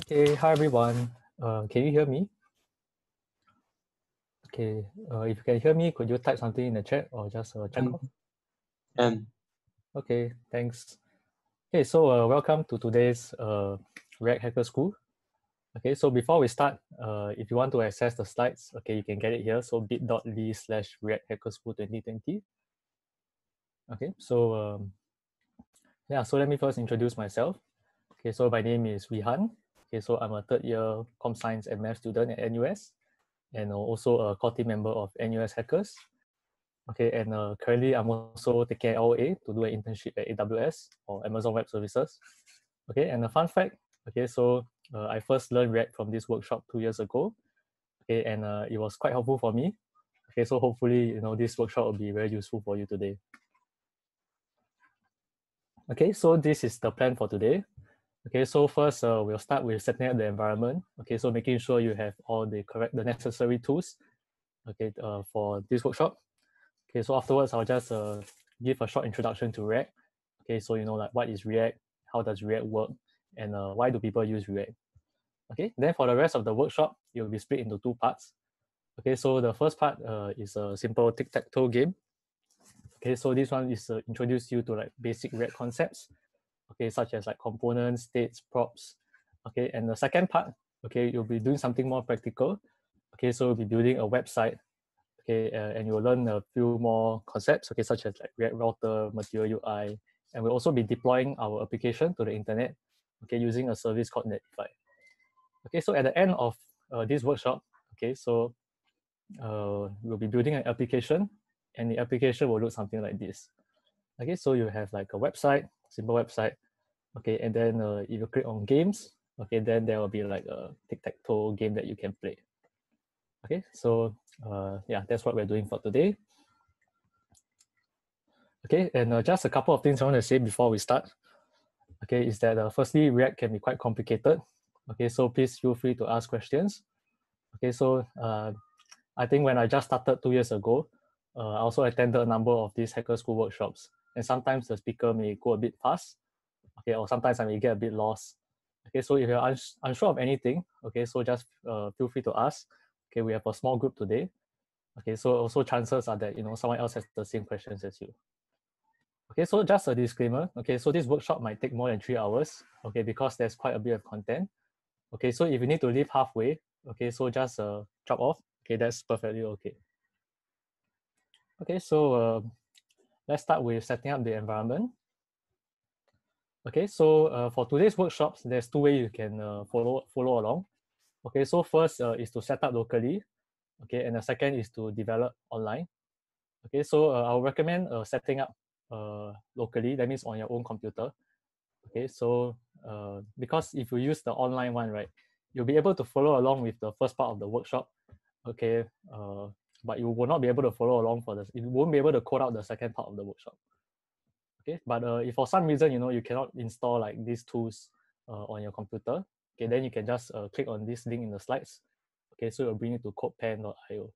Okay, hi everyone. Uh, can you hear me? Okay, uh, if you can hear me, could you type something in the chat or just uh, check Um, Okay, thanks. Okay, so uh, welcome to today's uh, React Hacker School. Okay, so before we start, uh, if you want to access the slides, okay, you can get it here. So bit.ly slash React Hacker School 2020. Okay, so um, yeah, so let me first introduce myself. Okay, so my name is Wihan. Okay, so I'm a third year com science and math student at NUS and also a core team member of NUS Hackers. Okay, and uh, currently I'm also taking LOA to do an internship at AWS or Amazon Web Services. Okay, and a fun fact, okay, so uh, I first learned React from this workshop two years ago. Okay, and uh, it was quite helpful for me. Okay, so hopefully, you know, this workshop will be very useful for you today. Okay, so this is the plan for today. Okay, so first uh, we'll start with setting up the environment. Okay, so making sure you have all the correct, the necessary tools. Okay, uh, for this workshop. Okay, so afterwards I'll just uh, give a short introduction to React. Okay, so you know like what is React, how does React work, and uh, why do people use React? Okay, then for the rest of the workshop, it will be split into two parts. Okay, so the first part uh, is a simple tic-tac-toe game. Okay, so this one is uh, introduce you to like basic React concepts okay, such as like components, states, props. Okay, and the second part, okay, you'll be doing something more practical. Okay, so you'll be building a website. Okay, uh, and you'll learn a few more concepts. Okay, such as like React Router, Material UI, and we'll also be deploying our application to the internet. Okay, using a service called Netlify. Okay, so at the end of uh, this workshop, okay, so uh, we'll be building an application, and the application will look something like this. Okay, so you have like a website, simple website. Okay, and then uh, if you click on games, okay, then there will be like a tic-tac-toe game that you can play. Okay, so uh, yeah, that's what we're doing for today. Okay, and uh, just a couple of things I want to say before we start. Okay, is that uh, firstly, React can be quite complicated. Okay, so please feel free to ask questions. Okay, so uh, I think when I just started two years ago, uh, I also attended a number of these hacker school workshops and sometimes the speaker may go a bit fast okay or sometimes i may get a bit lost. Okay so if you're uns- unsure of anything okay so just uh, feel free to ask. Okay we have a small group today. Okay so also chances are that you know someone else has the same questions as you. Okay so just a disclaimer. Okay so this workshop might take more than three hours okay because there's quite a bit of content. Okay so if you need to leave halfway okay so just uh, drop off. Okay that's perfectly okay. Okay so uh, let's start with setting up the environment. Okay, so uh, for today's workshops, there's two ways you can uh, follow follow along. Okay, so first uh, is to set up locally. Okay, and the second is to develop online. Okay, so uh, I'll recommend uh, setting up uh, locally. That means on your own computer. Okay, so because if you use the online one, right, you'll be able to follow along with the first part of the workshop. Okay, but you will not be able to follow along for this. You won't be able to code out the second part of the workshop. Okay, but uh, if for some reason you know you cannot install like these tools uh, on your computer, okay, then you can just uh, click on this link in the slides. Okay, so it'll bring you to codepen.io.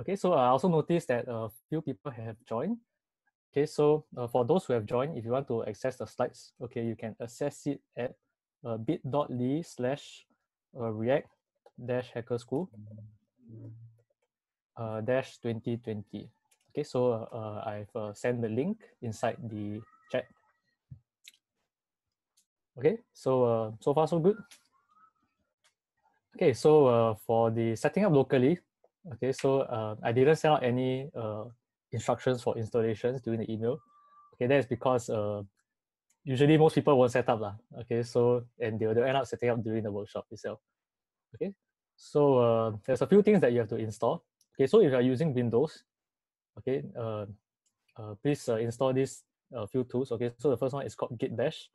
Okay, so I also noticed that a few people have joined. Okay, so uh, for those who have joined, if you want to access the slides, okay, you can access it at uh, bit.ly slash uh, react dash hacker school uh, dash 2020. Okay, so uh, I've uh, sent the link inside the chat. Okay, so uh, so far so good. Okay, so uh, for the setting up locally, okay, so uh, I didn't send out any uh, instructions for installations during the email. Okay, that is because usually most people won't set up lah. Okay, so and they'll, they'll end up setting up during the workshop itself. Okay, so there's a few things that you have to install. Okay, so if you're using Windows, okay, uh, uh, please uh, install these uh, few tools. Okay, so the first one is called Git Bash.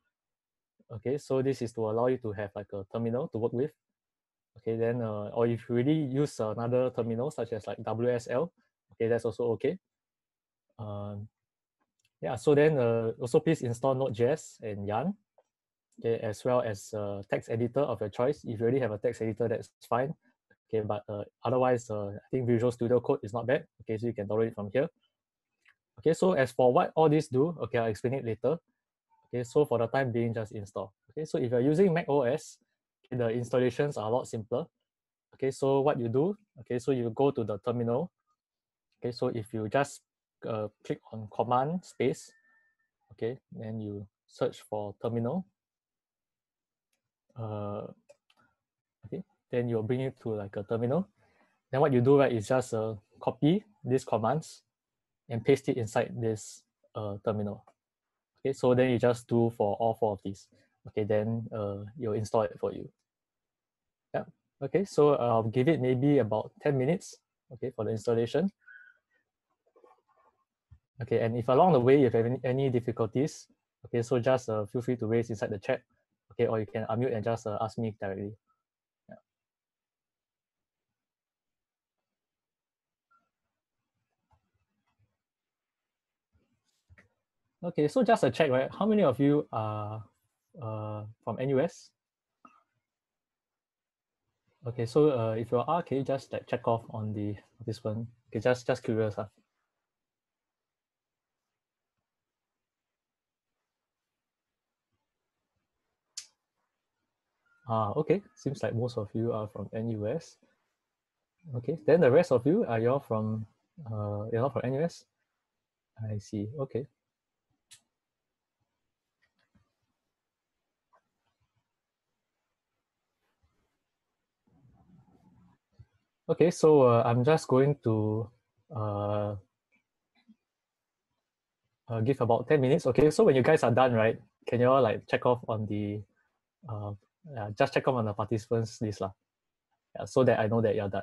Okay, so this is to allow you to have like a terminal to work with. Okay, then uh, or if you really use another terminal such as like WSL, okay, that's also okay. Um, yeah, so then uh, also please install Node.js and Yarn, okay, as well as a text editor of your choice. If you already have a text editor, that's fine. Okay, but uh, otherwise, uh, I think Visual Studio Code is not bad. Okay, so you can download it from here. Okay, so as for what all these do, okay, I'll explain it later. Okay, so for the time being, just install. Okay, so if you're using Mac OS, the installations are a lot simpler. Okay, so what you do, okay, so you go to the terminal. Okay, so if you just uh, click on command space, okay, then you search for terminal. Uh, okay, then you'll bring it to like a terminal. Then what you do right is just uh, copy these commands and paste it inside this uh, terminal. Okay, so then you just do for all four of these. Okay, then uh, you'll install it for you. Yeah. Okay, so I'll give it maybe about 10 minutes, okay, for the installation. Okay, and if along the way you have any, any difficulties, okay, so just uh, feel free to raise inside the chat, okay, or you can unmute and just uh, ask me directly. Okay, so just a check, right? How many of you are uh, from NUS? Okay, so uh, if you are, can you just like check off on the this one? Okay, just just curious, huh? Ah, okay. Seems like most of you are from NUS. Okay, then the rest of you are you all from uh you're all from NUS? I see. Okay. Okay, so uh, I'm just going to uh, uh, give about 10 minutes. Okay, so when you guys are done, right, can you all like check off on the, uh, just check off on the participants list lah. Yeah, so that I know that you're done.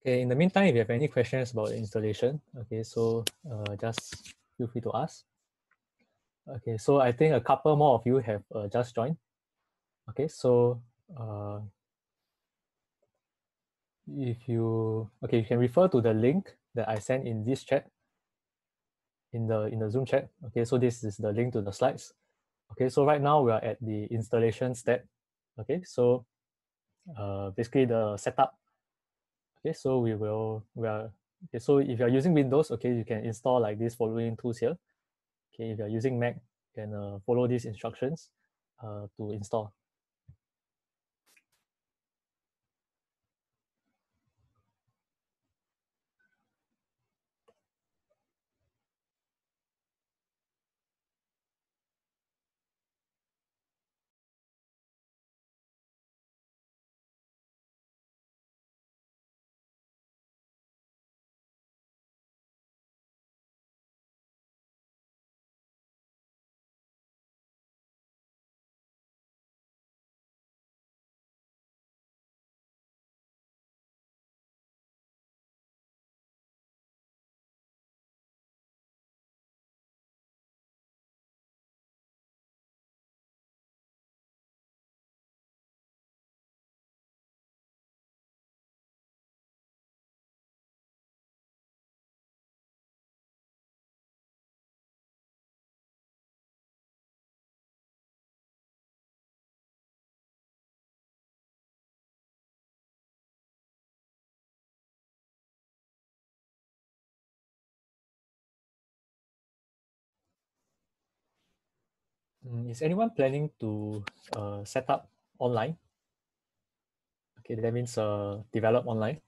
Okay, in the meantime, if you have any questions about the installation, okay, so uh, just feel free to ask. Okay, so I think a couple more of you have uh, just joined. Okay, so uh, if you, okay, you can refer to the link that I sent in this chat, in the, in the Zoom chat. Okay, so this is the link to the slides. Okay, so right now we are at the installation step. Okay, so uh, basically the setup Okay, so we will, we are, okay, so if you're using Windows, okay, you can install like these following tools here. Okay, if you're using Mac, you can uh, follow these instructions uh, to install. Is anyone planning to uh, set up online? Okay, that means uh, develop online.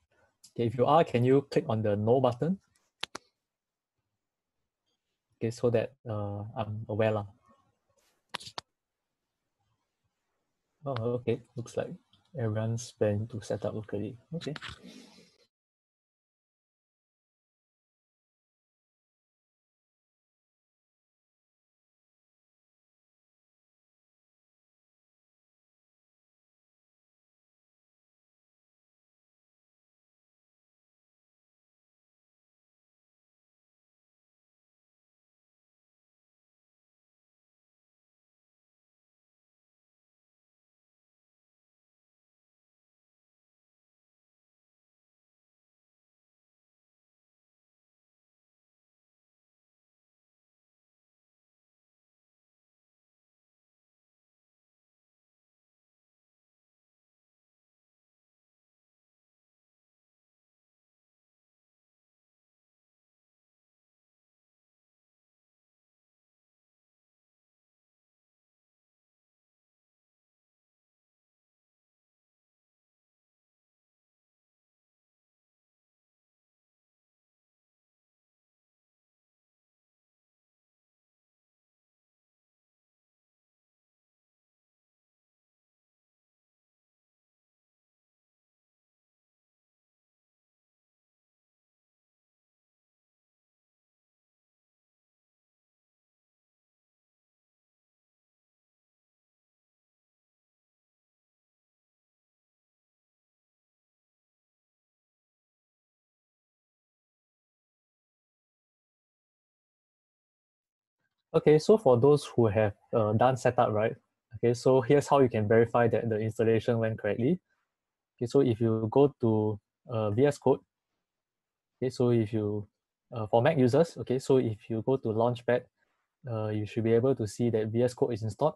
Okay, if you are, can you click on the no button? Okay, so that uh, I'm aware. Lah. Oh, okay. Looks like everyone's planning to set up locally. Okay. Okay, so for those who have uh, done setup, right? Okay, so here's how you can verify that the installation went correctly. Okay, so if you go to uh, VS Code, okay, so if you, uh, for Mac users, okay, so if you go to Launchpad, uh, you should be able to see that VS Code is installed.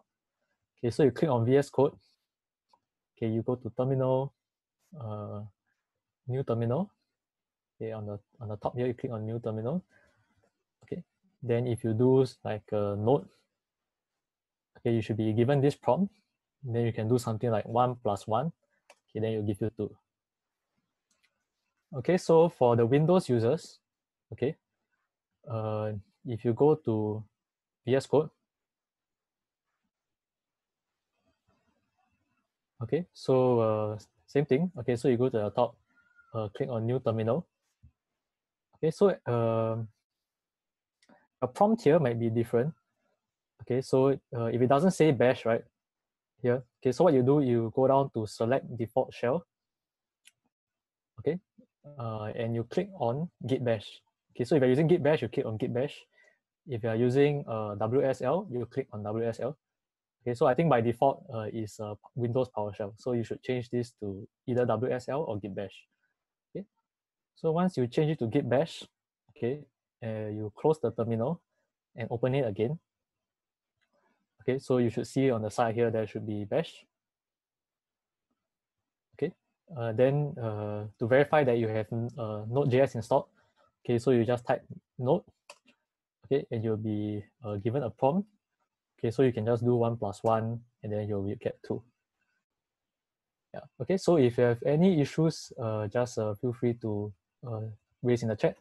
Okay, so you click on VS Code. Okay, you go to Terminal, uh, New Terminal. Okay, on the on the top here, you click on New Terminal. Then if you do like a node, okay, you should be given this prompt. Then you can do something like one plus one. Okay, then it'll give you two. Okay, so for the Windows users, okay, uh, if you go to VS Code, okay, so uh, same thing. Okay, so you go to the top, uh, click on New Terminal. Okay, so um, a prompt here might be different. Okay, so uh, if it doesn't say bash, right, here, okay, so what you do, you go down to select default shell, okay, uh, and you click on git bash. Okay, so if you're using git bash, you click on git bash. If you're using uh, WSL, you click on WSL. Okay, so I think by default uh, is uh, Windows PowerShell. So you should change this to either WSL or git bash. Okay, so once you change it to git bash, okay, you close the terminal and open it again. Okay, so you should see on the side here, there should be bash. Okay, uh, then uh, to verify that you have uh, Node.js installed, okay, so you just type node, okay, and you'll be uh, given a prompt. Okay, so you can just do one plus one, and then you'll get two. Yeah, okay, so if you have any issues, uh, just uh, feel free to raise in the chat.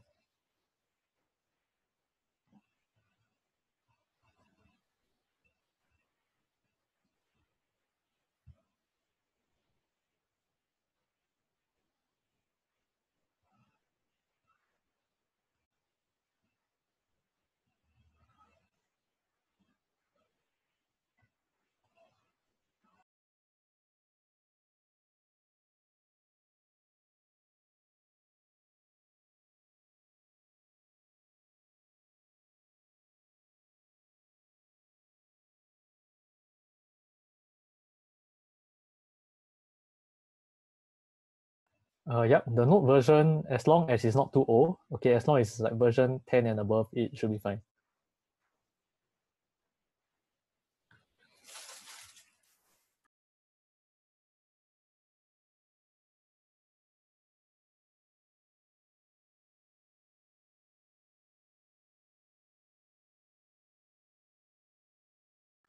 Uh, yep, the Node version, as long as it's not too old, okay, as long as it's like version 10 and above, it should be fine.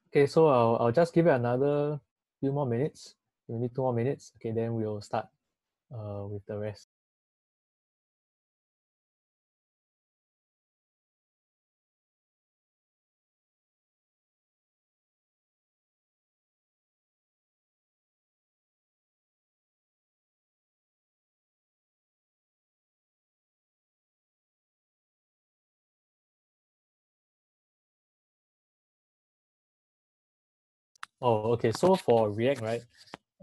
Okay, so I'll, I'll just give it another few more minutes, maybe two more minutes. Okay, then we'll start Uh, with the rest. Oh, okay. So for React, right?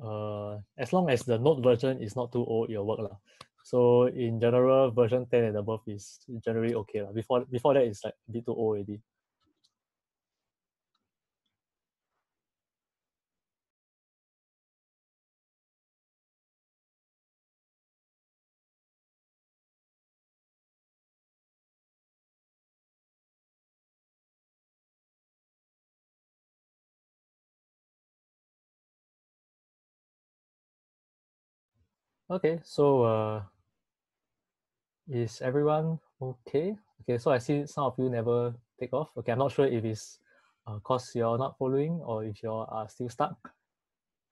Uh, as long as the Node version is not too old, it'll work lah. So in general, version 10 and above is generally okay lah. Before before that, it's like a bit too old already. Okay, so uh, is everyone okay? Okay, so I see some of you never take off. Okay, I'm not sure if it's because uh, you're not following or if you are still stuck.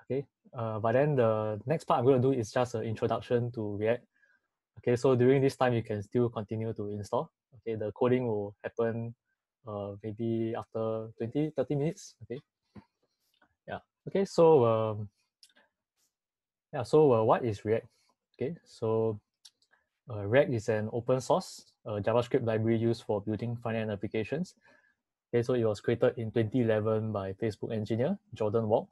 Okay, uh, but then the next part I'm going to do is just an introduction to React. Okay, so during this time, you can still continue to install. Okay, the coding will happen uh, maybe after 20, 30 minutes. Okay, yeah. Okay, so um, yeah, so uh, what is React? Okay, so uh, React is an open source uh, JavaScript library used for building front-end applications. Okay, so it was created in 2011 by Facebook engineer Jordan Walke.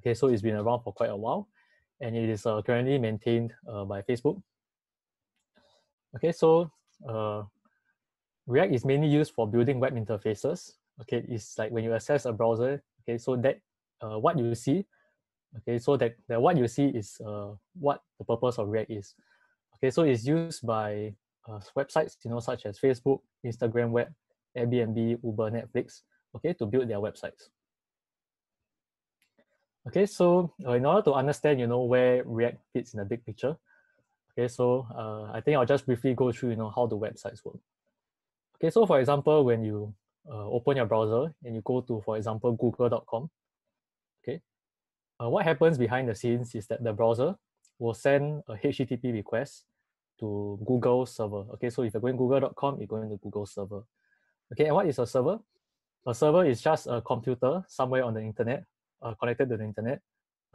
Okay, so it's been around for quite a while, and it is uh, currently maintained uh, by Facebook. Okay, so uh, React is mainly used for building web interfaces. okay, it's like when you access a browser, okay, so that what you see, okay, so that, that what you see is uh, what the purpose of React is. Okay, so it's used by uh, websites, you know, such as Facebook, Instagram Web, Airbnb, Uber, Netflix, okay, to build their websites. Okay, so uh, in order to understand, you know, where React fits in the big picture, okay, so uh, I think I'll just briefly go through, you know, how the websites work. Okay, so for example, when you uh, open your browser and you go to, for example, google.com, okay, uh, what happens behind the scenes is that the browser will send a HTTP request to Google server. Okay, so if you're going google.com, you're going to Google server. Okay, and what is a server? A server is just a computer somewhere on the internet, uh, connected to the internet.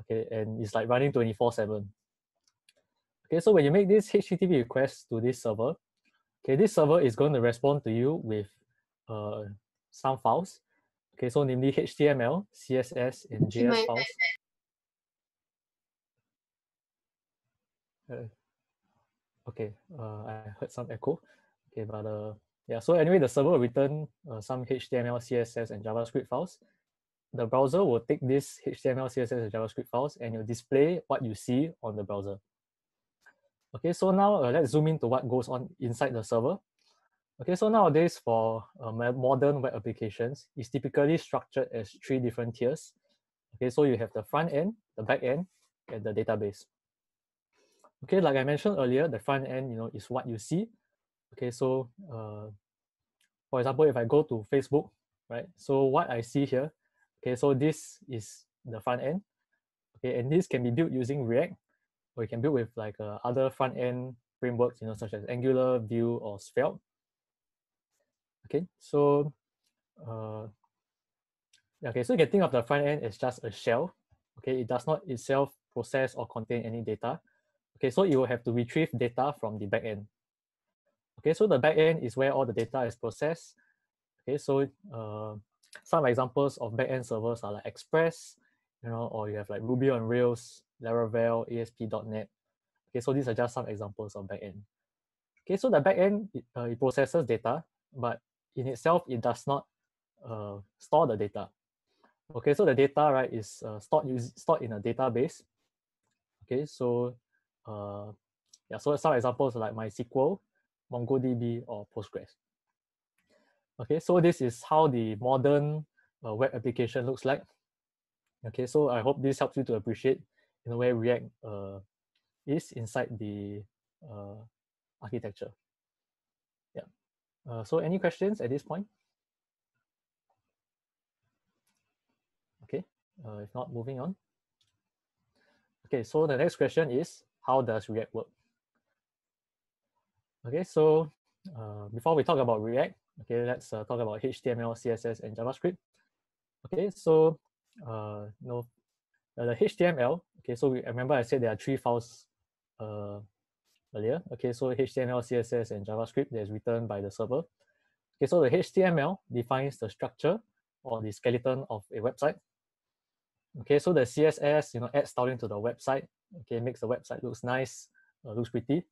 Okay, and it's like running 24 7. Okay, so when you make this HTTP request to this server, okay, this server is going to respond to you with uh, some files. Okay, so namely HTML, CSS, and JS files. Uh, okay, uh, I heard some echo. Okay, but uh, yeah, so anyway, the server will return uh, some HTML, CSS, and JavaScript files. The browser will take this HTML, CSS, and JavaScript files and you'll display what you see on the browser. Okay, so now uh, let's zoom into what goes on inside the server. Okay, so nowadays for uh, modern web applications, it's typically structured as three different tiers. Okay, so you have the front end, the back end, and the database. Okay, like I mentioned earlier, the front end, you know, is what you see. Okay, so uh, for example, if I go to Facebook, right? So what I see here, okay, so this is the front end. Okay, and this can be built using React, or you can build with like uh, other front end frameworks, you know, such as Angular, Vue, or Svelte. Okay, so uh, okay, so you can think of the front end as just a shell. Okay, it does not itself process or contain any data. Okay, so you will have to retrieve data from the backend. Okay, so the backend is where all the data is processed. Okay, so uh, some examples of backend servers are like Express, you know, or you have like Ruby on Rails, Laravel, ASP.NET. Okay, so these are just some examples of backend. Okay, so the backend it, uh, it processes data, but in itself it does not uh, store the data. Okay, so the data right is uh, stored stored in a database. Okay, so uh, yeah, so some examples like MySQL, MongoDB, or Postgres. Okay, so this is how the modern uh, web application looks like. Okay, so I hope this helps you to appreciate in a way React uh, is inside the uh, architecture. Yeah. Uh, so any questions at this point? Okay, uh, if not, moving on. Okay, so the next question is, how does React work? Okay, so uh, before we talk about React, okay, let's uh, talk about HTML, CSS, and JavaScript. Okay, so uh, know, uh, the HTML, okay, so we, remember I said there are three files uh, earlier. Okay, so HTML, CSS, and JavaScript that is written by the server. Okay, so the HTML defines the structure or the skeleton of a website. Okay, so the CSS, you know, adds styling to the website. Okay, makes the website looks nice, uh, looks pretty.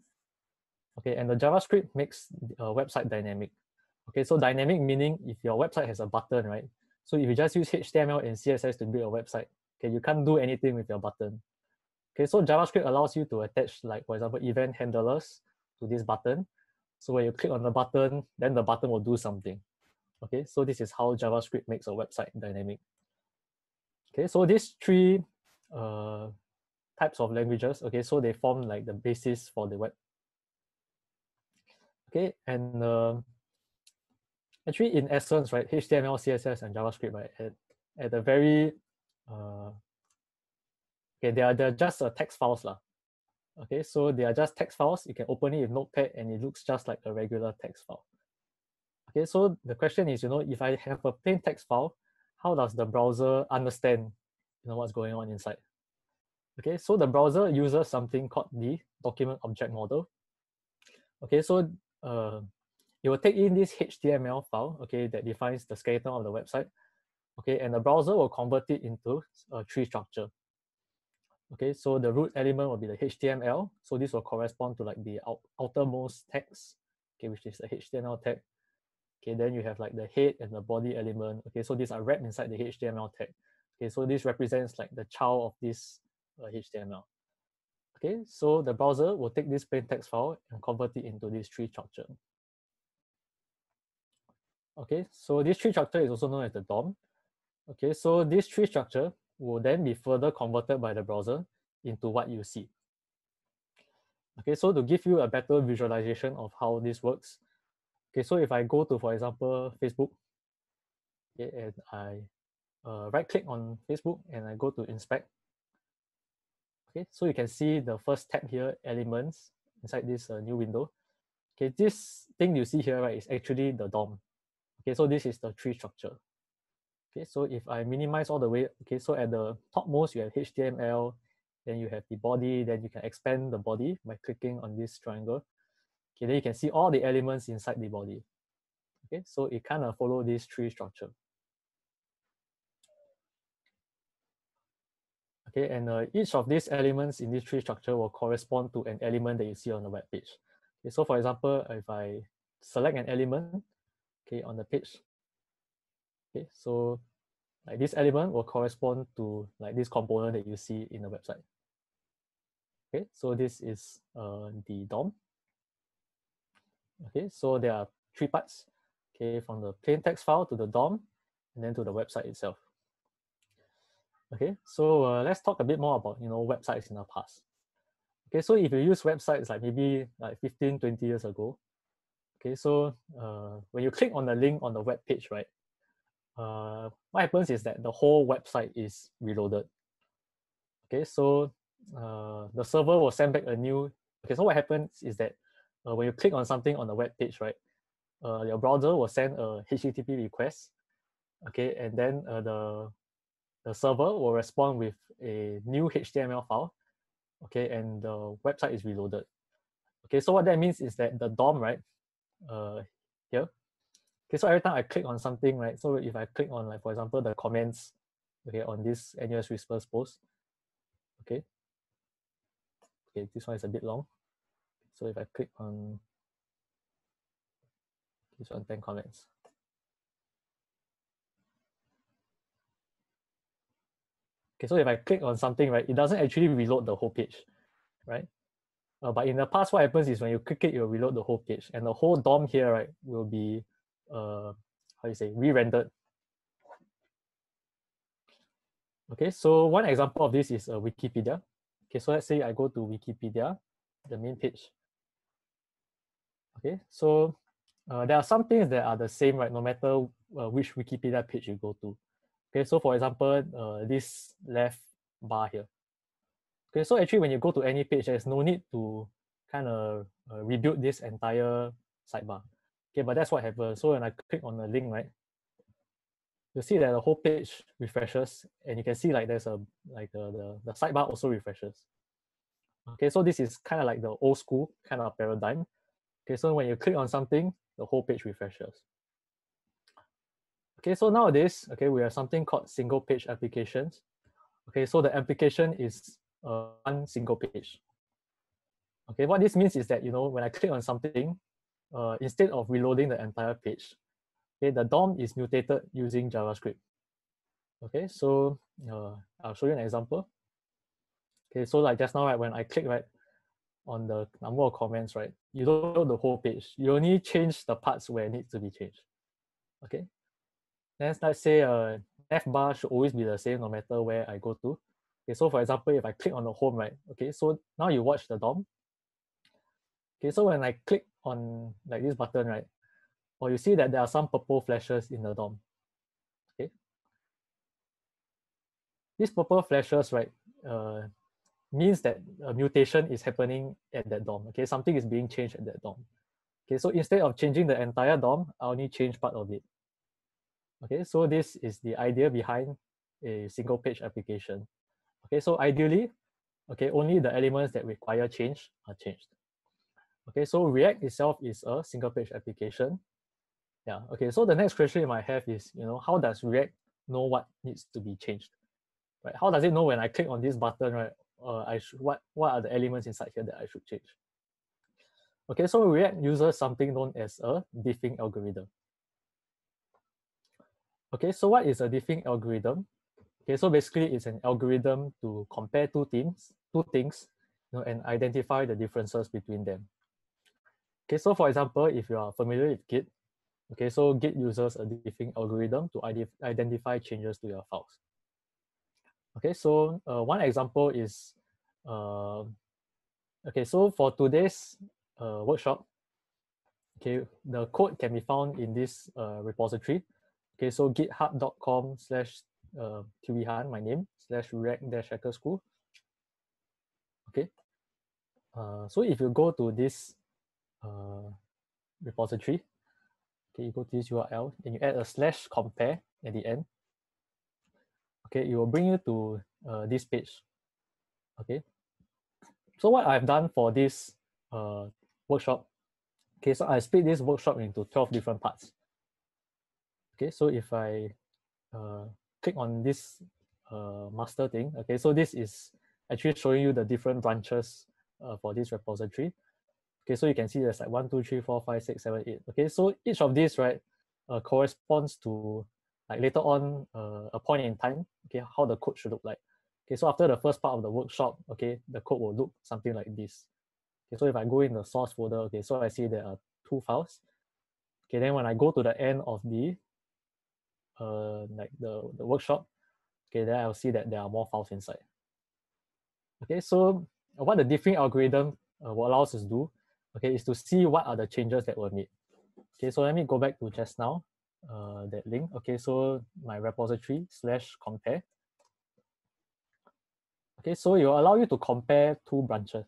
Okay, and the JavaScript makes a website dynamic. Okay, so dynamic meaning if your website has a button, right? So if you just use HTML and CSS to build a website, okay, you can't do anything with your button. Okay, so JavaScript allows you to attach, like for example, event handlers to this button. So when you click on the button, then the button will do something. Okay, so this is how JavaScript makes a website dynamic. Okay, so these three uh, types of languages, okay, so they form like the basis for the web. Okay, and uh, actually in essence, right, HTML, CSS, and JavaScript, right, at, at the very, uh, okay, they are, they're just uh, text files. Lah. Okay, so they are just text files. You can open it with Notepad and it looks just like a regular text file. Okay, so the question is, you know, if I have a plain text file, how does the browser understand you know what's going on inside okay so the browser uses something called the document object model. Okay so uh, it will take in this html file okay that defines the skeleton of the website. Okay and the browser will convert it into a tree structure. Okay so the root element will be the html so this will correspond to like the out outermost text okay which is the html tag. Okay, then you have like the head and the body element. Okay, so these are wrapped inside the HTML tag. Okay, so this represents like the child of this uh, HTML. Okay, so the browser will take this plain text file and convert it into this tree structure. Okay, so this tree structure is also known as the DOM. Okay, so this tree structure will then be further converted by the browser into what you see. Okay, so to give you a better visualization of how this works, okay, so if I go to, for example, Facebook, okay, and I uh, right click on Facebook and I go to inspect, okay, so you can see the first tab here, elements, inside this uh, new window. Okay, this thing you see here, right, is actually the DOM. Okay, so this is the tree structure. Okay, so if I minimize all the way, okay, so at the topmost you have HTML, then you have the body, then you can expand the body by clicking on this triangle. Okay, then you can see all the elements inside the body. Okay, so it kind of follow this tree structure. Okay, and uh, each of these elements in this tree structure will correspond to an element that you see on the web page. Okay, so for example, if I select an element, okay, on the page, okay, so like this element will correspond to like this component that you see in the website. Okay, so this is uh, the DOM. Okay, so there are three parts. Okay, from the plain text file to the DOM, and then to the website itself. Okay, so uh, let's talk a bit more about you know websites in the past. Okay, so if you use websites like maybe like 15, 20 years ago, okay, so uh, when you click on the link on the web page, right, uh, what happens is that the whole website is reloaded. Okay, so uh, the server will send back a new. Okay, so what happens is that uh, when you click on something on the web page, right, uh, your browser will send a HTTP request. Okay, and then uh, the the server will respond with a new HTML file. Okay, and the website is reloaded. Okay, so what that means is that the DOM, right, uh, here. Okay, so every time I click on something, right, so if I click on, like, for example, the comments, okay, on this NUS Whispers post, okay, okay, this one is a bit long. So if I click on this one, 10 comments. Okay, so if I click on something, right, it doesn't actually reload the whole page, right? Uh, but in the past, what happens is when you click it, you'll reload the whole page, and the whole DOM here, right, will be, uh, how you say, re-rendered. Okay, so one example of this is uh, Wikipedia. Okay, so let's say I go to Wikipedia, the main page. Okay, so uh, there are some things that are the same, right, no matter uh, which Wikipedia page you go to. Okay, so for example, uh, this left bar here. Okay, so actually when you go to any page, there's no need to kind of uh, rebuild this entire sidebar. Okay, but that's what happens. So when I click on the link, right, you see that the whole page refreshes and you can see like there's a like the, the, the sidebar also refreshes. Okay, so this is kind of like the old school kind of paradigm. Okay, so when you click on something, the whole page refreshes. Okay, so nowadays, okay, we have something called single page applications. Okay, so the application is uh, one single page. Okay, what this means is that, you know, when I click on something, uh, instead of reloading the entire page, Okay, the DOM is mutated using JavaScript. Okay, so uh, I'll show you an example. Okay, so like just now, right, when I click right on the number of comments, right, you don't know the whole page. You only change the parts where it needs to be changed. Okay, then let's say uh, F bar should always be the same no matter where I go to. Okay, so for example, if I click on the home, right, okay, so now you watch the DOM. Okay, so when I click on like this button, right, or you see that there are some purple flashes in the DOM. Okay. These purple flashes, right, uh, means that a mutation is happening at that DOM. Okay, something is being changed at that DOM. Okay, so instead of changing the entire DOM, I only change part of it. Okay, so this is the idea behind a single page application. Okay, so ideally, okay, only the elements that require change are changed. Okay, so React itself is a single page application yeah, okay, so the next question you might have is, you know, how does React know what needs to be changed? Right? How does it know when I click on this button, right? Uh, I should, what, what are the elements inside here that I should change? Okay, so React uses something known as a diffing algorithm. Okay, so what is a diffing algorithm? Okay, so basically it's an algorithm to compare two things, two things, you know, and identify the differences between them. Okay, so for example, if you are familiar with Git, okay, so Git uses a diffing algorithm to identify changes to your files. Okay, so uh, one example is, uh, okay, so for today's uh, workshop, okay, the code can be found in this uh, repository. Okay, so github.com slash uh, Han, my name, slash react dash hacker school. Okay, uh, so if you go to this uh, repository, okay, you go to this URL and you add a slash compare at the end. Okay, it will bring you to uh, this page. Okay, so what I've done for this uh, workshop, okay, so I split this workshop into 12 different parts. Okay, so if I uh, click on this uh, master thing, okay, so this is actually showing you the different branches uh, for this repository. Okay, so you can see there's like one, two, three, four, five, six, seven, eight. Okay, so each of these, right, uh, corresponds to like later on uh, a point in time, okay, how the code should look like. Okay, so after the first part of the workshop, okay, the code will look something like this. Okay, so if I go in the source folder, okay, so I see there are two files. Okay, then when I go to the end of the uh like the, the workshop, okay, then I'll see that there are more files inside. Okay, so what the diffing algorithm uh, will allow us to do okay, is to see what are the changes that were made. Okay, so let me go back to just now, uh, that link. Okay, so my repository slash compare. Okay, so it will allow you to compare two branches.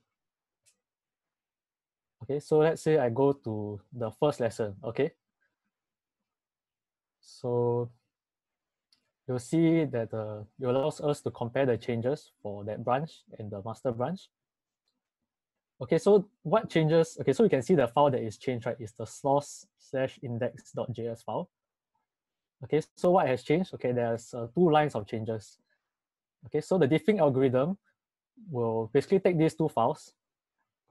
Okay, so let's say I go to the first lesson, okay? So you'll see that uh, it allows us to compare the changes for that branch and the master branch. Okay, so what changes? Okay, so you can see the file that is changed, right, is the source slash index.js file. Okay, so what has changed? Okay, there's uh, two lines of changes. Okay, so the diffing algorithm will basically take these two files.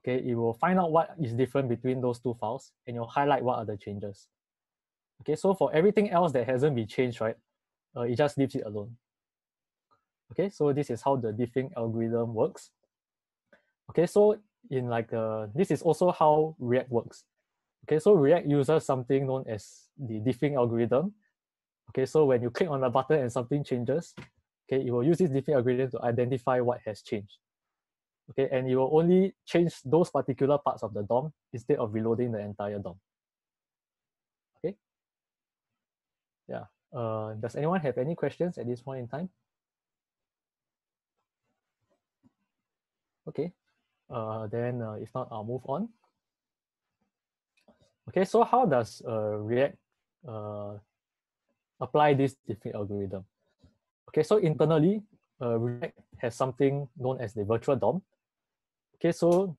Okay, it will find out what is different between those two files and you'll highlight what are the changes. Okay, so for everything else that hasn't been changed, right, uh, it just leaves it alone. Okay, so this is how the diffing algorithm works. Okay, so in like uh, this is also how React works. Okay, so React uses something known as the diffing algorithm. Okay, so when you click on a button and something changes, okay, it will use this diffing algorithm to identify what has changed. Okay, and it will only change those particular parts of the DOM instead of reloading the entire DOM. Okay. Yeah. Uh, does anyone have any questions at this point in time? Okay. Uh, then uh, if not, I'll move on. Okay, so how does uh, React uh, apply this diffing algorithm? Okay, so internally, uh, React has something known as the virtual DOM. Okay, so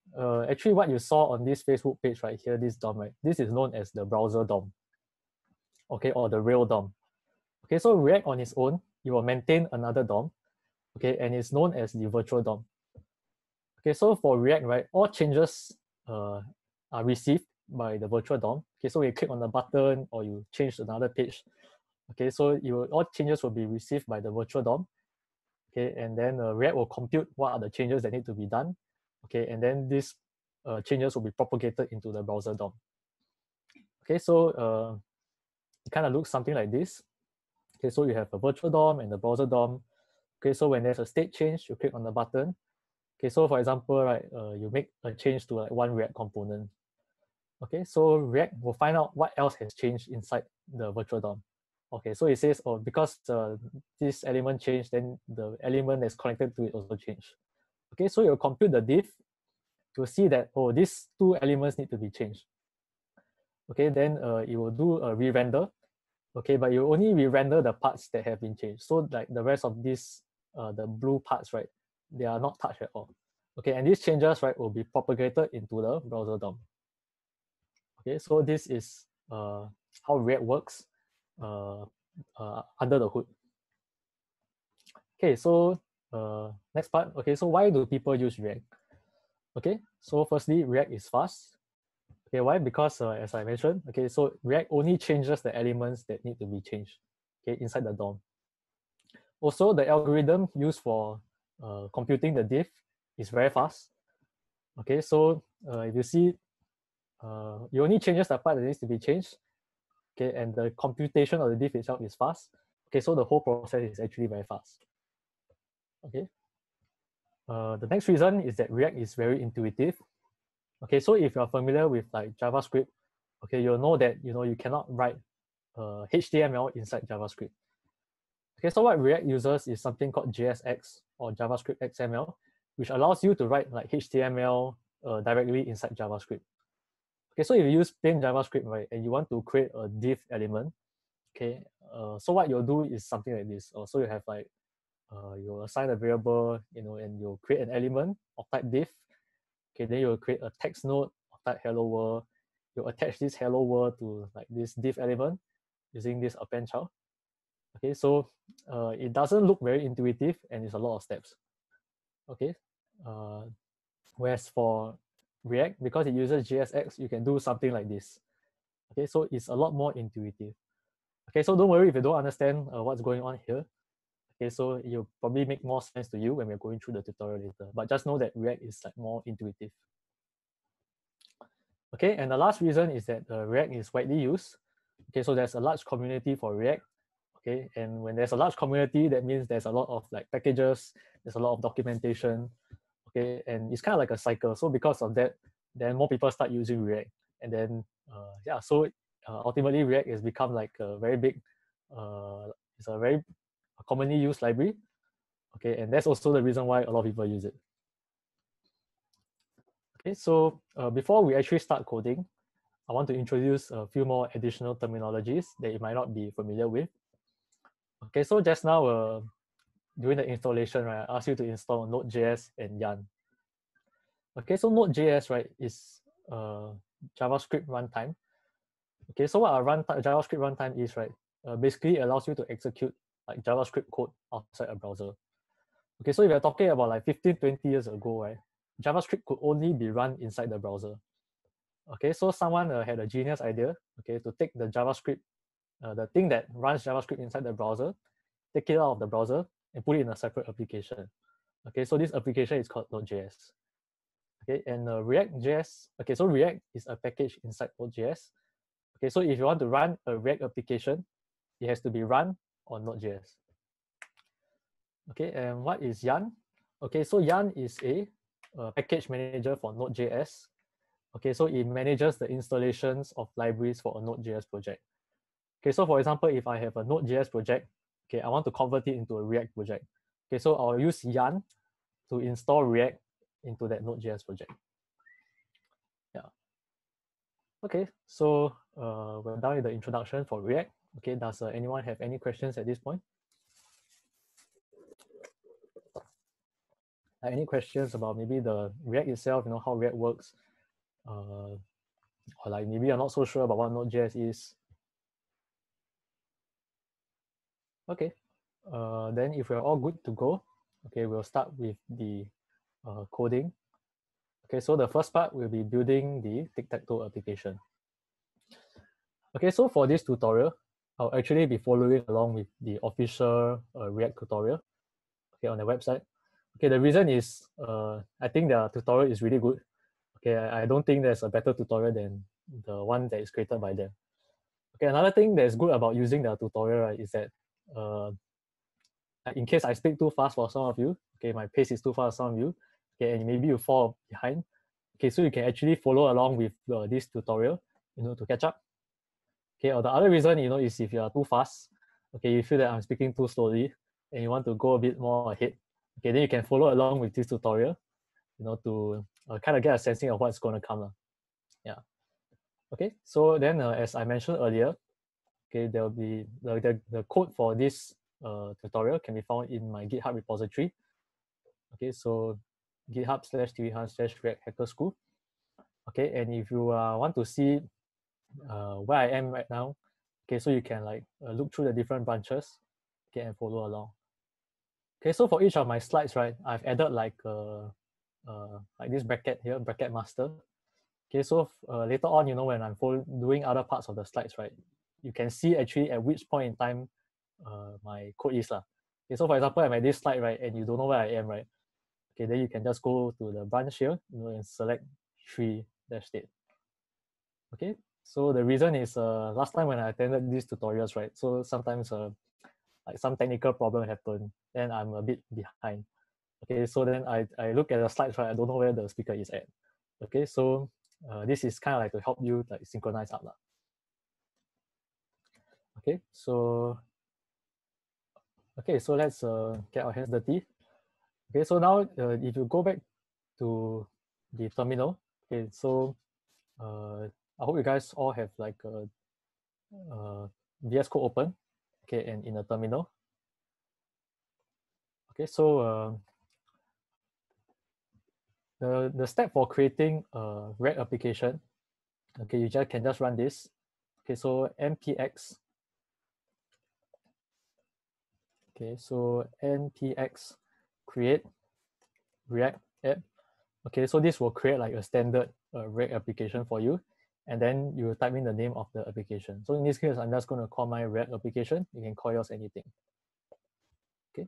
actually what you saw on this Facebook page right here, this DOM, right, this is known as the browser DOM. Okay, or the real DOM. Okay, so React on its own, it will maintain another DOM. Okay, and it's known as the virtual DOM. Okay, so for React, right, all changes uh, are received by the virtual DOM. Okay, so you click on the button or you change another page. Okay, so you will, all changes will be received by the virtual DOM. Okay, and then uh, React will compute what are the changes that need to be done. Okay, and then these uh, changes will be propagated into the browser DOM. Okay, so uh, it kind of looks something like this. Okay, so you have a virtual DOM and the browser DOM. Okay, so when there's a state change, you click on the button. Okay, so for example, right, uh, you make a change to like one React component. Okay, so React will find out what else has changed inside the virtual DOM. Okay, so it says, oh, because uh, this element changed, then the element that's connected to it also changed. Okay, so you'll compute the diff to see that, oh, these two elements need to be changed. Okay, then uh, it will do a re-render. Okay, but you only re-render the parts that have been changed. So like the rest of these, uh, the blue parts, right, they are not touched at all. Okay, and these changes, right, will be propagated into the browser DOM. Okay, so this is uh, how React works uh, uh, under the hood. Okay, so uh, next part. Okay, so why do people use React? Okay, so firstly, React is fast. Okay, why? Because uh, as I mentioned, okay, so React only changes the elements that need to be changed. okay, inside the DOM. Also, the algorithm used for uh, computing the diff is very fast. Okay, so uh, if you see, uh, you only changes the part that needs to be changed. Okay, and the computation of the diff itself is fast. Okay, so the whole process is actually very fast. Okay. Uh, the next reason is that React is very intuitive. Okay, so if you're familiar with like JavaScript, okay, you'll know that you know you cannot write uh, HTML inside JavaScript. Okay, so what React uses is something called JSX or JavaScript XML, which allows you to write like HTML uh, directly inside JavaScript. Okay, so if you use plain JavaScript, right, and you want to create a div element, okay, uh, so what you'll do is something like this. Uh, so you have like, uh, you'll assign a variable, you know, and you'll create an element of type div. Okay, then you'll create a text node of type hello world. You'll attach this hello world to like this div element using this append child. Okay, so uh, it doesn't look very intuitive and it's a lot of steps. Okay, uh, whereas for React, because it uses JSX, you can do something like this. Okay, so it's a lot more intuitive. Okay, so don't worry if you don't understand uh, what's going on here. Okay, so it'll probably make more sense to you when we're going through the tutorial later. But just know that React is like more intuitive. Okay, and the last reason is that uh, React is widely used. Okay, so there's a large community for React okay and when there's a large community that means there's a lot of like packages there's a lot of documentation okay and it's kind of like a cycle so because of that then more people start using react and then uh, yeah so uh, ultimately react has become like a very big uh, it's a very commonly used library okay and that's also the reason why a lot of people use it okay so uh, before we actually start coding i want to introduce a few more additional terminologies that you might not be familiar with Okay, so just now uh, during the installation, right, I asked you to install Node.js and Yarn. Okay, so Node.js, right, is uh, JavaScript runtime. Okay, so what a runtime JavaScript runtime is, right, uh, basically allows you to execute like JavaScript code outside a browser. Okay, so if you're talking about like 15, 20 years ago, right, JavaScript could only be run inside the browser. Okay, so someone uh, had a genius idea, okay, to take the JavaScript uh, the thing that runs JavaScript inside the browser, take it out of the browser and put it in a separate application. Okay, so this application is called Node.js. Okay, and uh, React.js, okay, so React is a package inside Node.js. Okay, so if you want to run a React application, it has to be run on Node.js. Okay, and what is Yarn? Okay, so Yarn is a, a package manager for Node.js. Okay, so it manages the installations of libraries for a Node.js project. Okay, so for example, if I have a Node.js project, okay, I want to convert it into a React project. Okay, so I'll use Yarn to install React into that Node.js project. Yeah. Okay, so uh, we're done with the introduction for React. Okay, does uh, anyone have any questions at this point? Uh, any questions about maybe the React itself, you know, how React works? Uh, or like maybe you're not so sure about what Node.js is. Okay, uh, then if we're all good to go, okay, we'll start with the uh, coding. Okay, so the first part will be building the tic-tac-toe application. Okay, so for this tutorial, I'll actually be following along with the official uh, React tutorial okay, on the website. Okay, the reason is uh, I think the tutorial is really good. Okay, I, don't think there's a better tutorial than the one that is created by them. Okay, another thing that is good about using the tutorial right, is that uh, in case I speak too fast for some of you, okay, my pace is too fast for some of you, okay, and maybe you fall behind, okay, so you can actually follow along with uh, this tutorial, you know, to catch up. Okay, or the other reason, you know, is if you are too fast, okay, you feel that I'm speaking too slowly, and you want to go a bit more ahead, okay, then you can follow along with this tutorial, you know, to uh, kind of get a sensing of what's going to come. Uh. Yeah. Okay, so then uh, as I mentioned earlier, okay, there will be the, the, the code for this uh, tutorial can be found in my GitHub repository. Okay, so GitHub slash tvhan slash React Hacker School. Okay, and if you uh, want to see uh, where I am right now, okay, so you can like uh, look through the different branches, okay, and follow along. Okay, so for each of my slides, right, I've added like uh, uh, like this bracket here, bracket master. Okay, so uh, later on, you know, when I'm doing other parts of the slides, right, you can see actually at which point in time uh, my code is. Lah. Okay, so for example, I'm at this slide, right, and you don't know where I am, right? Okay, then you can just go to the branch here you know, and select tree dash state. Okay, so the reason is uh, last time when I attended these tutorials, right, so sometimes uh, like some technical problem happened and I'm a bit behind. Okay, so then I, I look at the slides, right, I don't know where the speaker is at. Okay, so uh, this is kind of like to help you like synchronize up. Lah. Okay, so okay, so let's uh, get our hands dirty. Okay, so now uh, if you go back to the terminal, okay, so uh, I hope you guys all have like a, a VS Code open, okay, and in a terminal. Okay, so uh, the, the step for creating a React application, okay, you just can just run this. Okay, so npx. Okay, so npx create React app. Okay, so this will create like a standard uh, React application for you. And then you type in the name of the application. So in this case, I'm just going to call my React application. You can call yours anything. Okay.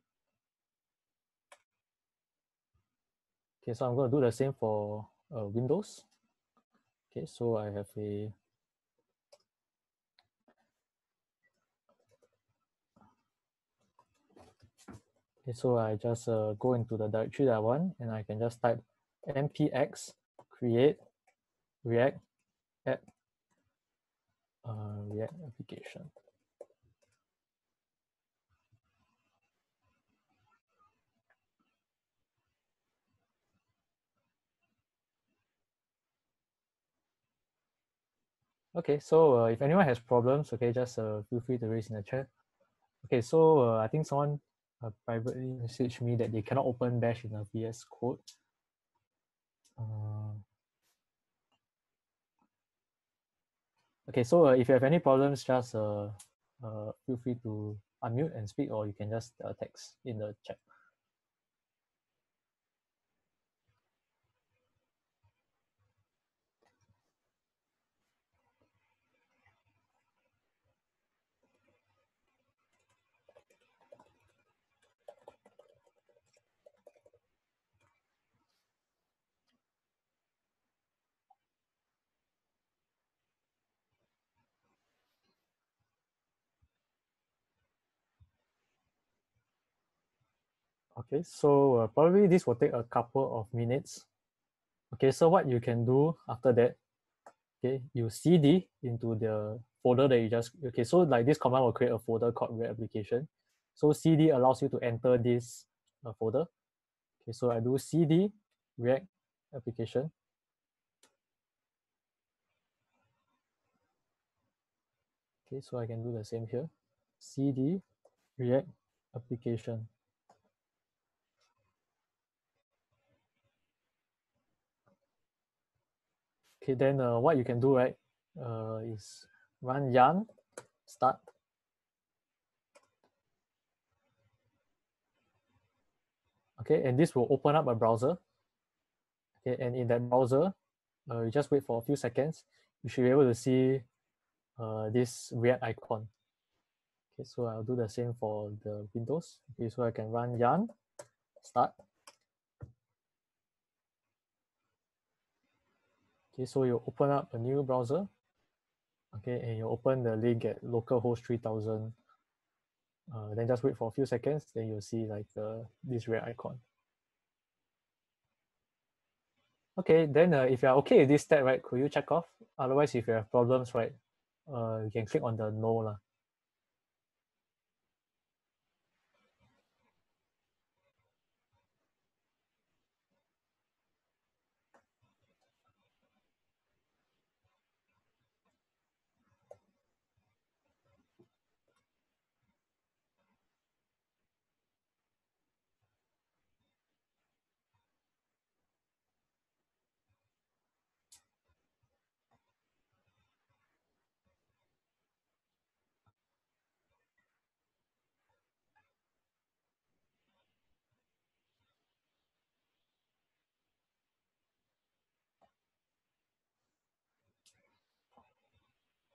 Okay, so I'm going to do the same for uh, Windows. Okay, so I have a Okay, so I just uh, go into the directory that I want and I can just type npx create react uh, react application. Okay, so uh, if anyone has problems, okay, just uh, feel free to raise in the chat. Okay, so uh, I think someone uh, privately message me that they cannot open Bash in a VS Code. Okay, so uh, if you have any problems, just uh, uh, feel free to unmute and speak, or you can just uh, text in the chat. Okay, so uh, probably this will take a couple of minutes. Okay, so what you can do after that, okay, you cd into the folder that you just, okay, so like this command will create a folder called React application. So cd allows you to enter this uh, folder. Okay, so I do cd React application. Okay, so I can do the same here. cd React application. Okay, then uh, what you can do, right, uh, is run yarn start. Okay, and this will open up a browser. Okay, and in that browser, uh, you just wait for a few seconds. You should be able to see uh, this React icon. Okay, so I'll do the same for the Windows. Okay, so I can run yarn start. Okay, so you open up a new browser. Okay, and you open the link at localhost 3000. Uh, then just wait for a few seconds, then you'll see like uh, this red icon. Okay, then uh, if you're okay with this step, right, could you check off? Otherwise, if you have problems, right, uh, you can click on the no. Lah.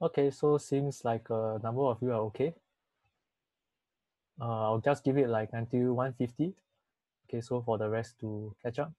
Okay, so seems like a number of you are okay. uh, I'll just give it like until 150. Okay, so for the rest to catch up.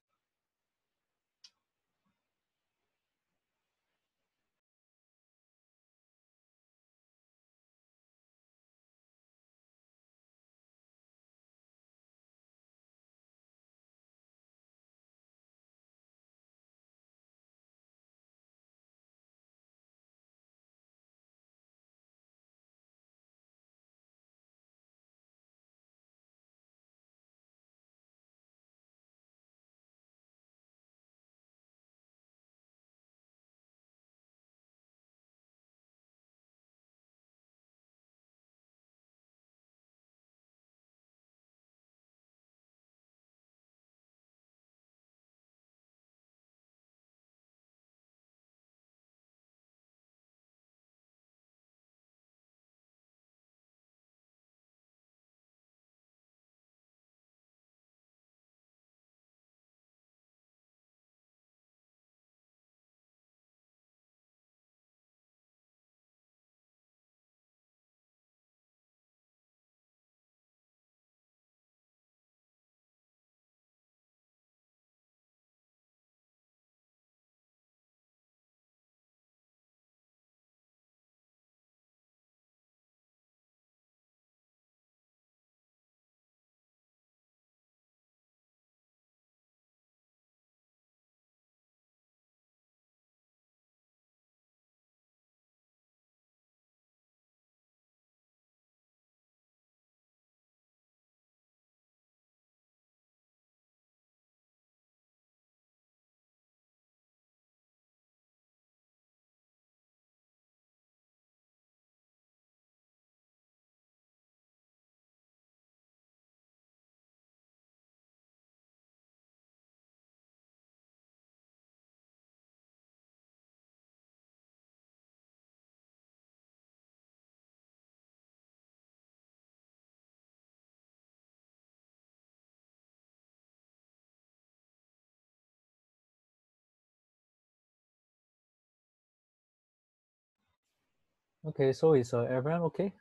Okay, so is uh, everyone okay?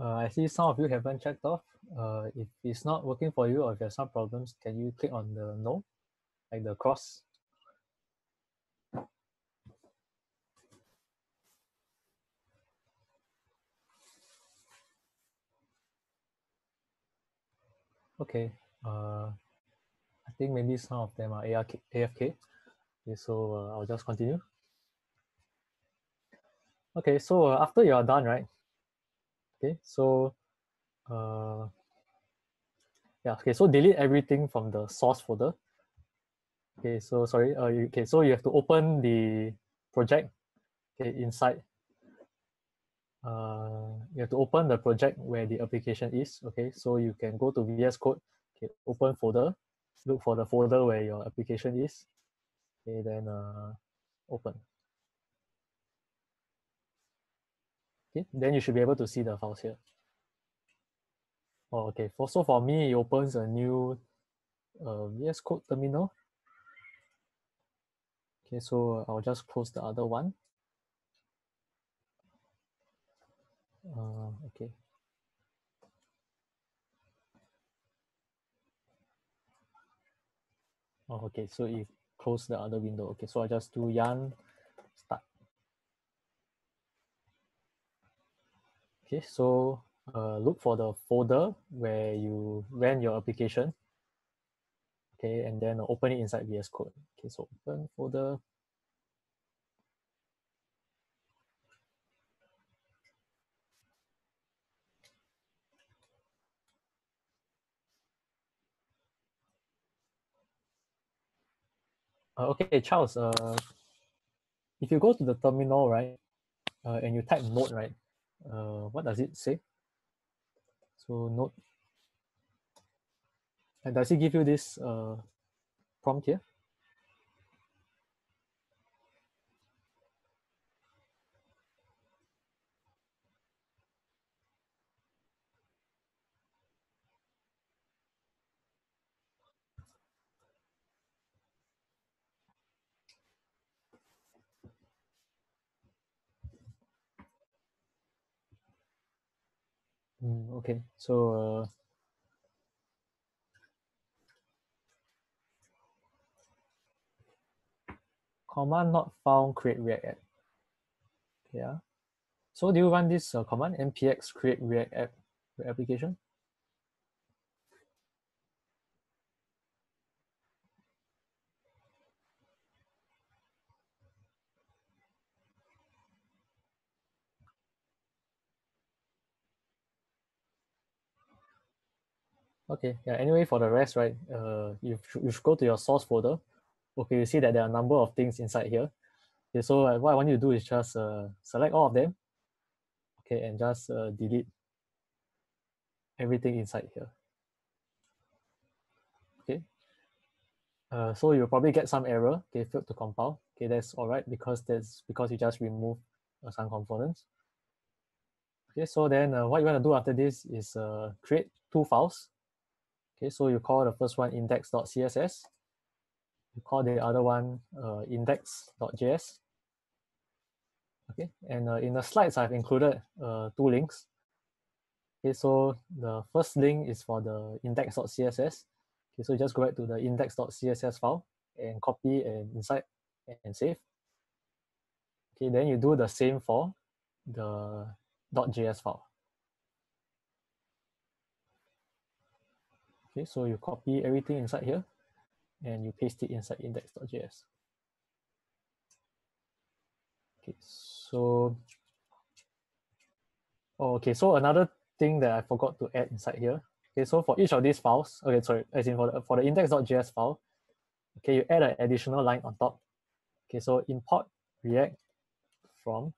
Uh, I see some of you haven't checked off. Uh, if it's not working for you or if you have some problems, can you click on the no, like the cross? Okay, uh, I think maybe some of them are AFK. Okay, so uh, I'll just continue. Okay, so uh, after you are done, right? Okay, so uh, yeah, okay, so delete everything from the source folder. Okay, so sorry, uh, you, okay, so you have to open the project okay, inside. Uh, you have to open the project where the application is. Okay, so you can go to VS Code, okay, open folder, look for the folder where your application is. Okay, then uh, open. Okay, then you should be able to see the files here. Oh, okay, for, so for me, it opens a new uh, VS Code terminal. Okay, so I'll just close the other one. Uh, okay. Oh, okay, so it close the other window. Okay, so I just do yarn Okay, so uh, look for the folder where you ran your application. Okay, and then open it inside VS Code. Okay, so open folder. Uh, okay, Charles, uh, if you go to the terminal, right, uh, and you type node, right, uh, what does it say? So node, and does it give you this uh, prompt here? Okay, so uh, command not found create React app. Yeah. So do you run this uh, command npx create React app application? Okay, yeah, anyway, for the rest, right, uh, you, should, you should go to your source folder. Okay, you see that there are a number of things inside here. Okay, so uh, what I want you to do is just uh, select all of them. Okay, and just uh, delete everything inside here. Okay. Uh, so you'll probably get some error, okay, failed to compile. Okay, that's all right because that's because you just remove uh, some components. Okay, so then uh, what you want to do after this is uh, create two files. Okay, so you call the first one index.css. You call the other one uh, index.js. Okay, and uh, in the slides, I've included uh, two links. Okay, so the first link is for the index.css. Okay, so just go back to the index.css file and copy and inside and save. Okay, then you do the same for the .js file. Okay, so you copy everything inside here and you paste it inside index.js. Okay, so oh, okay, so another thing that I forgot to add inside here. Okay, so for each of these files, okay, sorry, as in for the, for the index.js file, okay, you add an additional line on top. Okay, so import React from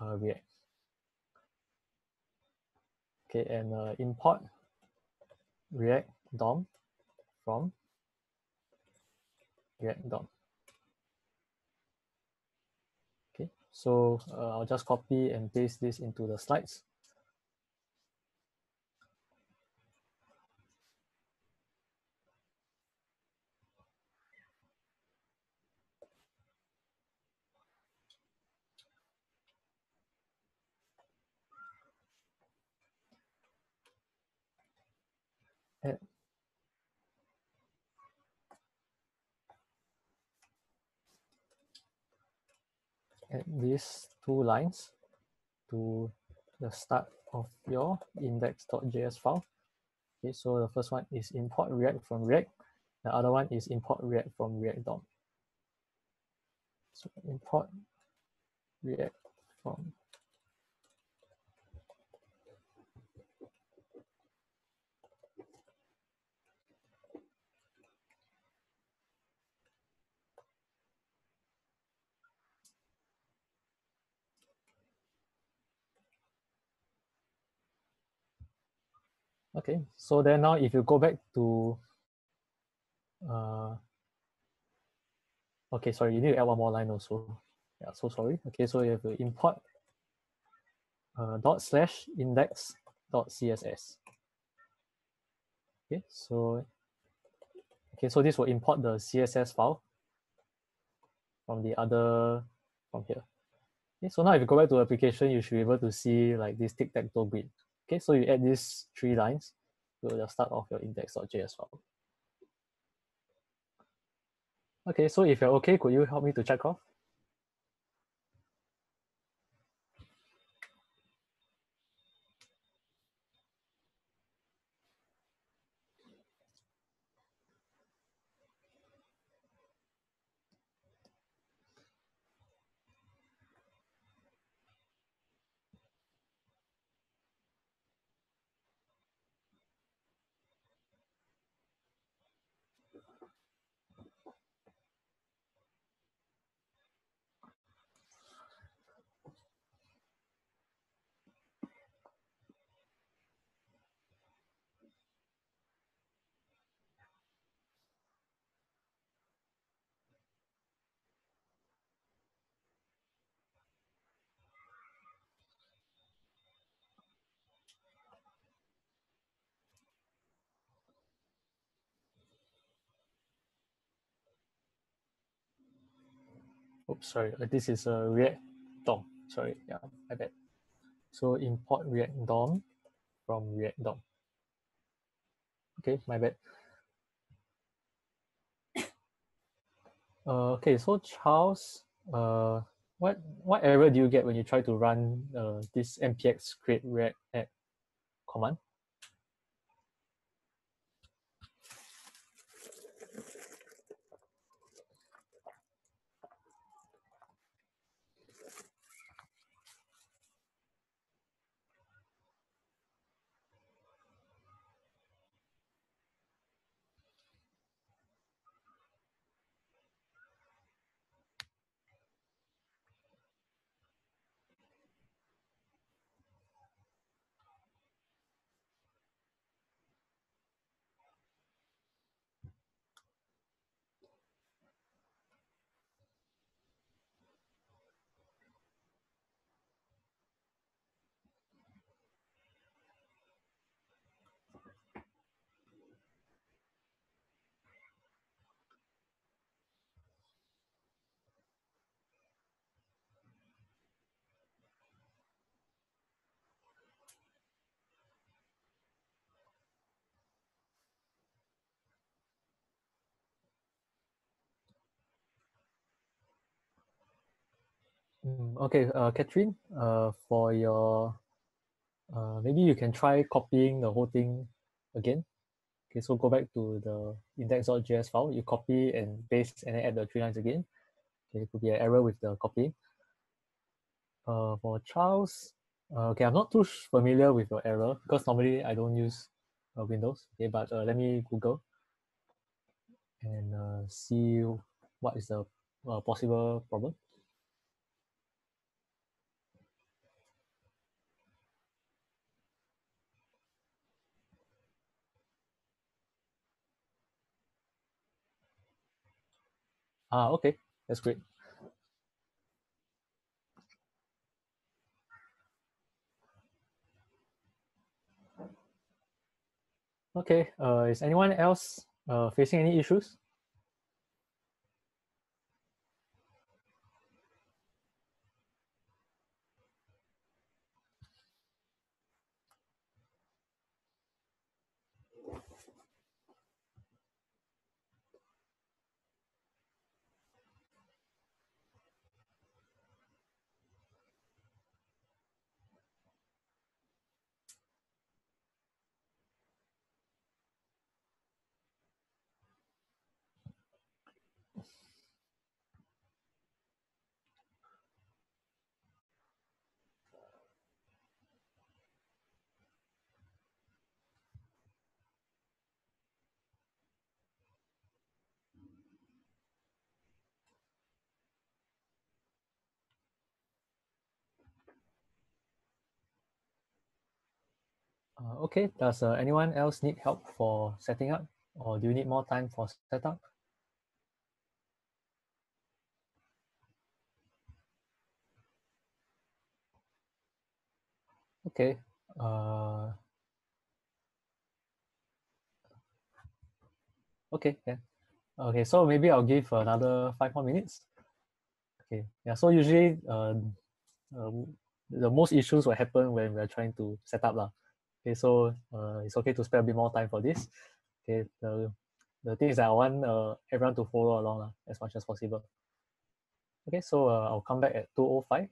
uh, React. Okay, and uh, import React DOM from React DOM. Okay, so uh, I'll just copy and paste this into the slides. add add these two lines to the start of your index.js file. Okay, so the first one is import React from React. The other one is import React from React DOM. So import React from Okay, so then now if you go back to, uh, okay, sorry, you need to add one more line also. Yeah, so sorry. Okay, so you have to import uh, dot slash index dot css. Okay, so okay, so this will import the CSS file from the other from here. Okay, so now if you go back to application, you should be able to see like this tic-tac-toe grid. Okay, so you add these three lines to the start of your index.js file. Okay, so if you're okay, could you help me to check off? Oops, sorry, uh, this is a React DOM. Sorry, yeah, I bet. So import React DOM from React DOM. Okay, my bad. Uh, okay, so Charles, uh, what what error do you get when you try to run uh, this npx create react app command? Okay, uh, Catherine, uh, for your, uh, maybe you can try copying the whole thing again. Okay, so go back to the index.js file, you copy and paste and then add the three lines again. Okay, it could be an error with the copying. Uh, for Charles, uh, okay, I'm not too familiar with your error because normally I don't use uh, Windows. Okay, but uh, let me Google and uh, see what is the uh, possible problem. Ah, okay, that's great. Okay, uh, is anyone else uh, facing any issues? Uh, okay, does uh, anyone else need help for setting up or do you need more time for setup? Okay. Uh, okay, yeah. Okay, so maybe I'll give another five more minutes. Okay, yeah, so usually uh, uh, the most issues will happen when we're trying to set up. Lah. Okay, so uh, it's okay to spend a bit more time for this. Okay, the, the thing is that I want uh, everyone to follow along lah, as much as possible. Okay, so uh, I'll come back at 2.05.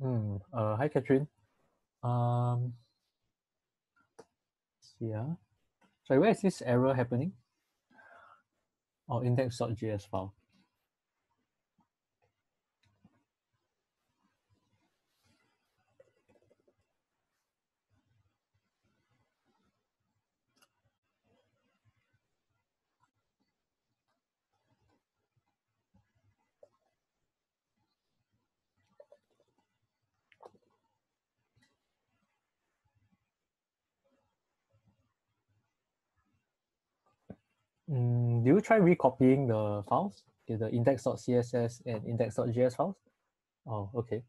Hmm. Uh, hi, Catherine. Um, yeah. Sorry, where is this error happening? Oh, index.js file. Mm, do you try recopying the files? The index.css and index.js files? Oh, okay.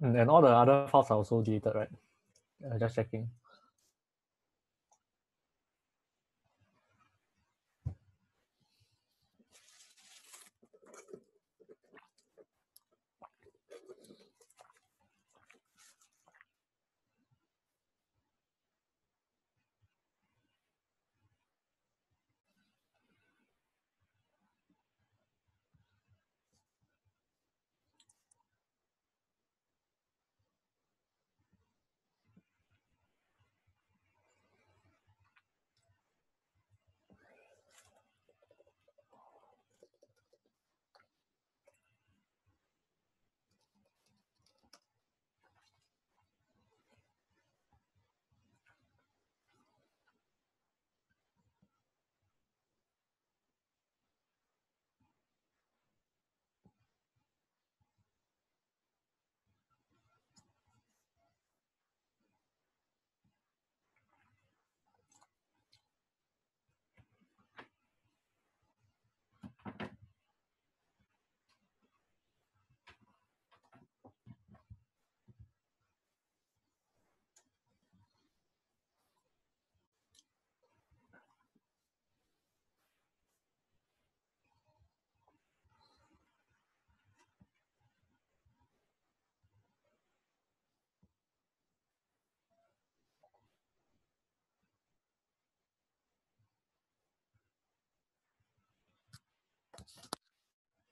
And all the other files are also deleted, right? Uh, just checking.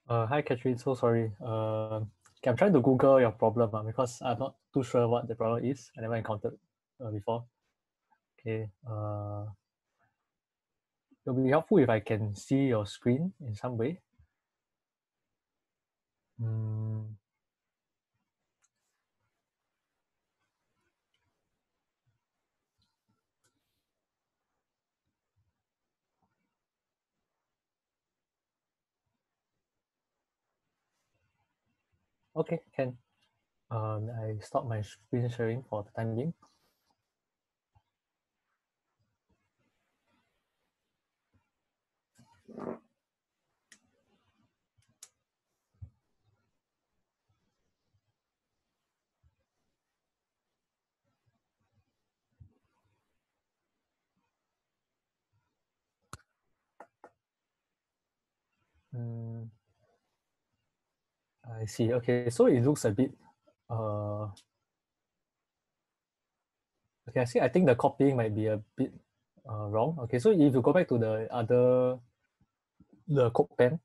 Uh, hi, Catherine. So sorry. Uh, okay, I'm trying to Google your problem uh, because I'm not too sure what the problem is. I never encountered uh, before. Okay. Uh, it'll be helpful if I can see your screen in some way. Mm, okay, can. Um, I stop my screen sharing for the time being. Mm, I see. Okay, so it looks a bit. Uh, okay, I see. I think the copying might be a bit uh, wrong. Okay, so if you go back to the other, the CodePen,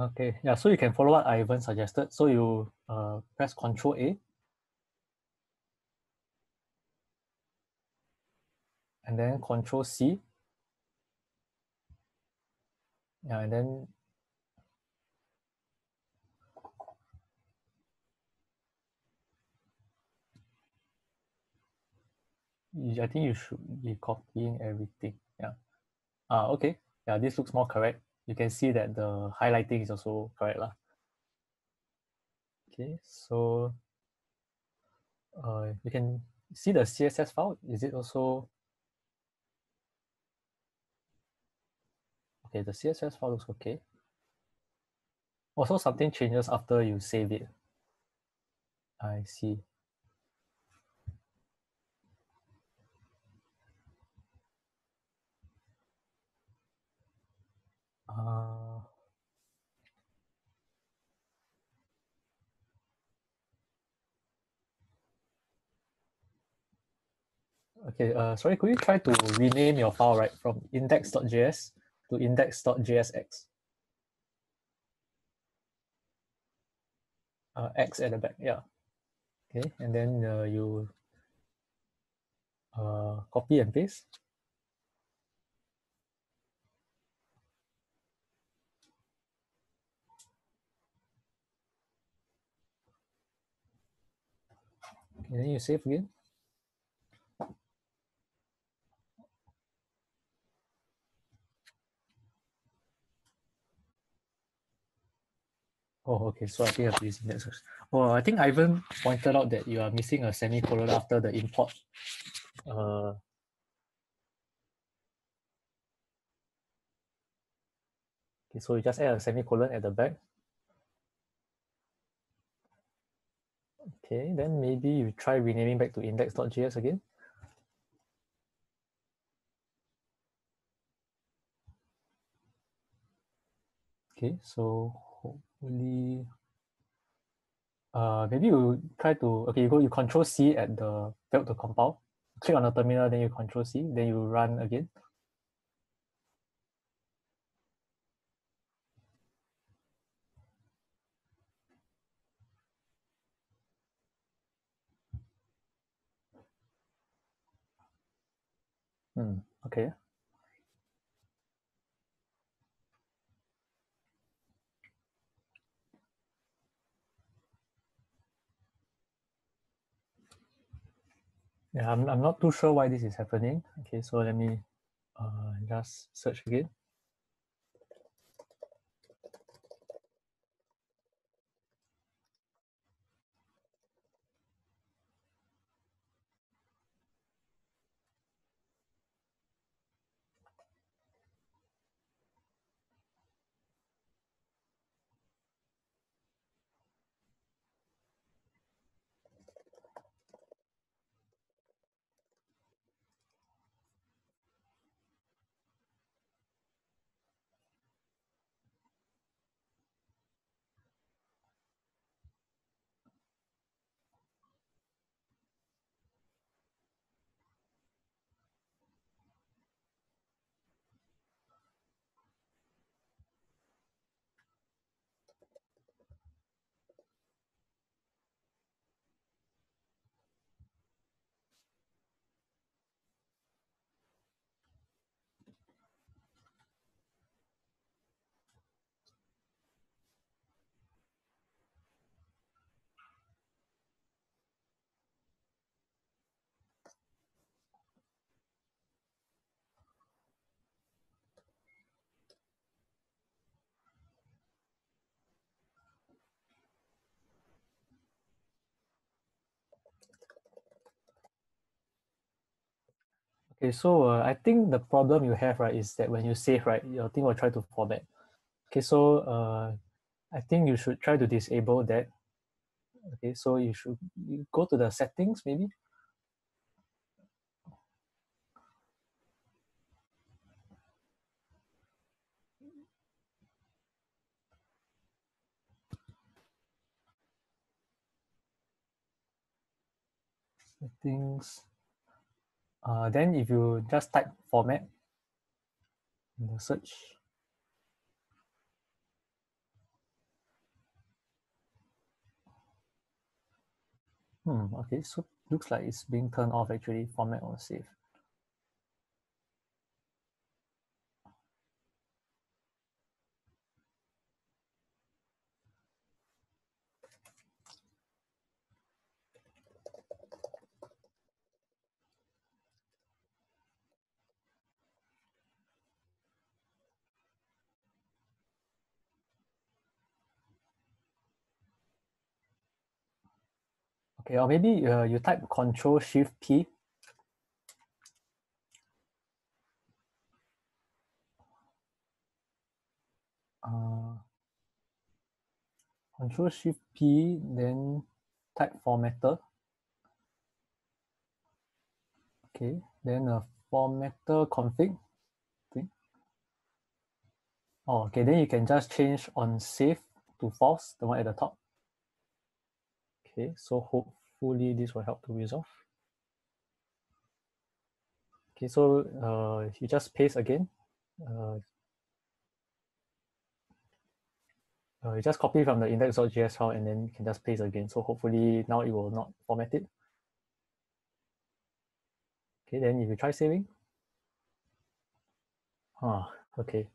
Okay, yeah, so you can follow what Ivan suggested. So you uh, press Control A. And then Control C. Yeah, and then I think you should be copying everything. Yeah. Ah, okay. Yeah, this looks more correct. You can see that the highlighting is also correct. Lah. Okay, so uh, you can see the CSS file. Is it also okay? The CSS file looks okay. Also, something changes after you save it. I see. Uh, okay, uh, sorry, could you try to rename your file, right, from index.js to index.jsx? Uh, X at the back, yeah. Okay, and then uh, you uh, copy and paste. And then you save again. Oh, okay. So I think I have to use index. Oh, I think Ivan pointed out that you are missing a semicolon after the import. Uh, okay, so you just add a semicolon at the back. Okay, then maybe you try renaming back to index.js again. Okay, so hopefully, uh, maybe you try to, okay, you go, you control C at the failed to compile. Click on the terminal, then you control C, then you run again. Hmm, okay. Yeah, I'm, I'm not too sure why this is happening. Okay, so let me uh, just search again. Okay, so uh, I think the problem you have, right, is that when you save, right, your thing will try to format. Okay, so uh, I think you should try to disable that. Okay, so you should you go to the settings maybe. Settings. Uh, then if you just type format in the search, hmm, okay, so looks like it's being turned off actually, format or save. Okay, or maybe uh, you type Control Shift P. Uh, Control Shift P, then type formatter. Okay, then a formatter config thing. Oh, okay, then you can just change on save to false, the one at the top. Okay, so hopefully this will help to resolve. Okay, so uh, you just paste again. Uh, uh, you just copy from the index.js file and then you can just paste again. So hopefully now it will not format it. Okay, then if you try saving. Ah, okay.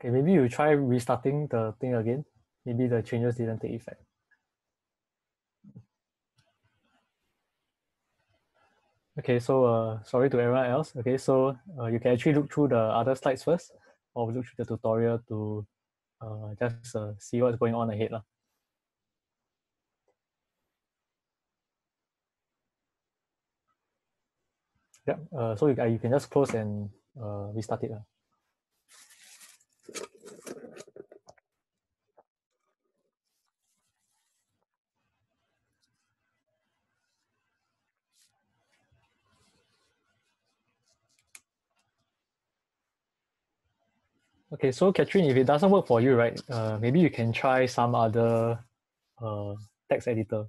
Okay, maybe you try restarting the thing again. Maybe the changes didn't take effect. Okay, so uh, sorry to everyone else. Okay, so uh, you can actually look through the other slides first or look through the tutorial to uh, just uh, see what's going on ahead. Lah. Yeah, uh, so you, you can just close and uh, restart it. Lah. Okay, so Catherine, if it doesn't work for you, right, uh, maybe you can try some other uh, text editor.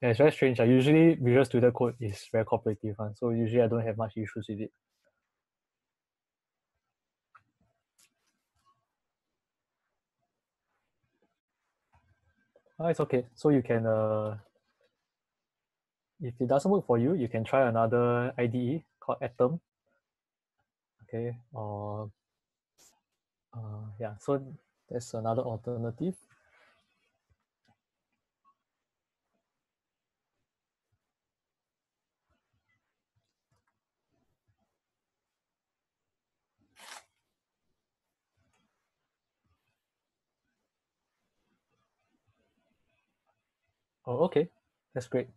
Yeah, it's very strange. Uh, usually Visual Studio Code is very cooperative, uh, so usually I don't have much issues with it. Oh, it's okay. So you can, uh, if it doesn't work for you, you can try another IDE called Atom. Okay, or uh, yeah, so that's another alternative. Oh, okay, that's great.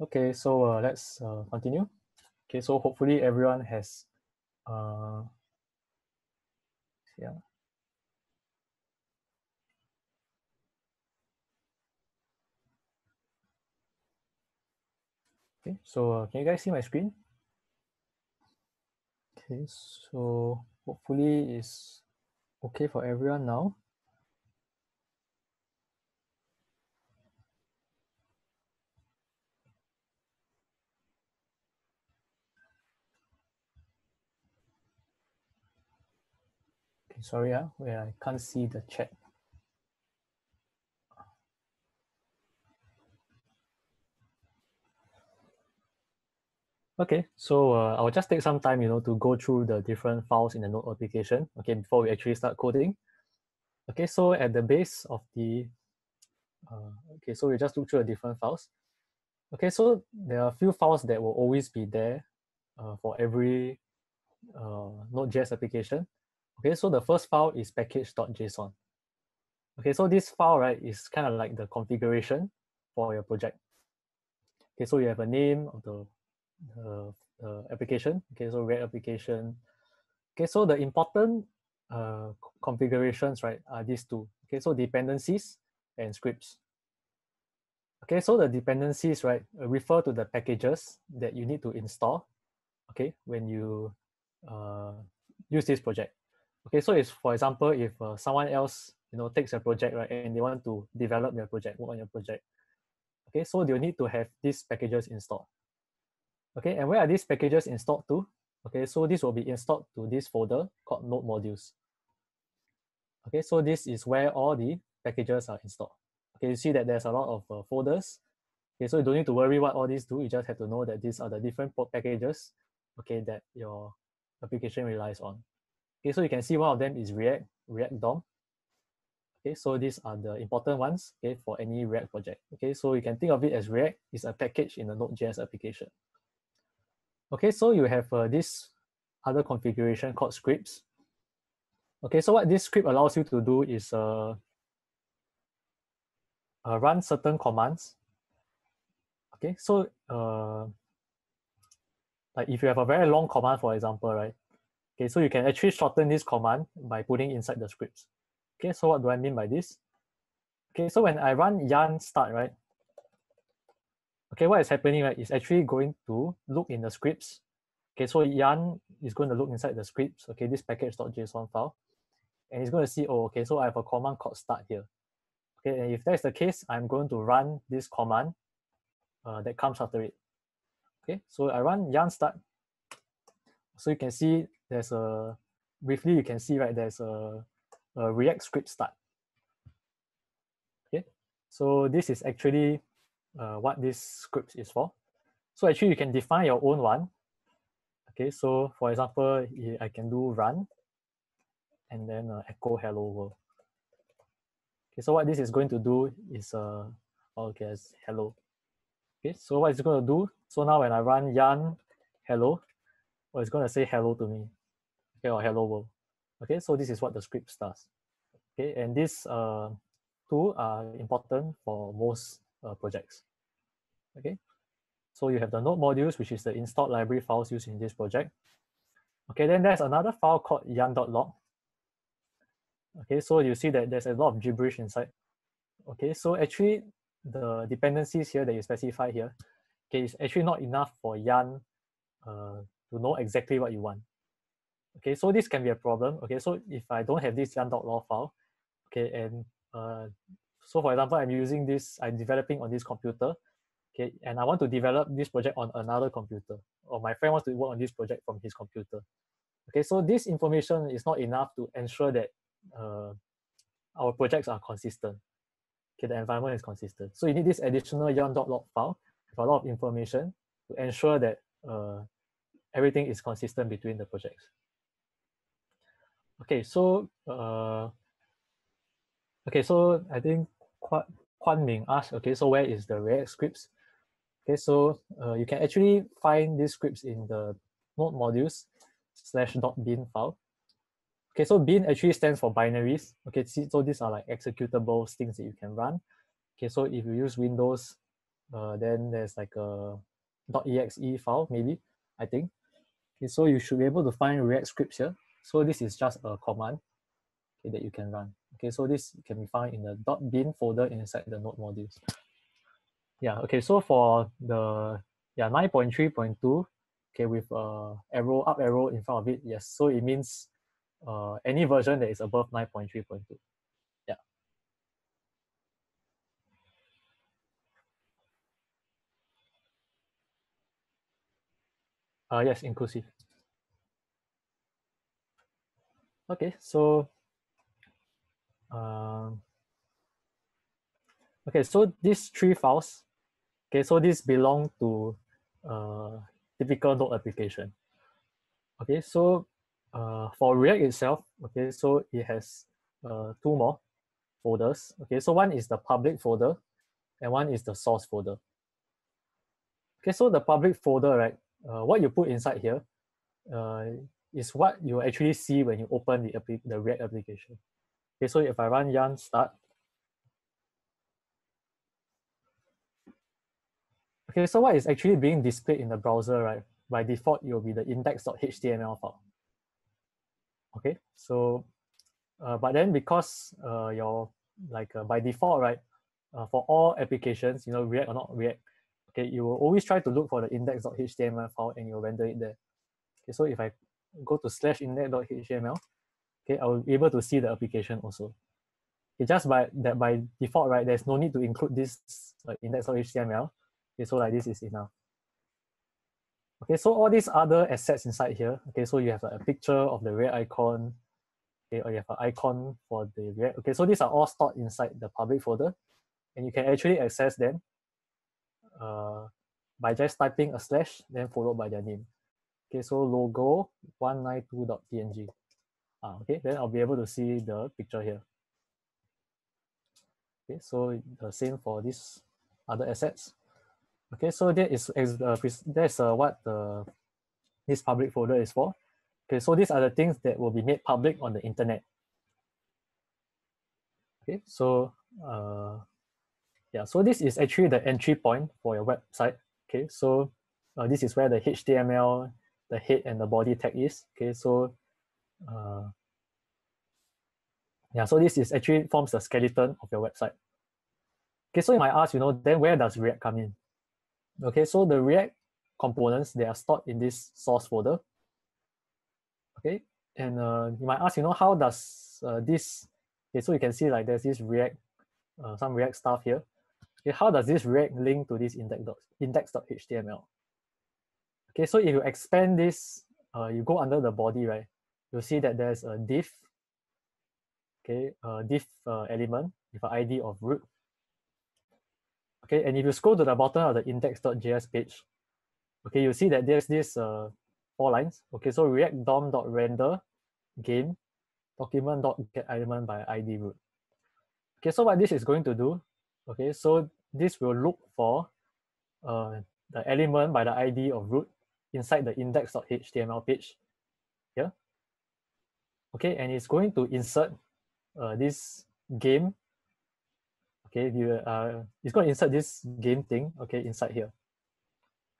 Okay, so uh, let's uh, continue. Okay, so hopefully everyone has uh, yeah. Okay, so uh, can you guys see my screen? Okay, so hopefully it's okay for everyone now. Okay, sorry, uh, where I can't see the chat. Okay, so uh, I'll just take some time, you know, to go through the different files in the Node application, okay, before we actually start coding. Okay, so at the base of the, uh, okay, so we just look through the different files. Okay, so there are a few files that will always be there uh, for every uh, Node.js application. Okay, so the first file is package.json. Okay, so this file, right, is kind of like the configuration for your project. Okay, so you have a name of the the application. Okay, so React application. Okay, so the important uh, configurations, right, are these two. Okay, so dependencies and scripts. Okay, so the dependencies, right, refer to the packages that you need to install, okay, when you uh, use this project. Okay, so it's, for example, if uh, someone else, you know, takes a project, right, and they want to develop your project, work on your project, okay, so they'll need to have these packages installed. Okay, and where are these packages installed to? Okay, so this will be installed to this folder called node modules. Okay, so this is where all the packages are installed. Okay, you see that there's a lot of uh, folders. Okay, so you don't need to worry what all these do. You just have to know that these are the different packages, okay, that your application relies on. Okay, so you can see one of them is React, React DOM. Okay, so these are the important ones okay, for any React project. Okay, so you can think of it as React is a package in a Node.js application. Okay, so you have uh, this other configuration called scripts. Okay, so what this script allows you to do is uh, uh, run certain commands. Okay, so uh, like if you have a very long command, for example, right? Okay, so you can actually shorten this command by putting inside the scripts. Okay, so what do I mean by this? Okay, so when I run yarn start, right? Okay, what is happening, right, is actually going to look in the scripts. Okay, so yarn is going to look inside the scripts, okay, this package.json file. And it's going to see, oh, okay, so I have a command called start here. Okay, and if that's the case, I'm going to run this command uh, that comes after it. Okay, so I run yarn start. So you can see there's a, briefly you can see, right, there's a uh, React script start. Okay, so this is actually uh, what this script is for. So actually you can define your own one. Okay, so for example, I can do run and then uh, echo hello world. Okay, so what this is going to do is, uh, okay, it's hello. Okay, so what it's going to do, so now when I run yarn hello, well, it's going to say hello to me, okay, or hello world. Okay, so this is what the script does. Okay, and these uh, two are important for most uh, projects. Okay, so you have the node modules, which is the installed library files used in this project. Okay, then there's another file called yarn.lock. Okay, so you see that there's a lot of gibberish inside. Okay, so actually the dependencies here that you specify here, okay, is actually not enough for yarn uh, to know exactly what you want. Okay, so this can be a problem. Okay, so if I don't have this yarn.lock file, okay, and uh, so for example, I'm using this, I'm developing on this computer, okay, and I want to develop this project on another computer, or my friend wants to work on this project from his computer. Okay, so this information is not enough to ensure that uh, our projects are consistent. Okay, the environment is consistent. So you need this additional yarn.lock file with a lot of information to ensure that uh, everything is consistent between the projects. Okay, so uh, okay, so I think Kwan Ming asked, okay, so where is the React scripts? Okay, so uh, you can actually find these scripts in the node modules slash dot bin file. Okay, so bin actually stands for binaries. Okay, so these are like executable things that you can run. Okay, so if you use Windows, uh, then there's like a dot .exe file, maybe, I think. Okay, so you should be able to find React scripts here. So this is just a command okay, that you can run. Okay, so this can be found in the .bin folder inside the node modules. Yeah, okay, so for the yeah 9.3.2, okay, with uh arrow up arrow in front of it, yes, so it means uh any version that is above 9.3.2. Yeah. Uh, yes, inclusive. Okay, so um, okay, so these three files, okay, so these belong to uh, typical node application. Okay, so uh, for React itself, okay, so it has uh, two more folders. Okay, so one is the public folder and one is the source folder. Okay, so the public folder, right, uh, what you put inside here uh, is what you actually see when you open the, the React application. Okay, so if I run yarn start, okay, so what is actually being displayed in the browser, right? By default, it will be the index.html file. Okay, so, uh, but then because uh, your, like uh, by default, right, uh, for all applications, you know, React or not React, okay, you will always try to look for the index.html file and you'll render it there. Okay, so if I go to slash index.html, okay, I will be able to see the application also. Okay, just by that by default, right, there's no need to include this like index.html. Okay, so like this is enough. Okay, so all these other assets inside here, okay, so you have a picture of the React icon, okay, or you have an icon for the React. Okay, so these are all stored inside the public folder, and you can actually access them uh, by just typing a slash, then followed by their name. Okay, so logo 192.png. Ah, okay, then I'll be able to see the picture here. Okay, so the same for these other assets. Okay, so that is is uh, that's uh, what the this public folder is for. Okay, so these are the things that will be made public on the internet. Okay, so uh, yeah, so this is actually the entry point for your website. Okay, so uh, this is where the HTML, the head and the body tag is. Okay, so uh, yeah, so this is actually forms the skeleton of your website. Okay, so you might ask, you know, then where does React come in? Okay, so the React components, they are stored in this source folder. Okay, and uh, you might ask, you know, how does uh, this, okay, so you can see like there's this React, uh, some React stuff here. Okay, how does this React link to this index index.html? Okay, so if you expand this, uh, you go under the body, right? You'll see that there's a div okay, uh, div uh, element with an ID of root. Okay, and if you scroll to the bottom of the index.js page, okay, you see that there's this uh, four lines. Okay, so react dom.render game document.get element by ID root. Okay, so what this is going to do, okay, so this will look for uh, the element by the ID of root inside the index.html page here. Okay, and it's going to insert uh, this game. Okay you uh it's going to insert this game thing okay inside here.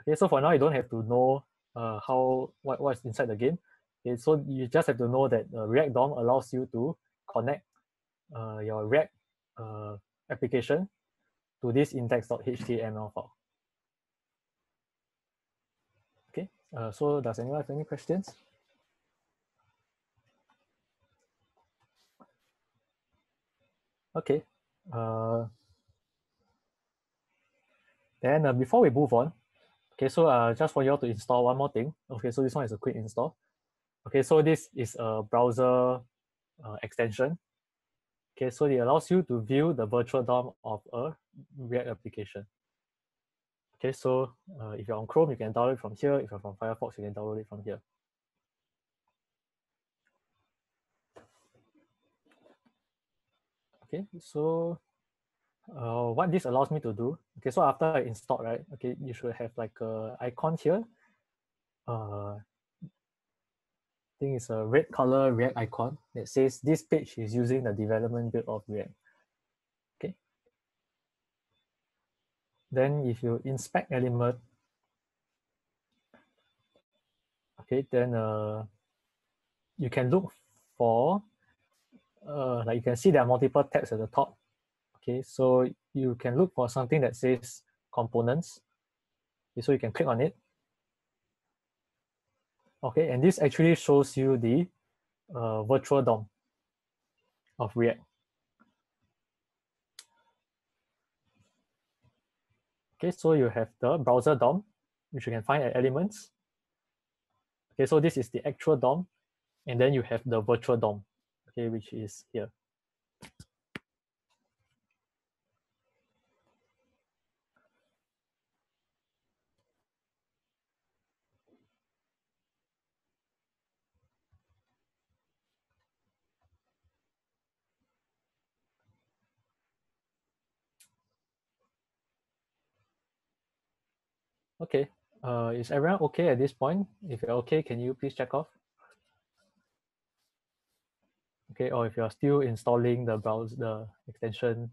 Okay so for now you don't have to know uh how what what's inside the game. Okay so you just have to know that uh, react dom allows you to connect uh, your react uh, application to this index.html file okay uh, so does anyone have any questions Okay. Uh, then uh, before we move on, okay, so uh, just for you all to install one more thing. Okay, so this one is a quick install. Okay, so this is a browser uh, extension. Okay, so it allows you to view the virtual DOM of a React application. Okay, so uh, if you're on Chrome, you can download it from here. If you're from Firefox, you can download it from here. Okay, so uh, what this allows me to do, okay, so after I install, right, okay, you should have like a icon here. Uh, I think it's a red color React icon that says this page is using the development build of React. Then if you inspect element, okay, then uh, you can look for uh, like you can see there are multiple tabs at the top. Okay, so you can look for something that says components. Okay, so you can click on it. Okay, and this actually shows you the uh, virtual DOM of React. Okay, so you have the browser DOM, which you can find at elements. Okay, so this is the actual DOM, and then you have the virtual DOM okay, which is here. Okay, uh, is everyone okay at this point? If you're okay, can you please check off? okay, or if you're still installing the browser, the extension.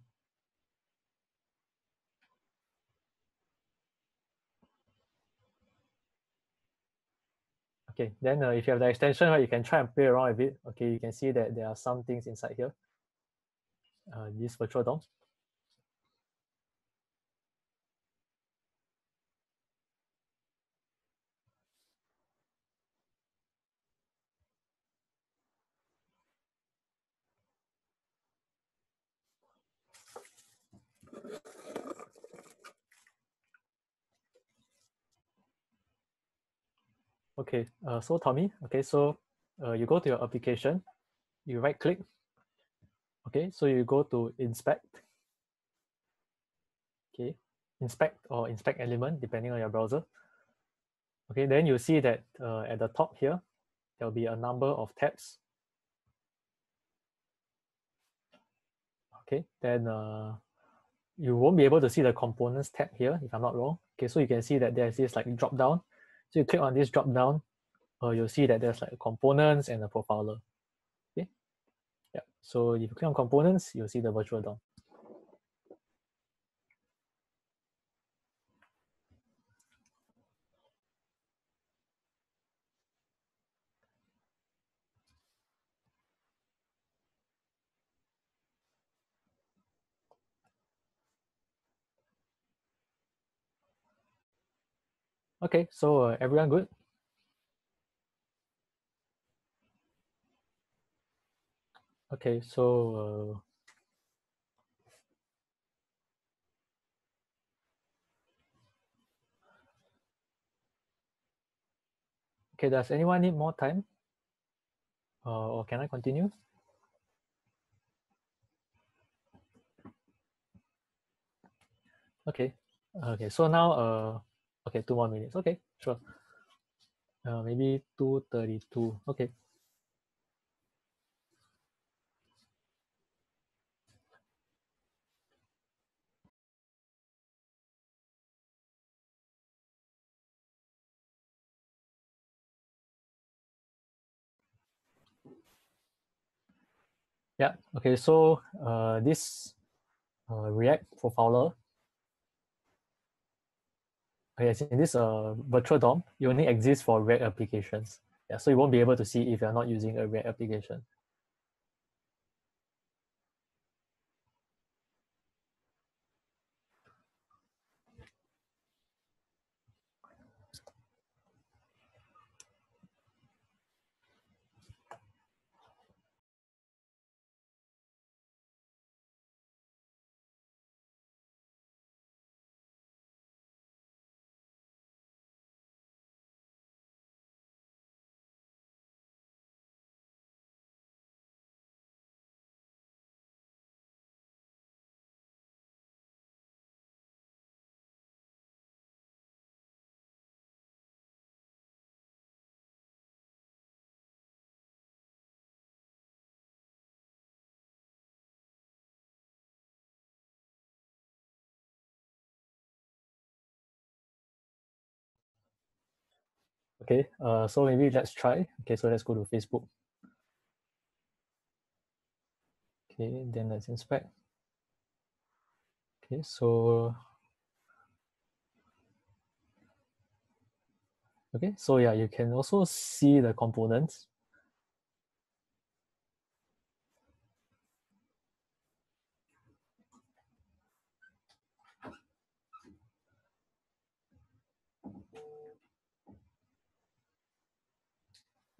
Okay, then uh, if you have the extension, right, you can try and play around with it. Okay, you can see that there are some things inside here. Uh, this virtual DOM. Okay, uh, so Tommy, okay, so uh, you go to your application, you right click. Okay, so you go to inspect. Okay, inspect or inspect element, depending on your browser. Okay, then you see that uh, at the top here, there'll be a number of tabs. okay, then uh, you won't be able to see the components tab here if I'm not wrong. Okay, so you can see that there's this like drop down. So you click on this drop down, uh, you'll see that there's like components and a profiler. Okay, yeah. So if you click on components, you'll see the virtual DOM. Okay, so uh, everyone good? Okay, so uh, okay, does anyone need more time? Uh, or can I continue? Okay, okay, so now uh Okay, two more minutes. Okay, sure. Uh, maybe 232. Okay. Yeah, okay, so uh, this uh, React profiler Okay, in this uh, virtual DOM, it only exists for React applications. Yeah, so you won't be able to see if you're not using a React application. Okay, uh, so maybe let's try. Okay, so let's go to Facebook. Okay, then let's inspect. Okay, so okay, so yeah, you can also see the components.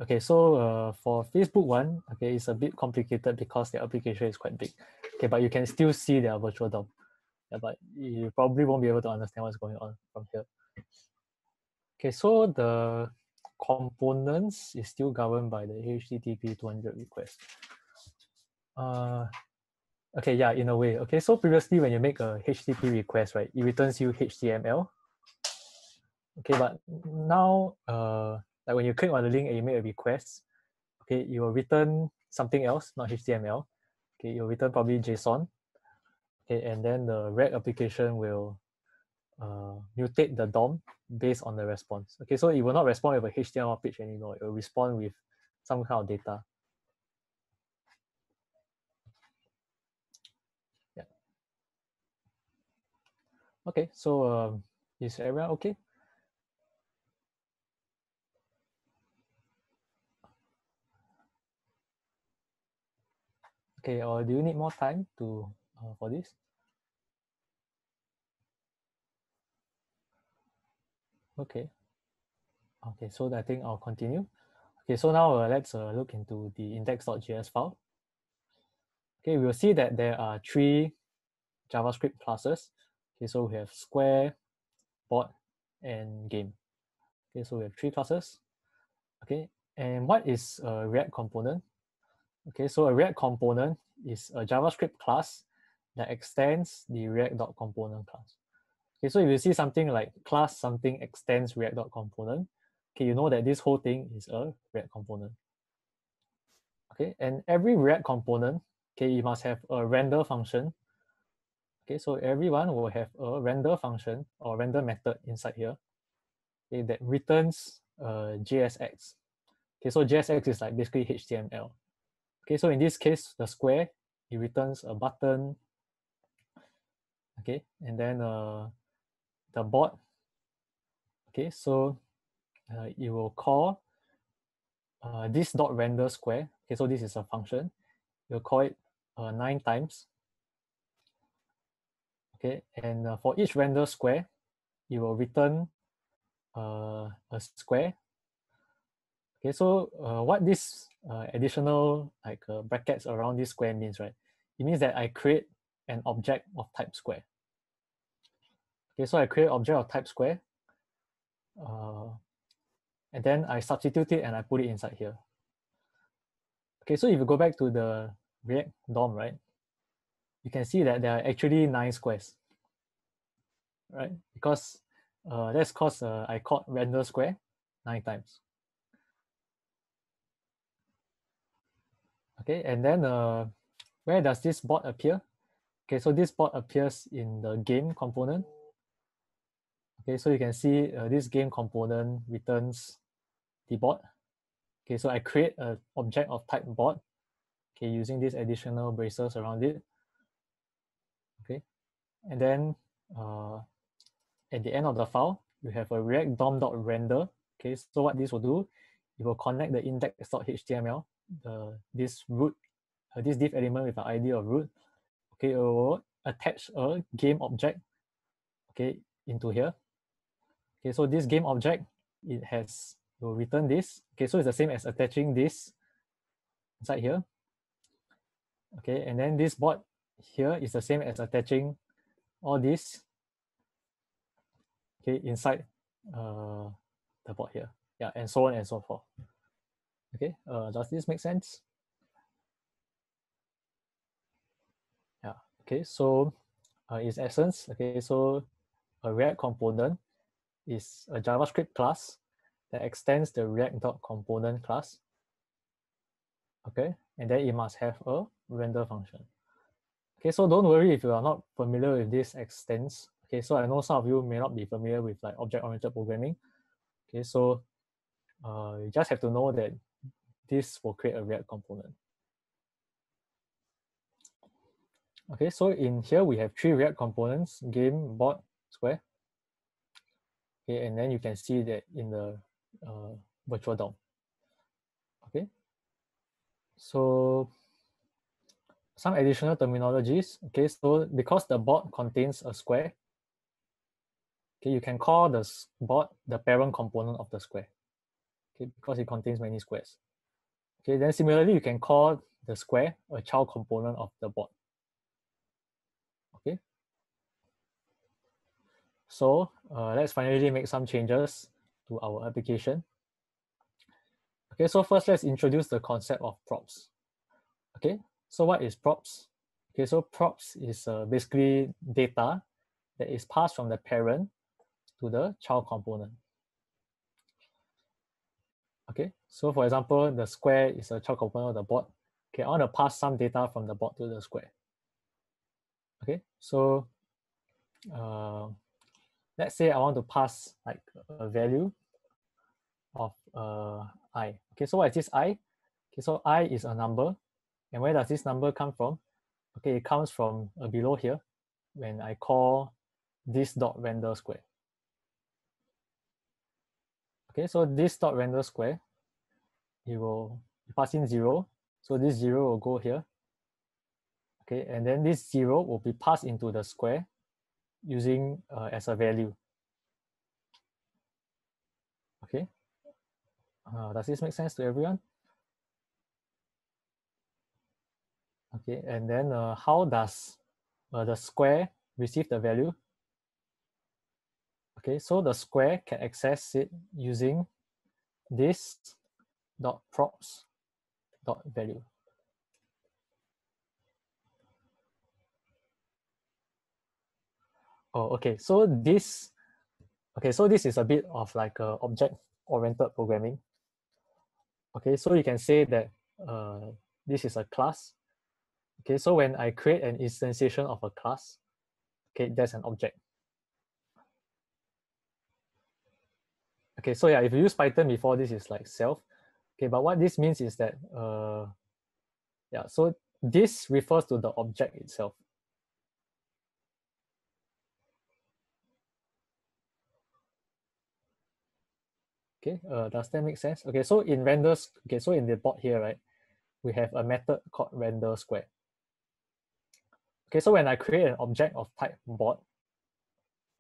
Okay, so uh, for Facebook one, okay, it's a bit complicated because the application is quite big. Okay, but you can still see their virtual DOM. Yeah, but you probably won't be able to understand what's going on from here. Okay, so the components is still governed by the HTTP 200 request. Uh, okay, yeah, in a way. Okay, so previously when you make a HTTP request, right, it returns you HTML. Okay, but now uh, like when you click on the link and you make a request, okay, you will return something else, not HTML. Okay, you'll return probably JSON. Okay, and then the React application will uh, mutate the DOM based on the response. Okay, so it will not respond with a HTML page anymore. It will respond with some kind of data. Yeah. Okay, so um, is everyone okay? Okay, or do you need more time to uh, for this? Okay. Okay, so I think I'll continue. Okay, so now uh, let's uh, look into the index.js file. Okay, we'll see that there are three JavaScript classes. Okay, so we have square, board, and game. Okay, so we have three classes. Okay, and what is a React component? Okay, so a React component is a JavaScript class that extends the React.component class. Okay, so if you see something like class something extends React.component, okay, you know that this whole thing is a React component. Okay, and every React component okay, you must have a render function. Okay, so everyone will have a render function or render method inside here okay, that returns uh, JSX. Okay, so JSX is like basically HTML. Okay, so in this case, the square, it returns a button. Okay, and then uh, the board. Okay, so uh, it will call uh, this dot render square. Okay, so this is a function. You'll call it uh, nine times. Okay, and uh, for each render square, you will return uh, a square. Okay, so uh, what this uh, additional like uh, brackets around this square means, right? It means that I create an object of type square. Okay, so I create object of type square, uh, and then I substitute it and I put it inside here. Okay, so if you go back to the React DOM, right, you can see that there are actually nine squares, right? Because uh, that's because uh, I called render square nine times. Okay, and then uh, where does this board appear? Okay, so this board appears in the game component. Okay, so you can see uh, this game component returns the board. Okay, so I create an object of type board. Okay, using these additional braces around it. Okay, and then uh, at the end of the file, you have a react dom.render. Okay, so what this will do, it will connect the index.html, the this root, uh, this div element with an ID of root. Okay, it will attach a game object. Okay, into here. Okay, so this game object, it has will return this. Okay, so it's the same as attaching this inside here. Okay, and then this board here is the same as attaching all this okay inside uh, the board here yeah and so on and so forth okay uh, does this make sense yeah okay so uh, in essence okay so a react component is a javascript class that extends the react.component class okay and then it must have a render function okay so don't worry if you are not familiar with this extends Okay, so I know some of you may not be familiar with like object-oriented programming. Okay, so uh, you just have to know that this will create a React component. Okay, so in here we have three React components, game, board, square. Okay, and then you can see that in the uh, virtual DOM. Okay, so some additional terminologies. Okay, so because the board contains a square, Okay, you can call the board the parent component of the square. Okay, because it contains many squares. Okay, then similarly, you can call the square a child component of the board. Okay. So uh, let's finally make some changes to our application. Okay, so first let's introduce the concept of props. Okay, so what is props? Okay, so props is uh, basically data that is passed from the parent to the child component. Okay, so for example, the square is a child component of the board. Okay, I want to pass some data from the board to the square. Okay, so uh, let's say I want to pass like a value of uh, i. Okay, so what is this i? Okay, so i is a number. And where does this number come from? Okay, it comes from uh, below here when I call this dot render square. Okay, so this dot render square, it will pass in zero. So this zero will go here. Okay, and then this zero will be passed into the square using uh, as a value. Okay, uh, does this make sense to everyone? Okay, and then uh, how does uh, the square receive the value? Okay, so the square can access it using this dot props dot value. Oh, okay. So this, okay, so this is a bit of like a object-oriented programming. Okay, so you can say that uh, this is a class. Okay, so when I create an instantiation of a class, okay, that's an object. Okay, so yeah, if you use Python before, this is like self. Okay, but what this means is that, uh, yeah, so this refers to the object itself. Okay, uh, does that make sense? Okay, so in renders, okay, so in the board here, right, we have a method called render square. Okay, so when I create an object of type board,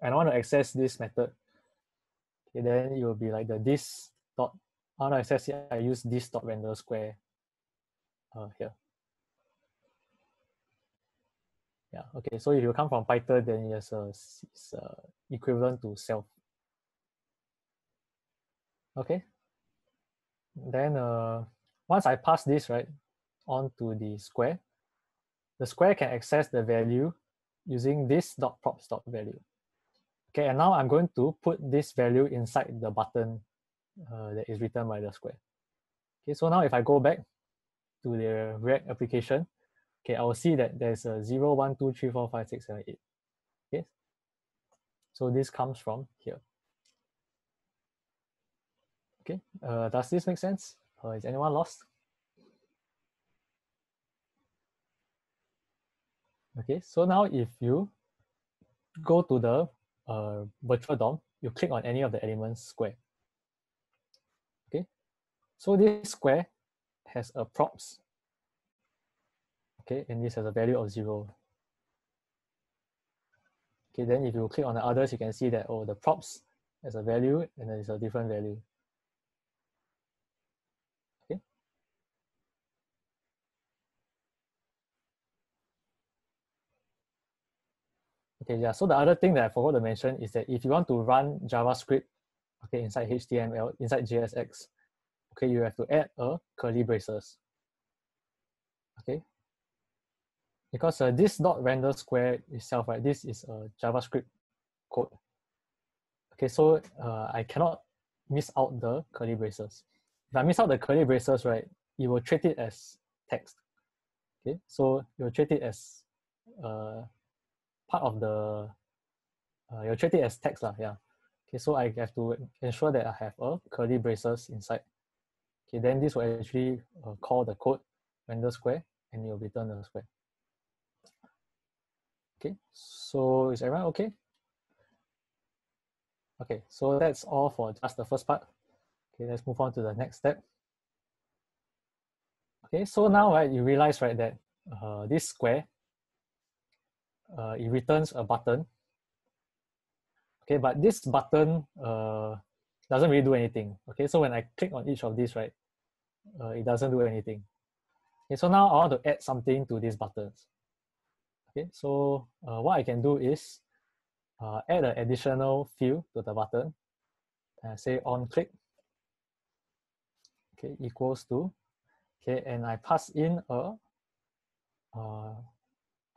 and I want to access this method, then it will be like the this dot, I want to access I use this dot render square uh, here. Yeah, okay, so if you come from Python, then it's, a, it's a equivalent to self. Okay. Then uh, once I pass this right onto the square, the square can access the value using this dot props dot value. Okay, and now I'm going to put this value inside the button uh, that is written by the square. Okay, so now if I go back to the React application, okay, I will see that there's a 0, 1, 2, 3, 4, 5, 6, 7, 8. Okay, so this comes from here. Okay, uh, does this make sense? Uh, is anyone lost? Okay, so now if you go to the uh, virtual DOM, you click on any of the elements square. Okay, so this square has a props. Okay, and this has a value of zero. Okay, then if you click on the others, you can see that, oh, the props has a value and then it's a different value. Okay, yeah. So the other thing that I forgot to mention is that if you want to run JavaScript, okay, inside HTML, inside JSX, okay, you have to add a curly braces. Okay. Because uh, this dot render square itself, right, this is a JavaScript code. Okay, so uh, I cannot miss out the curly braces. If I miss out the curly braces, right, it will treat it as text. Okay, so it will treat it as uh, part of the, uh, you treat it as text lah, yeah. Okay, so I have to ensure that I have a curly braces inside. Okay, then this will actually uh, call the code render square and it will return the square. Okay, so is everyone okay? Okay, so that's all for just the first part. Okay, let's move on to the next step. Okay, so now right, you realize right that uh, this square uh, it returns a button. Okay, but this button uh, doesn't really do anything. Okay, so when I click on each of these, right, uh, it doesn't do anything. Okay, so now I want to add something to these buttons. Okay, so uh, what I can do is uh, add an additional field to the button. And say on click. Okay, equals to. Okay, and I pass in a, uh,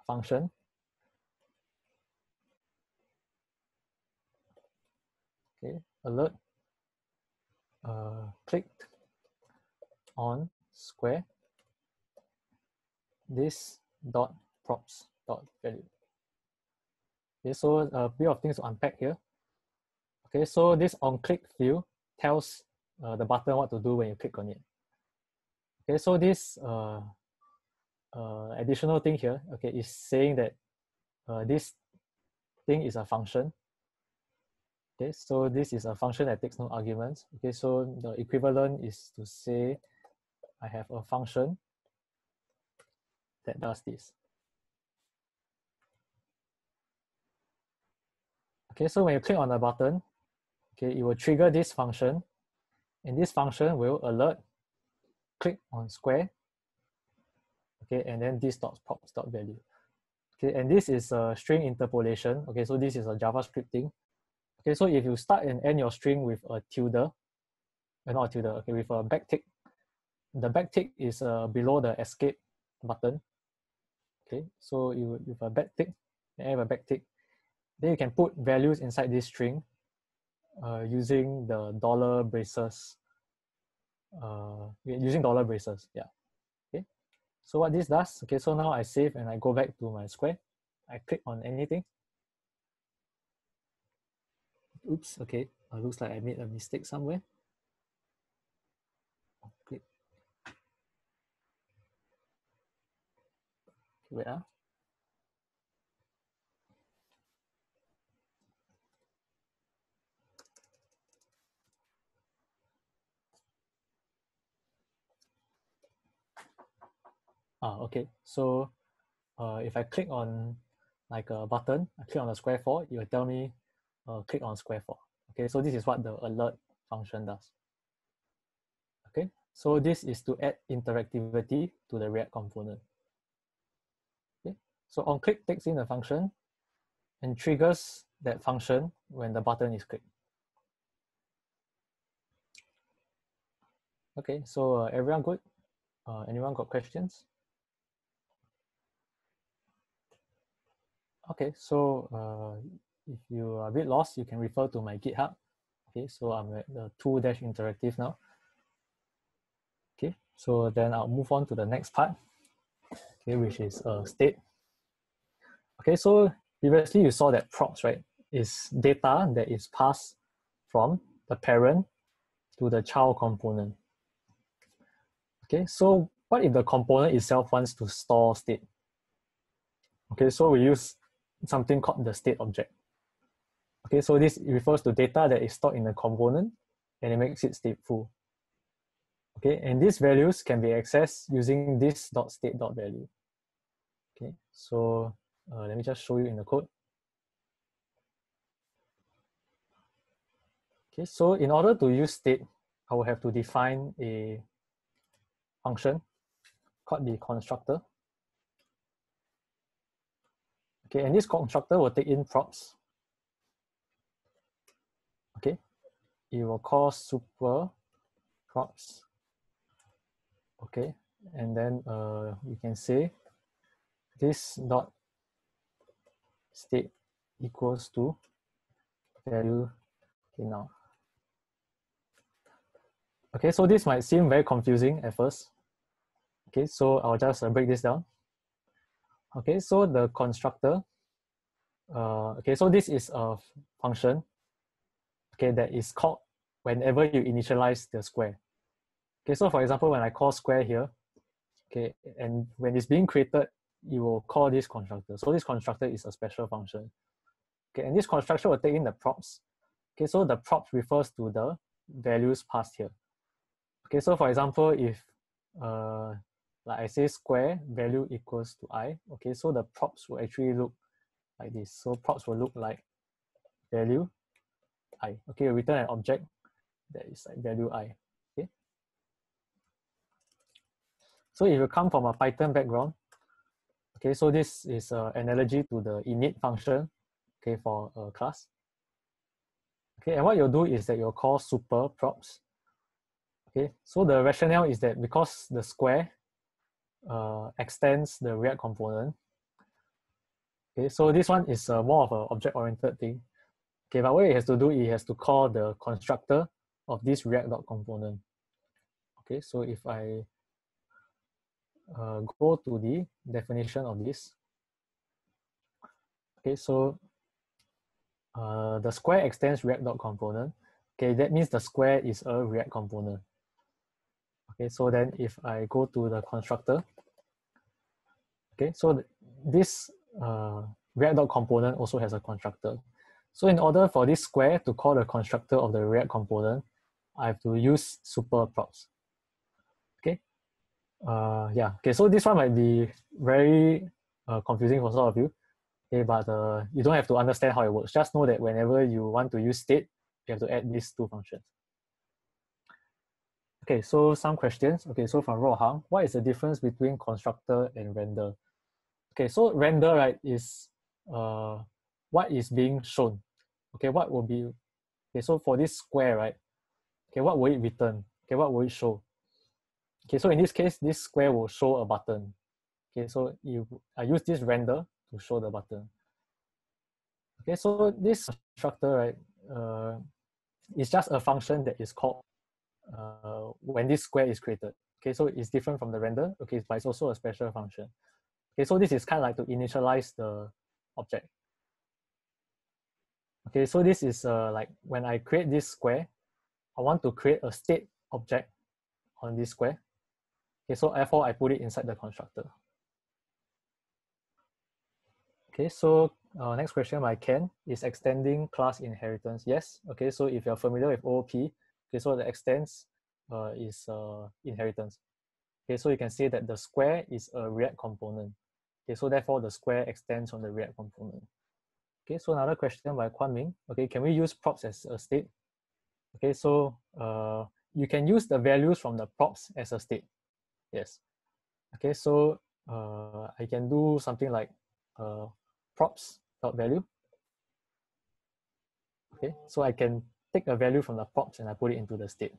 function okay, alert, uh, clicked on square, this dot props dot value. Okay, so a bit of things to unpack here. Okay, so this on click field tells uh, the button what to do when you click on it. Okay, so this uh, uh, additional thing here, okay, is saying that uh, this thing is a function Okay, so this is a function that takes no arguments. Okay, so the equivalent is to say I have a function that does this. Okay, so when you click on the button, okay, it will trigger this function, and this function will alert, click on square, okay, and then this dot props dot value. Okay, and this is a string interpolation. Okay, so this is a JavaScript thing. Okay, so if you start and end your string with a tilde, uh, not a tilde, okay, with a backtick, the backtick is uh, below the escape button. Okay, so you with a backtick, have a backtick, then you can put values inside this string uh, using the dollar braces, uh, using dollar braces, yeah. Okay, so what this does, okay, so now I save and I go back to my square. I click on anything. Oops, okay, uh, looks like I made a mistake somewhere. Okay. Wait, ah. Ah, okay. So uh, if I click on like a button, I click on the square 4, it will tell me uh, click on square 4. Okay, so this is what the alert function does. Okay, so this is to add interactivity to the React component. Okay, so on click takes in the function and triggers that function when the button is clicked. Okay, so uh, everyone good? Uh, anyone got questions? Okay, so uh, if you are a bit lost, you can refer to my GitHub. Okay, so I'm at the two dash interactive now. Okay, so then I'll move on to the next part, okay, which is uh, state. Okay, so previously you saw that props, right, is data that is passed from the parent to the child component. Okay, so what if the component itself wants to store state? Okay, so we use something called the state object. Okay, so this refers to data that is stored in the component and it makes it stateful. Okay, and these values can be accessed using this dot state dot value. Okay, so uh, let me just show you in the code. Okay, so in order to use state, I will have to define a function called the constructor. Okay, and this constructor will take in props. Okay, it will call super props. Okay, and then uh, we can say this dot state equals to value okay now. Okay, so this might seem very confusing at first. Okay, so I'll just uh, break this down. Okay, so the constructor, uh, okay, so this is a function, okay, that is called whenever you initialize the square. Okay, so for example, when I call square here, okay, and when it's being created, you will call this constructor. So this constructor is a special function. Okay, and this constructor will take in the props. Okay, so the props refers to the values passed here. Okay, so for example, if uh, like I say square value equals to i. Okay, so the props will actually look like this. So props will look like value i. Okay, return an object that is like value i. Okay. So if you come from a Python background, okay, so this is an analogy to the init function, okay, for a class. Okay, and what you'll do is that you'll call super props. Okay, so the rationale is that because the square uh, extends the React component. Okay, so this one is uh, more of an object-oriented thing. Okay, but what it has to do, it has to call the constructor of this React.component. Okay, so if I uh, go to the definition of this, okay, so uh, the square extends React.component. Okay, that means the square is a React component. Okay, so then if I go to the constructor, okay, so this uh, React component also has a constructor. So in order for this square to call the constructor of the React component, I have to use super props. Okay, uh, yeah, okay, so this one might be very uh, confusing for some of you. Okay, but uh, you don't have to understand how it works. Just know that whenever you want to use state, you have to add these two functions. Okay, so some questions. Okay, so from Rohang, what is the difference between constructor and render? Okay, so render, right, is uh, what is being shown. Okay, what will be, okay, so for this square, right, okay, what will it return? Okay, what will it show? Okay, so in this case, this square will show a button. Okay, so you I use this render to show the button. Okay, so this constructor, right, uh, is just a function that is called uh, when this square is created. Okay, so it's different from the render. Okay, but it's also a special function. Okay, so this is kind of like to initialize the object. Okay, so this is uh, like when I create this square, I want to create a state object on this square. Okay, so therefore I put it inside the constructor. Okay, so uh, next question by Ken is extending class inheritance. Yes. Okay, so if you're familiar with OOP, okay, so the extends uh, is uh, inheritance. Okay, so you can say that the square is a React component. Okay, so therefore the square extends on the React component. Okay, so another question by Kwan Ming. Okay, can we use props as a state? Okay, so uh, you can use the values from the props as a state. Yes. Okay, so uh, I can do something like uh, props dot value. Okay, so I can take a value from the props and I put it into the state.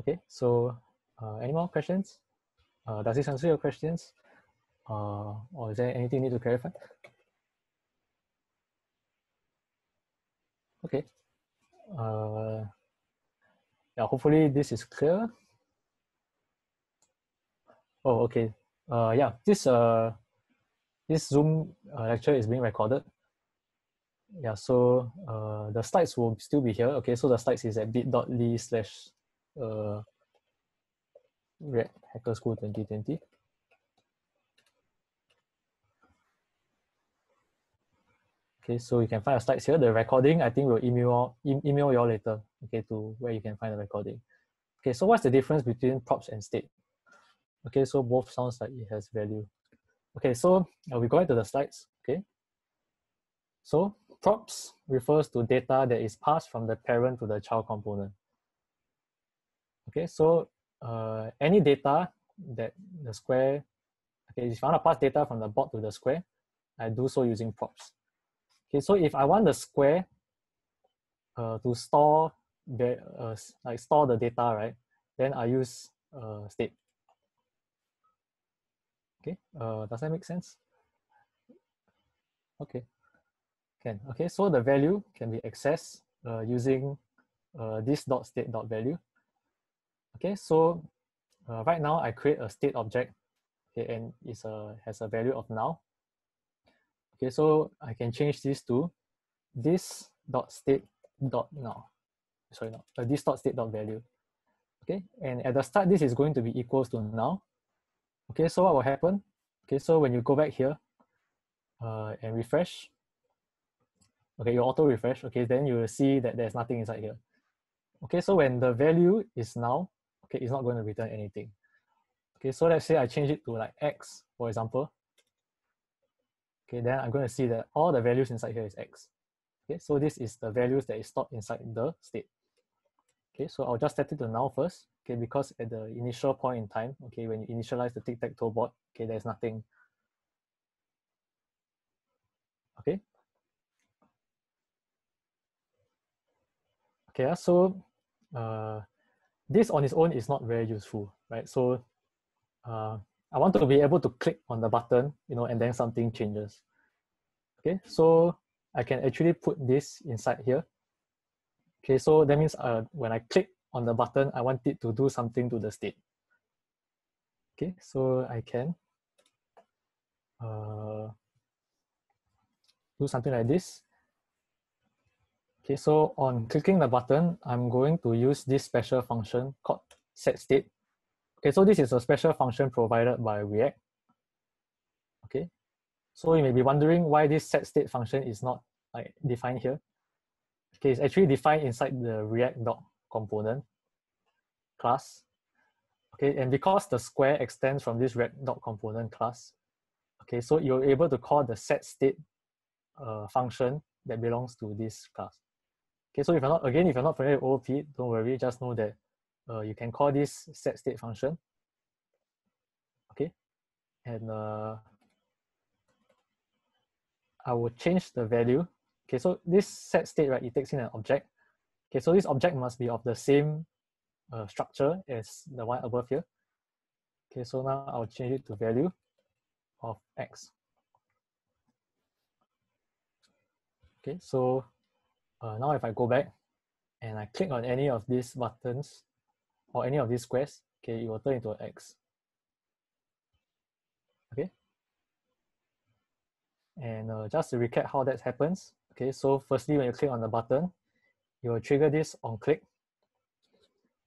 Okay, so uh, any more questions? Uh, does this answer your questions? Uh, or is there anything you need to clarify? Okay. Uh, yeah, hopefully this is clear. Oh, okay. Uh, yeah, this uh, this Zoom uh, lecture is being recorded. Yeah, so uh, the slides will still be here. Okay, so the slides is at bit.ly slash uh, Red Hacker School 2020. Okay, so you can find the slides here. The recording, I think we'll email email you all later. Okay, to where you can find the recording. Okay, so what's the difference between props and state? Okay, so both sounds like it has value. Okay, so uh, we go into the slides. Okay, so props refers to data that is passed from the parent to the child component. Okay, so uh, any data that the square, okay, if I want to pass data from the board to the square, I do so using props. Okay, so if I want the square uh, to store the uh, like store the data, right? Then I use uh, state. Okay, uh, does that make sense? Okay, can. Okay, so the value can be accessed uh, using uh, this dot state dot value. Okay, so uh, right now I create a state object, okay, and it's a has a value of now. Okay, so I can change this to this dot state dot now. Sorry, no, uh, this dot state dot value. Okay, and at the start, this is going to be equals to now. Okay, so what will happen? Okay, so when you go back here uh, and refresh, okay, you auto refresh, okay, then you will see that there's nothing inside here. Okay, so when the value is now, okay, it's not going to return anything. Okay, so let's say I change it to like x, for example. Okay, then I'm going to see that all the values inside here is x. Okay, so this is the values that is stored inside the state. Okay, so I'll just set it to now first. Okay, because at the initial point in time, okay, when you initialize the tic-tac-toe board, okay, there's nothing. Okay. Okay, so uh, this on its own is not very useful, right? So uh, I want to be able to click on the button, you know, and then something changes. Okay, so I can actually put this inside here. Okay, so that means uh, when I click on the button, I want it to do something to the state. Okay, so I can uh, do something like this. Okay, so on clicking the button, I'm going to use this special function called set state. Okay, so this is a special function provided by React. Okay, so you may be wondering why this set state function is not like defined here. Okay, it's actually defined inside the React dot component class. Okay, and because the square extends from this React dot component class, okay, so you're able to call the set state uh, function that belongs to this class. Okay, so if you're not, again, if you're not familiar with OOP, don't worry, just know that uh, you can call this set state function. Okay, and uh, I will change the value. Okay, so this set state, right, it takes in an object. Okay, so this object must be of the same uh, structure as the one above here. Okay, so now I'll change it to value of x. Okay, so uh, now if I go back and I click on any of these buttons or any of these squares, okay, it will turn into an X. Okay. And uh, just to recap how that happens, okay, so firstly, when you click on the button, you will trigger this on click.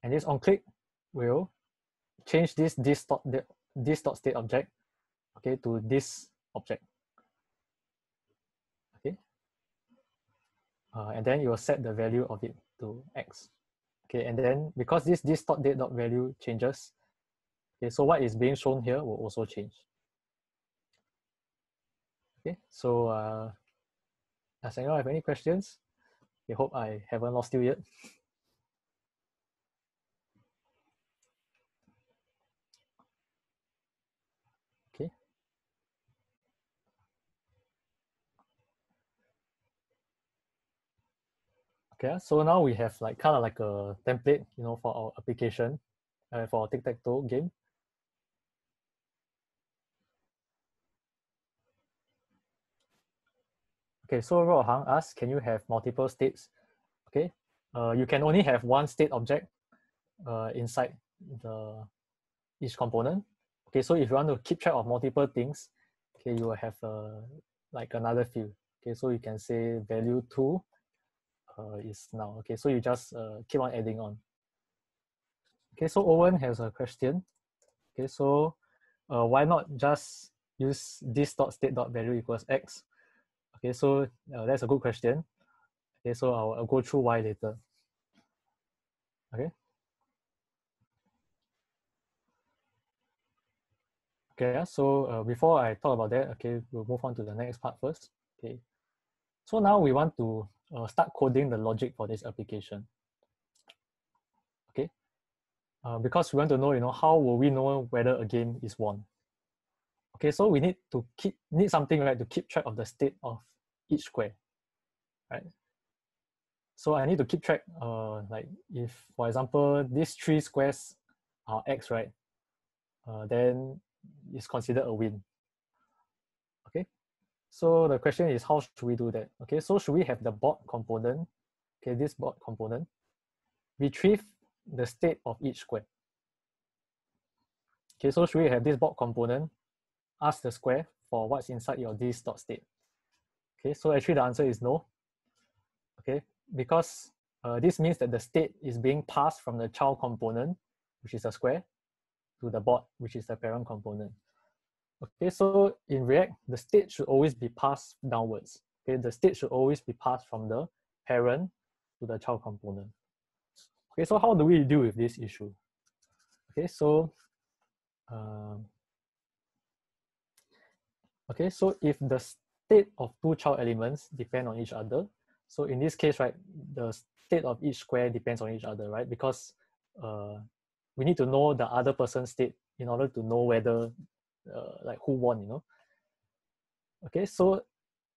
And this on click will change this this dot, this dot state object, okay, to this object. Okay. Uh, and then you will set the value of it to X. Okay, and then because this this dot state dot value changes, okay, so what is being shown here will also change. Okay, so uh, does anyone have any questions? I hope I haven't lost you yet. Okay. Okay, so now we have like kind of like a template, you know, for our application, uh, for our tic-tac-toe game. Okay, so Ro Hang asks, can you have multiple states? Okay, uh, you can only have one state object uh, inside the each component. Okay, so if you want to keep track of multiple things, okay, you will have uh, like another field. Okay, so you can say value two is now. Okay, so you just uh, keep on adding on. Okay, so Owen has a question. Okay, so uh, why not just use this dot state dot value equals x? Okay, so uh, that's a good question. Okay, so I'll, I'll go through why later. Okay. Okay, so uh, before I talk about that, okay, we'll move on to the next part first. Okay, so now we want to uh, start coding the logic for this application. Okay, uh, because we want to know, you know, how will we know whether a game is won? Okay, so we need to keep need something right to keep track of the state of each square, right? So I need to keep track, uh, like if, for example, these three squares are x, right? Uh, then it's considered a win. So the question is, how should we do that? Okay, so should we have the board component, okay, this board component, retrieve the state of each square. Okay, so should we have this board component, ask the square for what's inside your this dot state. Okay, so actually the answer is no. Okay, because uh, this means that the state is being passed from the child component, which is a square, to the board, which is the parent component. Okay, so in React, the state should always be passed downwards. Okay, the state should always be passed from the parent to the child component. Okay, so how do we deal with this issue? Okay, so um, okay, so if the state of two child elements depend on each other, so in this case, right, the state of each square depends on each other, right? Because uh, we need to know the other person's state in order to know whether uh, like who won, you know. Okay, so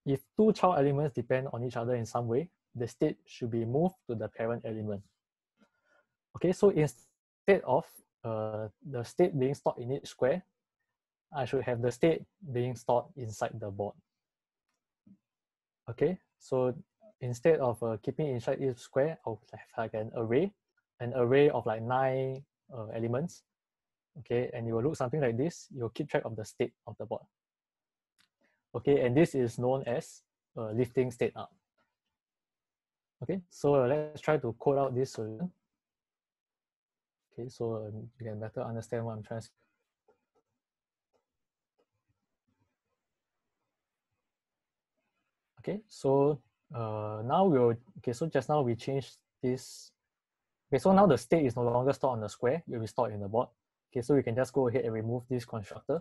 if two child elements depend on each other in some way, the state should be moved to the parent element. Okay, so instead of uh, the state being stored in each square, I should have the state being stored inside the board. Okay, so instead of uh, keeping inside each square, I'll have like an array, an array of like nine uh, elements okay, and it will look something like this. You'll keep track of the state of the board. Okay, and this is known as lifting state up. Okay, so let's try to code out this solution. Okay, so um, you can better understand what I'm trying to Okay, so uh, now we'll, okay, so just now we changed this. Okay, so now the state is no longer stored on the square, it will be stored in the board. Okay, so we can just go ahead and remove this constructor.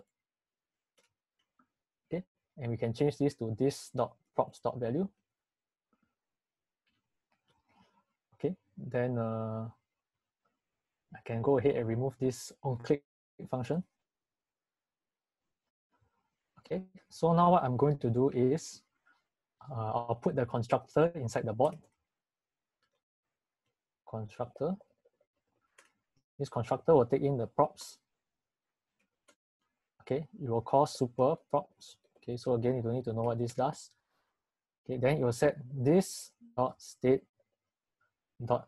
Okay, and we can change this to this dot props dot value. Okay, then uh, I can go ahead and remove this on click function. Okay, so now what I'm going to do is uh, I'll put the constructor inside the board. Constructor. This constructor will take in the props. Okay, it will call super props. Okay, so again, you don't need to know what this does. Okay, then you will set this dot state dot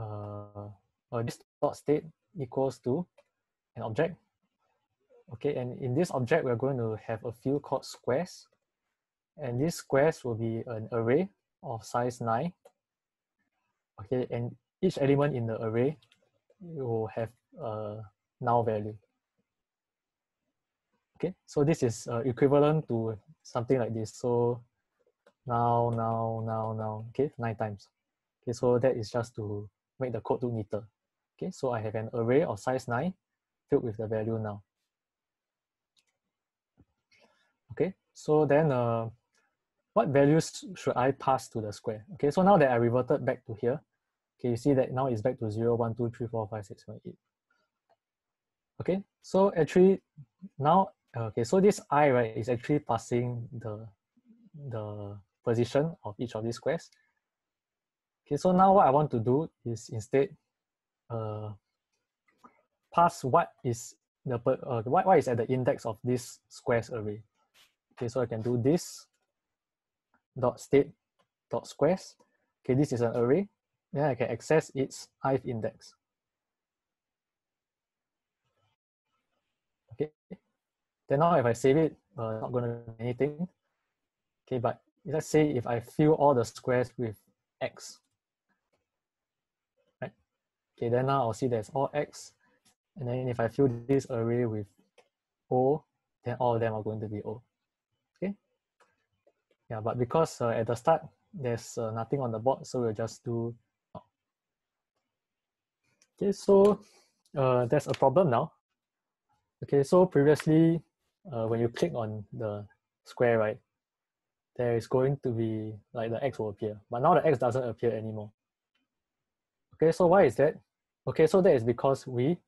uh, uh this dot state equals to an object. Okay, and in this object, we're going to have a field called squares. And these squares will be an array of size 9. Okay, and each element in the array will have a null value. Okay, so this is uh, equivalent to something like this. So now, now, now, now, okay, nine times. Okay, so that is just to make the code look neater. Okay, so I have an array of size 9 filled with the value now. Okay, so then uh, what values should I pass to the square? Okay, so now that I reverted back to here, okay, you see that now it's back to 0, 1, 2, 3, 4, 5, 6, 7, 8. Okay, so actually now Okay, so this i right is actually passing the the position of each of these squares. Okay, so now what I want to do is instead uh, pass what is the uh, what, what is at the index of this squares array. Okay, so I can do this dot state dot squares. Okay, this is an array. Then I can access its ith index. Okay, then now if I save it, uh, not gonna do anything. Okay, but let's say if I fill all the squares with x, right? Okay, then now I'll see there's all x. And then if I fill this array with O, then all of them are going to be O. Okay. Yeah, but because uh, at the start, there's uh, nothing on the board, so we'll just do. Okay, so uh, there's a problem now. Okay, so previously uh, when you click on the square, right, there is going to be like the x will appear, but now the x doesn't appear anymore. Okay, so why is that? Okay, so that is because we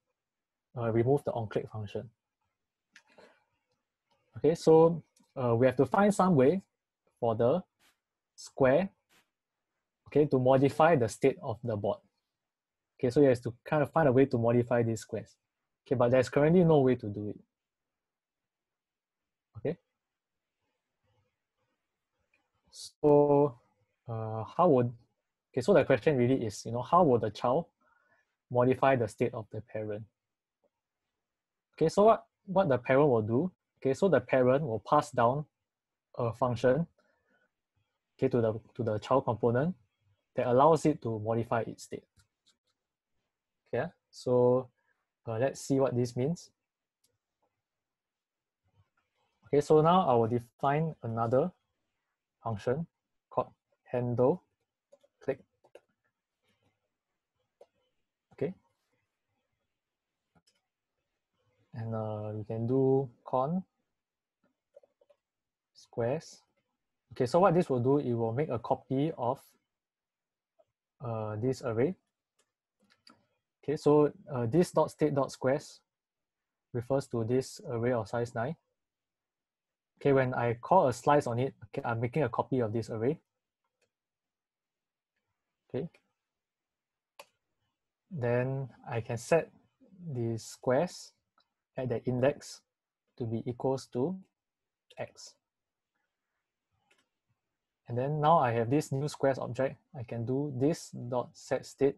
uh, remove the onClick function. Okay, so uh, we have to find some way for the square, okay, to modify the state of the board. Okay, so you have to kind of find a way to modify these squares. Okay, but there's currently no way to do it. Okay. So uh, how would, okay, so the question really is, you know, how would the child modify the state of the parent? Okay, so what, what the parent will do, okay, so the parent will pass down a function okay, to, the, to the child component that allows it to modify its state. Okay, so uh, let's see what this means. Okay, so now I will define another function called handle click. Okay. And uh, we can do const squares. Okay, so what this will do, it will make a copy of uh, this array. Okay, so uh, this dot state dot squares refers to this array of size 9. Okay, when I call a slice on it, okay, I'm making a copy of this array. Okay. Then I can set the squares at the index to be equals to x. And then now I have this new squares object. I can do this dot set state.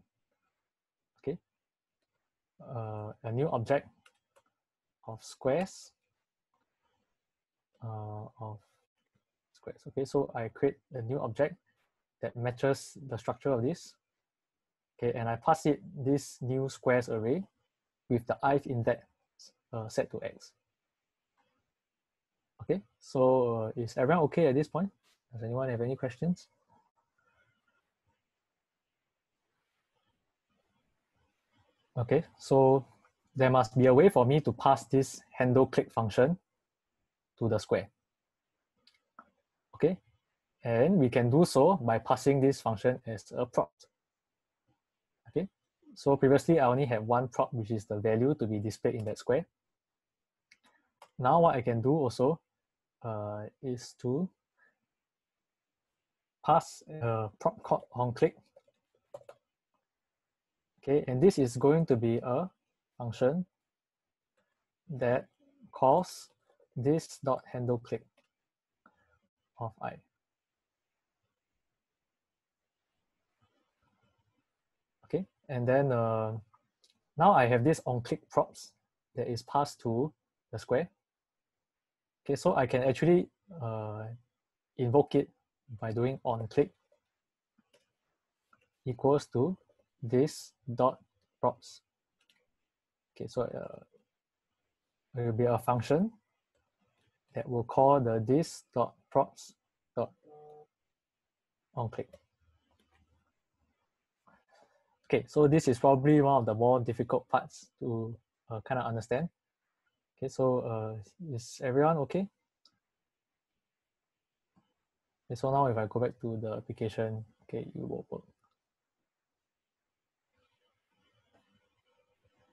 Uh, a new object of squares uh, of squares. Okay, so I create a new object that matches the structure of this. Okay, and I pass it this new squares array with the ith index uh, set to x. Okay, so uh, is everyone okay at this point? Does anyone have any questions? Okay, so there must be a way for me to pass this handle click function to the square. Okay, and we can do so by passing this function as a prop. Okay, so previously I only had one prop, which is the value to be displayed in that square. Now what I can do also uh, is to pass a prop called on click. Okay, and this is going to be a function that calls this dot handle click of i. Okay, and then uh, now I have this on-click props that is passed to the square. Okay, so I can actually uh, invoke it by doing on-click equals to this dot props. Okay, so uh, it will be a function that will call the this dot props dot on click. Okay, so this is probably one of the more difficult parts to uh, kind of understand. Okay, so uh, is everyone okay? Okay, so now if I go back to the application, okay, it will work.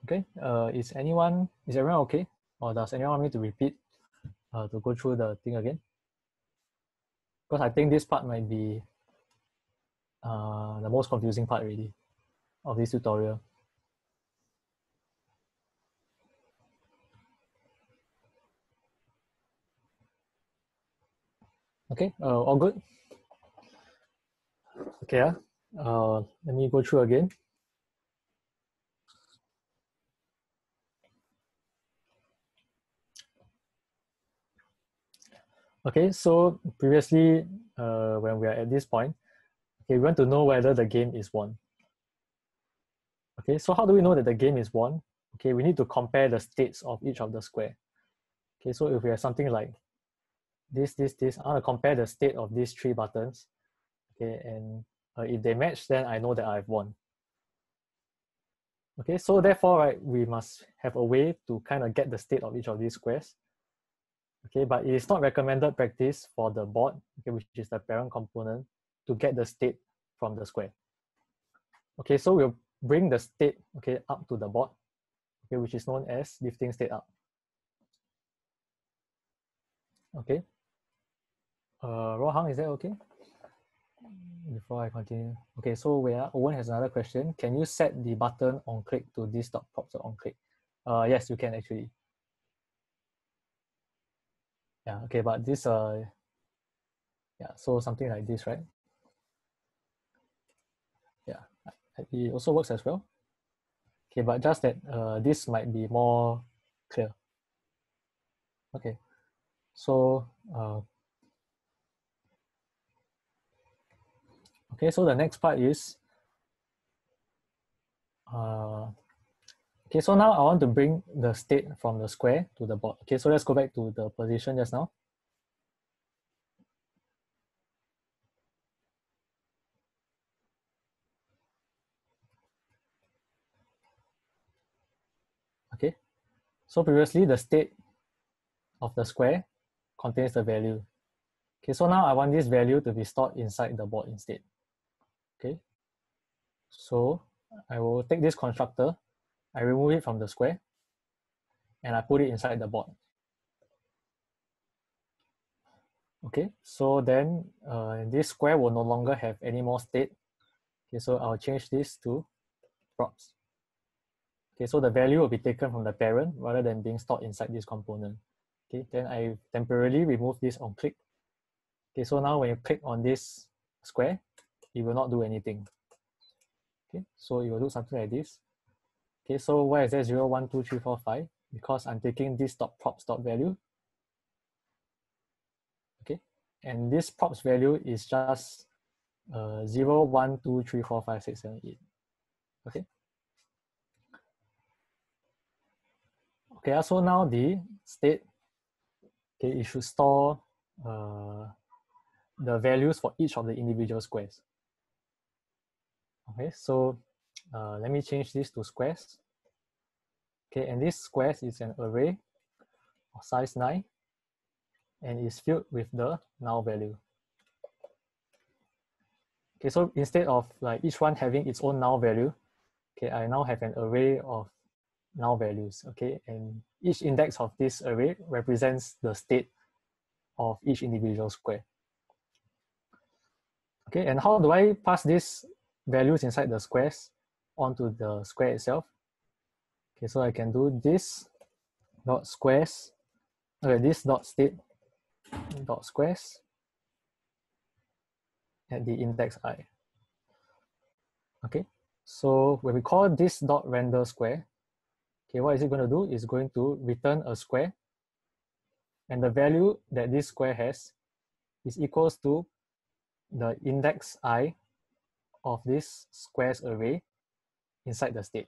Okay, uh, is anyone, is everyone okay? Or does anyone want me to repeat uh, to go through the thing again? Because I think this part might be uh, the most confusing part really of this tutorial. Okay, uh, all good? Okay, uh, uh, let me go through again. Okay, so previously, uh, when we are at this point, okay, we want to know whether the game is won. Okay, so how do we know that the game is won? Okay, we need to compare the states of each of the square. Okay, so if we have something like this, this, this, I want to compare the state of these three buttons. Okay, and uh, if they match, then I know that I've won. Okay, so therefore, right, we must have a way to kind of get the state of each of these squares okay but it is not recommended practice for the board okay which is the parent component to get the state from the square. Okay so we'll bring the state okay up to the board okay which is known as lifting state up. Okay. Uh Rohang, is that okay? Before I continue. Okay so we are, Owen has another question. Can you set the button on click to this dot props on click? Uh yes you can actually yeah, okay, but this, uh, yeah, so something like this, right? Yeah, it also works as well. Okay, but just that uh, this might be more clear. Okay, so, uh, okay, so the next part is, uh, Okay, so now I want to bring the state from the square to the board. Okay, so let's go back to the position just now. Okay, so previously the state of the square contains the value. Okay, so now I want this value to be stored inside the board instead. Okay, so I will take this constructor I remove it from the square and I put it inside the board. Okay, so then uh, this square will no longer have any more state. Okay, so I'll change this to props. Okay, so the value will be taken from the parent rather than being stored inside this component. Okay, then I temporarily remove this on click. Okay, so now when you click on this square, it will not do anything. Okay, so it will do something like this. Okay, so where is there 0, 1, 2, 3, 4, 5? Because I'm taking this dot props dot value. Okay, and this props value is just uh, 0, 1, 2, 3, 4, 5, 6, 7, 8. Okay. Okay, so now the state, okay, it should store uh, the values for each of the individual squares. Okay, so uh, let me change this to squares. Okay, and this squares is an array of size 9 and is filled with the null value. Okay, so instead of like each one having its own null value, okay, I now have an array of null values, okay, and each index of this array represents the state of each individual square. Okay, and how do I pass these values inside the squares? Onto the square itself. Okay, so I can do this dot squares, okay, this dot state dot squares at the index i. Okay, So when we call this dot render square, okay, what is it going to do? It's going to return a square. And the value that this square has is equals to the index i of this squares array inside the state.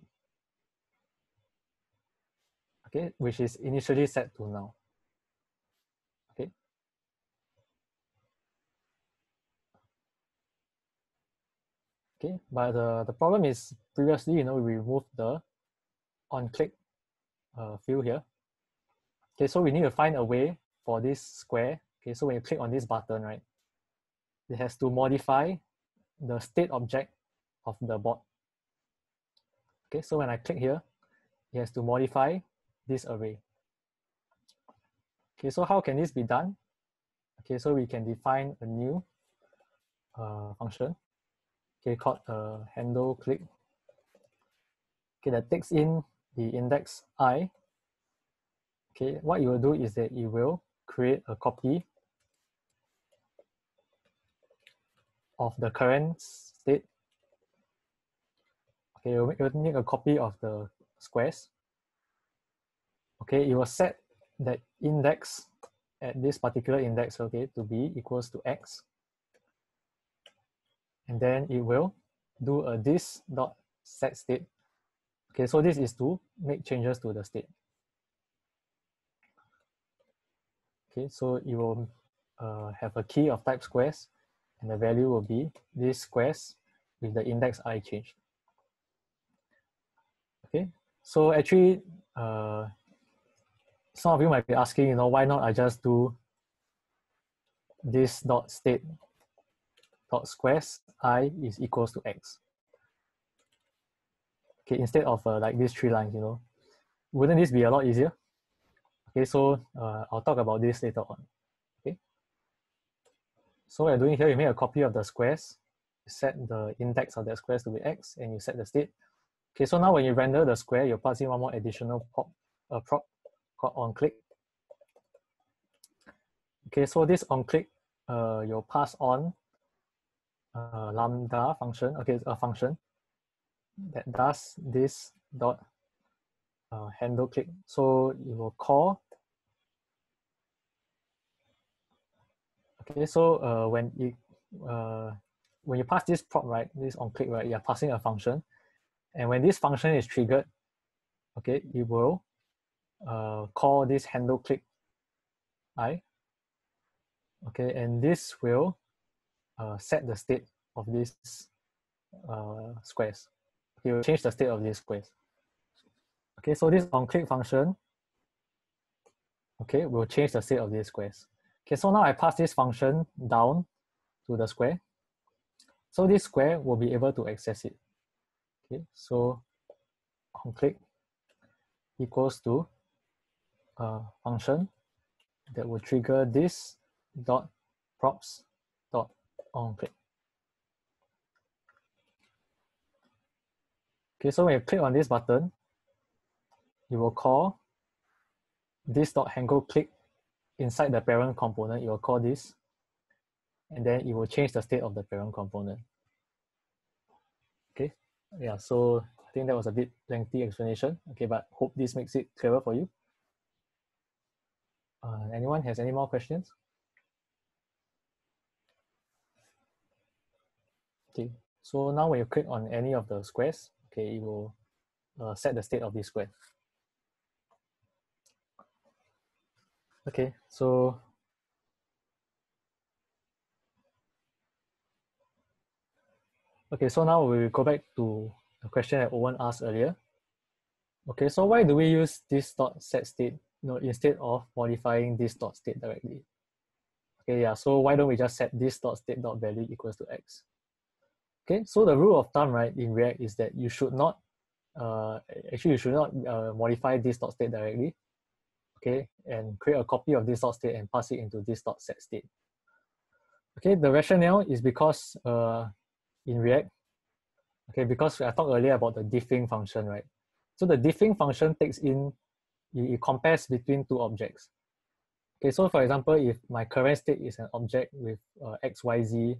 Okay, which is initially set to null. Okay. Okay, but the, the problem is previously, you know, we removed the on click uh, field here. Okay, so we need to find a way for this square. Okay, so when you click on this button, right, it has to modify the state object of the bot. Okay, so when I click here, it has to modify this array. Okay, so how can this be done? Okay, so we can define a new uh, function, okay, called uh, handle click. Okay, that takes in the index i. Okay, what you will do is that you will create a copy of the current state. Okay, you will make a copy of the squares. Okay, you will set that index at this particular index, okay, to be equals to x. And then it will do a this dot set state. Okay, so this is to make changes to the state. Okay, so it will uh, have a key of type squares and the value will be these squares with the index i changed. Okay, so actually, uh, some of you might be asking, you know, why not I just do this dot state dot squares i is equals to x. Okay, instead of uh, like these three lines, you know, wouldn't this be a lot easier? Okay, so uh, I'll talk about this later on. Okay, So what you're doing here, you make a copy of the squares, set the index of that squares to be x, and you set the state. Okay, so now when you render the square, you pass in one more additional pop, uh, prop called on click. Okay, so this on click, uh, you'll pass on uh, lambda function. Okay, a function that does this dot uh, handle click. So you will call Okay, so uh, when you uh, when you pass this prop, right, this on click, right, you're passing a function. And when this function is triggered, okay, it will uh, call this handle click i. Okay, and this will uh, set the state of these uh, squares. It will change the state of these squares. Okay, so this on click function, okay, will change the state of these squares. Okay, so now I pass this function down to the square. So this square will be able to access it. Okay, so on click equals to a function that will trigger this dot props dot on click. Okay, so when you click on this button, you will call this dot handle click inside the parent component, you will call this, and then it will change the state of the parent component. Yeah, so I think that was a bit lengthy explanation. Okay, but hope this makes it clearer for you. Uh, anyone has any more questions? Okay, so now when you click on any of the squares, okay, it will uh, set the state of this square. Okay, so okay, so now we will go back to the question that Owen asked earlier. Okay, so why do we use this dot set state you know, instead of modifying this dot state directly? Okay, yeah, so why don't we just set this dot state dot value equals to x? Okay, so the rule of thumb, right, in React is that you should not, uh, actually you should not uh, modify this dot state directly okay, and create a copy of this dot state and pass it into this dot set state. Okay, the rationale is because uh, in React, okay, because I talked earlier about the diffing function, right? So the diffing function takes in, it, it compares between two objects. Okay, so for example, if my current state is an object with uh, x, y, z,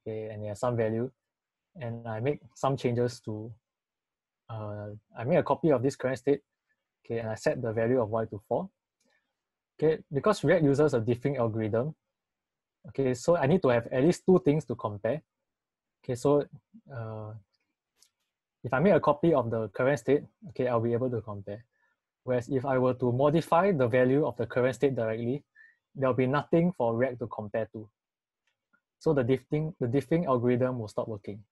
okay, and there's some value, and I make some changes to, uh, I make a copy of this current state, okay, and I set the value of y to 4. Okay, because React uses a diffing algorithm, okay, so I need to have at least two things to compare. Okay, so uh, if I make a copy of the current state, okay, I'll be able to compare. Whereas if I were to modify the value of the current state directly, there'll be nothing for React to compare to. So the diffing, the diffing algorithm will stop working.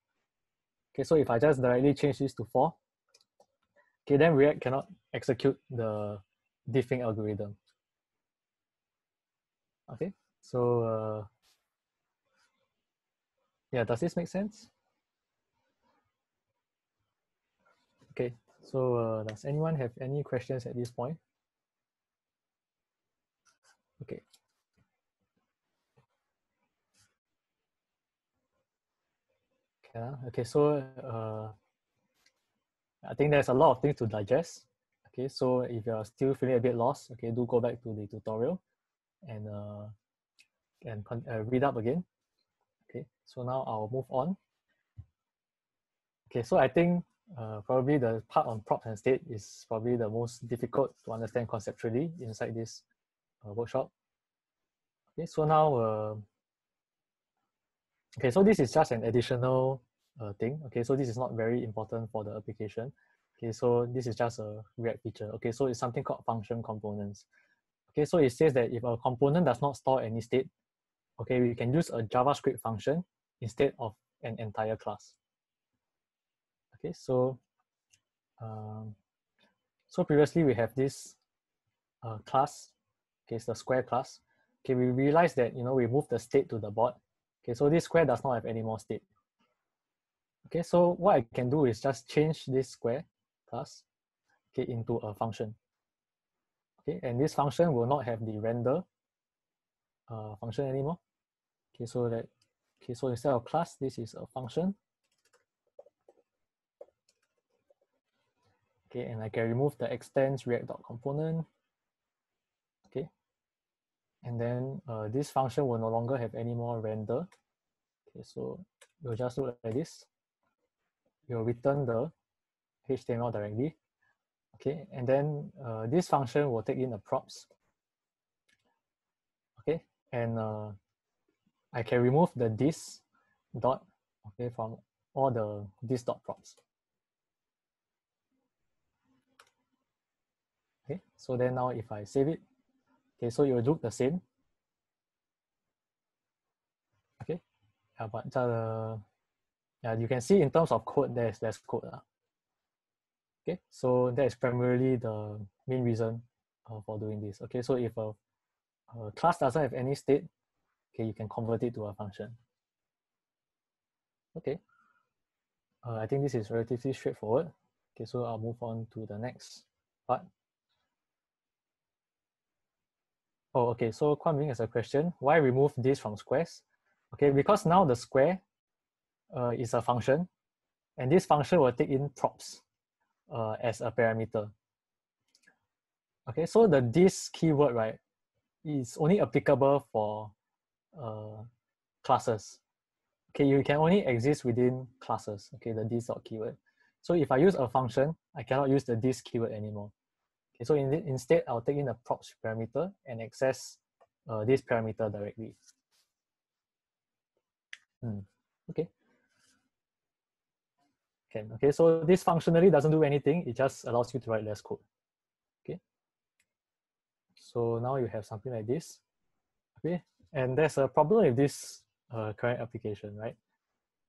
Okay, so if I just directly change this to 4, okay, then React cannot execute the diffing algorithm. Okay, so uh, yeah, does this make sense? Okay, so uh, does anyone have any questions at this point? Okay. Okay, okay so uh, I think there's a lot of things to digest. Okay, so if you're still feeling a bit lost, okay, do go back to the tutorial and uh, and uh, read up again. Okay, so now I'll move on. Okay, so I think uh, probably the part on props and state is probably the most difficult to understand conceptually inside this uh, workshop. Okay, so now, uh, okay, so this is just an additional uh, thing. Okay, so this is not very important for the application. Okay, so this is just a React feature. Okay, so it's something called function components. Okay, so it says that if a component does not store any state, okay, we can use a JavaScript function instead of an entire class. Okay, so um, so previously we have this uh, class, okay, it's the square class. Okay, we realize that you know we move the state to the board. Okay, so this square does not have any more state. Okay, so what I can do is just change this square class okay, into a function. Okay, and this function will not have the render uh, function anymore. Okay, so that okay, so instead of class, this is a function. Okay, and I can remove the extends react.component. Okay, and then uh, this function will no longer have any more render. Okay, so it will just look like this. It will return the HTML directly. Okay, and then uh, this function will take in the props. And uh, I can remove the this dot okay from all the this dot props. Okay, so then now if I save it, okay, so it will look the same. Okay, yeah, but uh, yeah, you can see in terms of code, there's less code. Uh. Okay, so that is primarily the main reason uh, for doing this. Okay, so if a, a class doesn't have any state, okay, you can convert it to a function. Okay, uh, I think this is relatively straightforward. Okay, so I'll move on to the next part. Oh, okay, so Kwan Ming has a question. Why remove this from squares? Okay, because now the square uh, is a function, and this function will take in props uh, as a parameter. Okay, so the this keyword, right, is only applicable for uh, classes. Okay, you can only exist within classes, okay, the this dot keyword. So if I use a function, I cannot use the this keyword anymore. Okay, so in, instead, I'll take in a props parameter and access uh, this parameter directly. Hmm. Okay. Can. Okay, so this functionally doesn't do anything. It just allows you to write less code. So now you have something like this. Okay, and there's a problem with this uh, current application, right?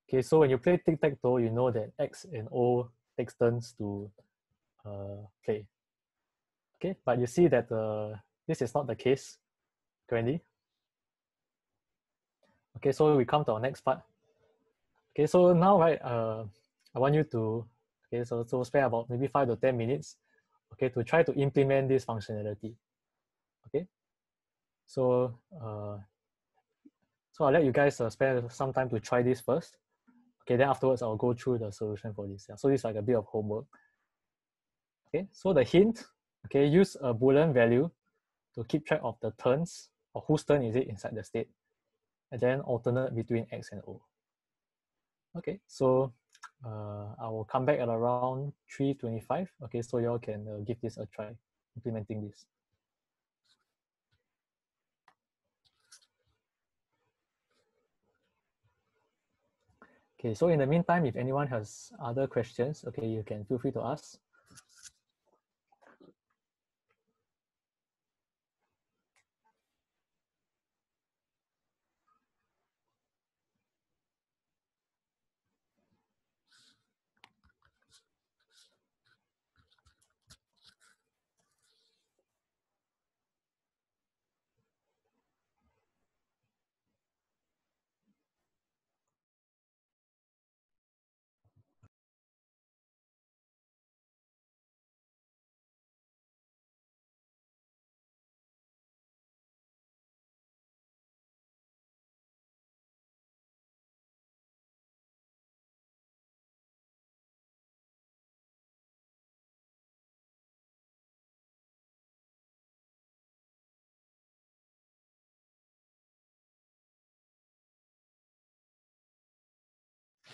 Okay, so when you play tic-tac-toe, you know that X and O takes turns to uh, play. Okay, but you see that uh, this is not the case currently. Okay, so we come to our next part. Okay, so now, right, uh, I want you to, okay, so, so spare about maybe five to 10 minutes, okay, to try to implement this functionality, okay? So, uh, so I'll let you guys uh, spend some time to try this first. Okay, then afterwards I'll go through the solution for this. Yeah. So it's like a bit of homework. Okay, so the hint, okay, use a Boolean value to keep track of the turns or whose turn is it inside the state, and then alternate between X and O. Okay, so uh, I will come back at around 3.25. Okay, so y'all can uh, give this a try, implementing this. Okay, so in the meantime, if anyone has other questions, okay, you can feel free to ask.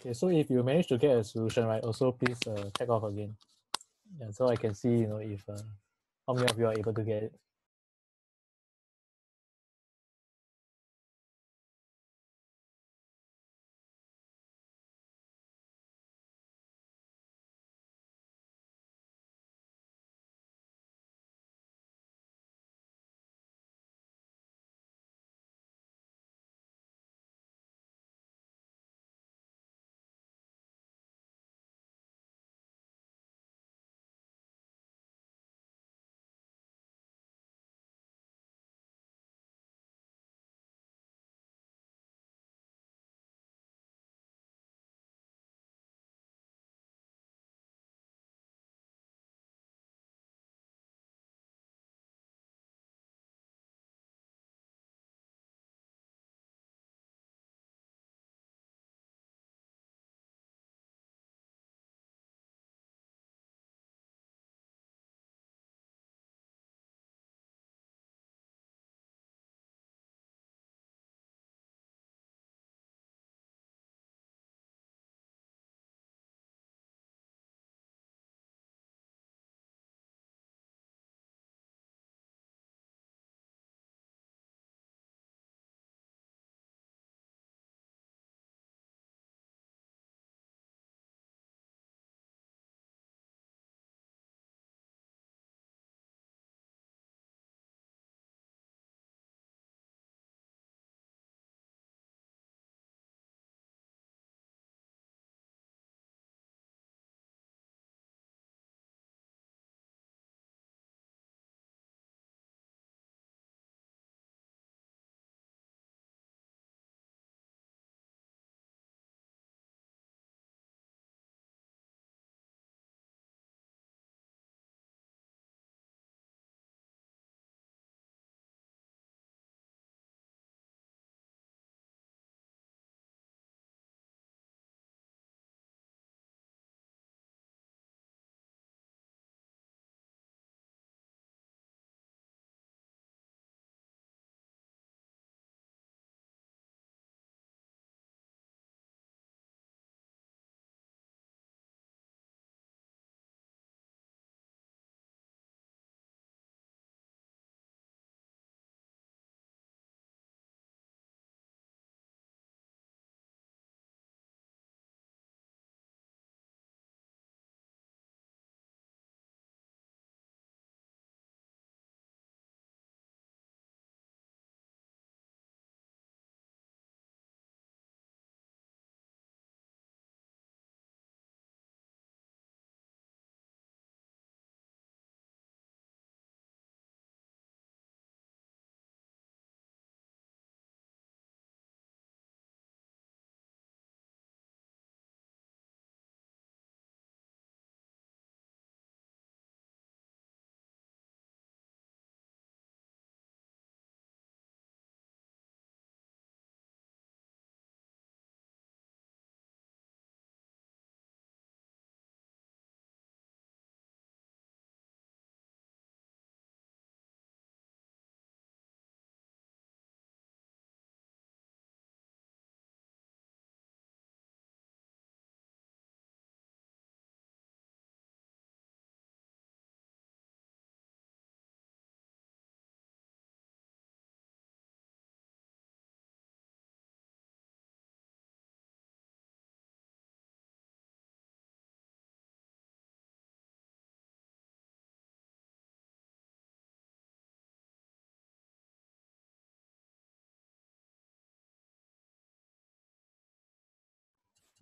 Okay, so if you manage to get a solution, right, also please uh, tag off again. Yeah, so I can see, you know, if uh, how many of you are able to get it.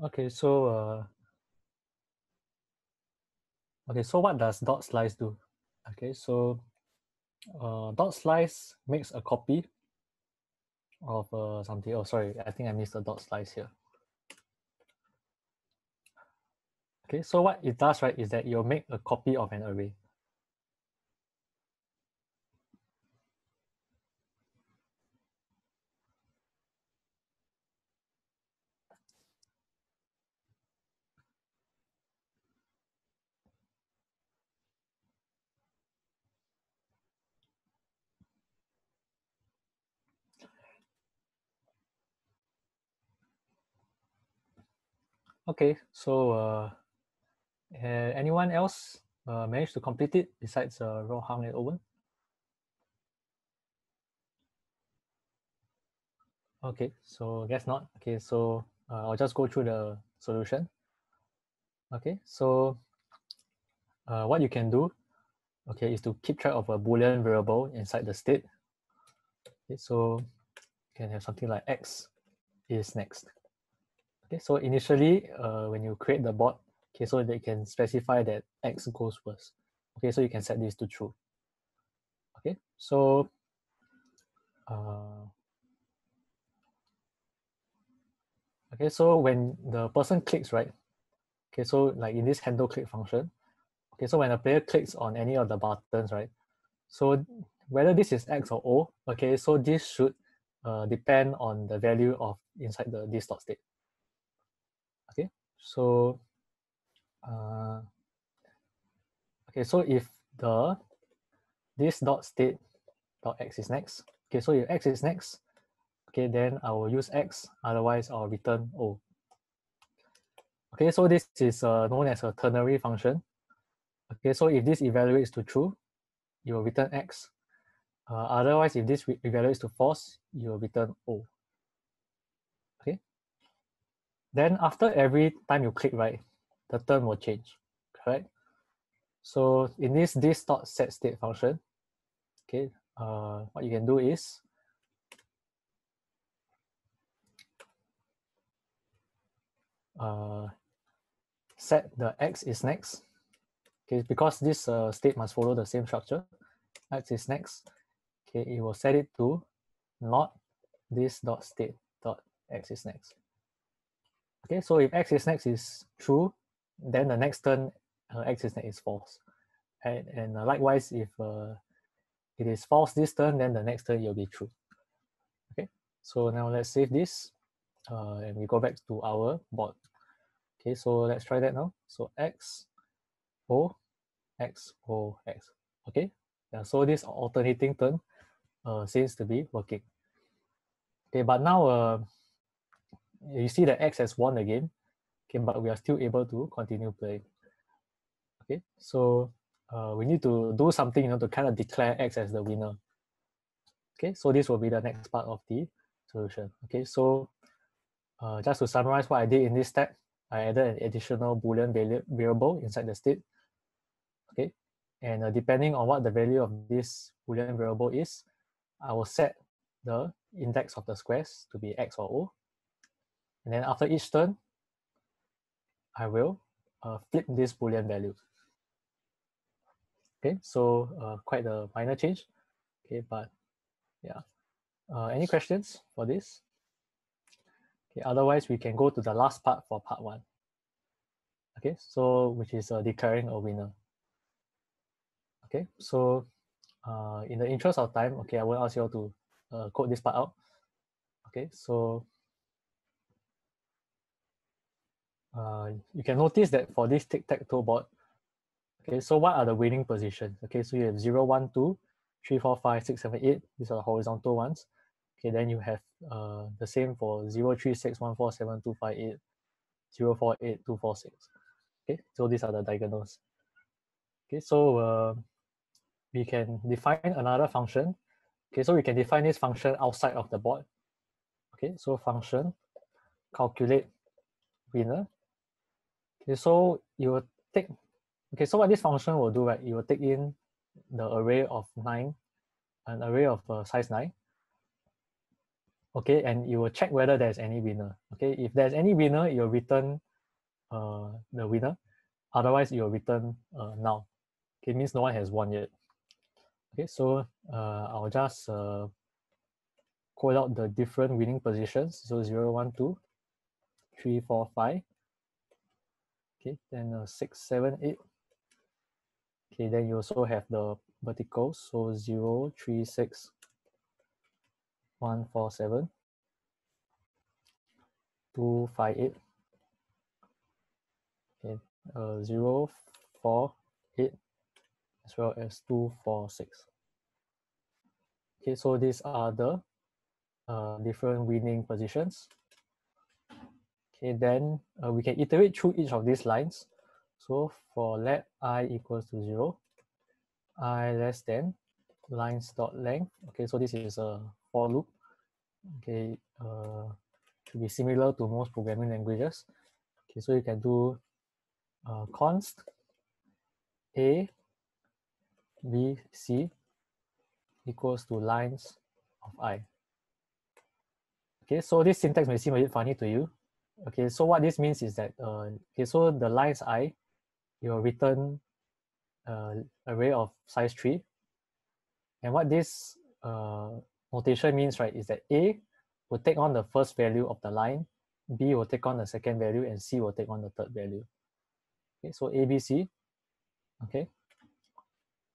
Okay, so uh, okay, so what does dot slice do? Okay, so uh, dot slice makes a copy of uh, something. Oh, sorry, I think I missed the dot slice here. Okay, so what it does, right, is that you'll make a copy of an array. Okay, so uh, anyone else uh, managed to complete it besides uh, Rohan and Owen? Okay, so guess not. Okay, so uh, I'll just go through the solution. Okay, so uh, what you can do, okay, is to keep track of a Boolean variable inside the state. Okay, so you can have something like x is next. Okay, so initially, uh, when you create the bot, okay, so they can specify that x goes first. Okay, so you can set this to true. Okay, so uh, okay, so when the person clicks, right? Okay, so like in this handle click function, okay, so when a player clicks on any of the buttons, right? So whether this is X or O, okay, so this should uh, depend on the value of inside the this dot state so uh, okay so if the this dot state dot x is next okay so if x is next okay then i will use x otherwise i'll return o. Okay so this is uh, known as a ternary function. Okay so if this evaluates to true you will return x. Uh, otherwise if this evaluates to false you will return o then after every time you click right, the term will change, correct? So in this this dot set state function, okay, uh, what you can do is uh, set the x is next. Okay, because this uh, state must follow the same structure. X is next. Okay, it will set it to not this dot state dot x is next. Okay, so if x is next is true, then the next turn uh, x is next is false. And, and uh, likewise, if uh, it is false this turn, then the next turn will be true. Okay, so now let's save this uh, and we go back to our board. Okay, so let's try that now. So x, o, x, o, x. Okay, yeah, so this alternating turn uh, seems to be working. Okay, but now uh, you see that X has won again, okay, but we are still able to continue playing. Okay, so uh, we need to do something, you know, to kind of declare X as the winner. Okay, so this will be the next part of the solution. Okay, so uh, just to summarize what I did in this step, I added an additional Boolean variable inside the state. Okay, and uh, depending on what the value of this Boolean variable is, I will set the index of the squares to be X or O. And then after each turn, I will uh, flip this Boolean value. Okay, so uh, quite a minor change. Okay, but yeah. Uh, any questions for this? Okay, otherwise we can go to the last part for part one. Okay, so which is uh, declaring a winner. Okay, so uh, in the interest of time, okay, I will ask you all to uh, code this part out. Okay, so uh, you can notice that for this tic-tac-toe board, okay, so what are the winning positions? Okay, so you have 0, 1, 2, 3, 4, 5, 6, 7, 8. These are the horizontal ones. Okay, then you have uh, the same for 0, 3, 6, 1, 4, 7, 2, 5, 8, 0, 4, 8, 2, 4, 6. Okay, so these are the diagonals. Okay, so uh, we can define another function. Okay, so we can define this function outside of the board. Okay, so function calculate winner so you will take, okay, so what this function will do, right, you will take in the array of 9, an array of uh, size 9. okay, and you will check whether there's any winner. Okay, if there's any winner, you'll return uh, the winner. Otherwise, you'll return uh, null. Okay, means no one has won yet. Okay, so uh, I'll just uh, out the different winning positions. So 0, 1, 2, 3, 4, 5. Okay, then uh, 6, 7, 8. Okay, then you also have the verticals. So 0, 3, 6, 1, 4, 7, 2, 5, 8. Okay, uh, 0, 4, 8, as well as two four six Okay, so these are the uh, different winning positions. Okay, then uh, we can iterate through each of these lines. So for let i equals to 0, i less than lines dot length. Okay, so this is a for loop. Okay, uh, to be similar to most programming languages. Okay, so you can do uh, const a b c equals to lines of i. Okay, so this syntax may seem a bit funny to you. Okay, so what this means is that, uh, okay, so the lines i, you will return uh, array of size 3. And what this uh, notation means, right, is that a will take on the first value of the line, b will take on the second value, and c will take on the third value. Okay, so a, b, c. Okay.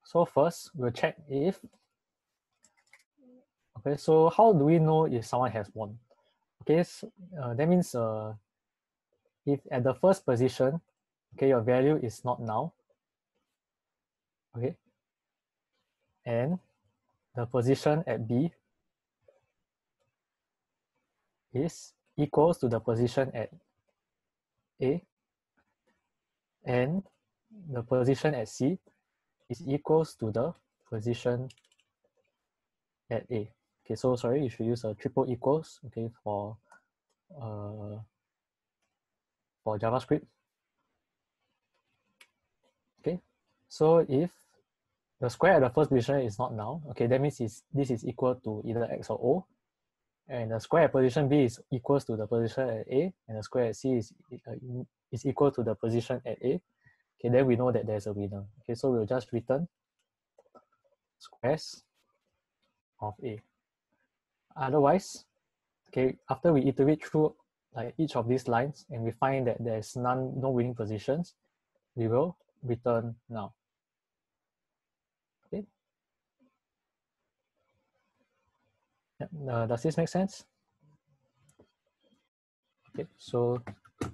So first, we'll check if Okay, so how do we know if someone has won? Okay, so, uh, that means uh, if at the first position, okay, your value is not null, okay, and the position at B is equals to the position at A, and the position at C is equals to the position at A. Okay, so sorry, you should use a triple equals, okay, for uh, for JavaScript. Okay, so if the square at the first position is not null, okay, that means is this is equal to either x or o, and the square at position B is equals to the position at A, and the square at C is, uh, is equal to the position at A. Okay, then we know that there's a winner. Okay, so we'll just return squares of A. Otherwise, okay, after we iterate through like each of these lines and we find that there's none, no winning positions, we will return null. Okay. Uh, does this make sense? Okay, so uh,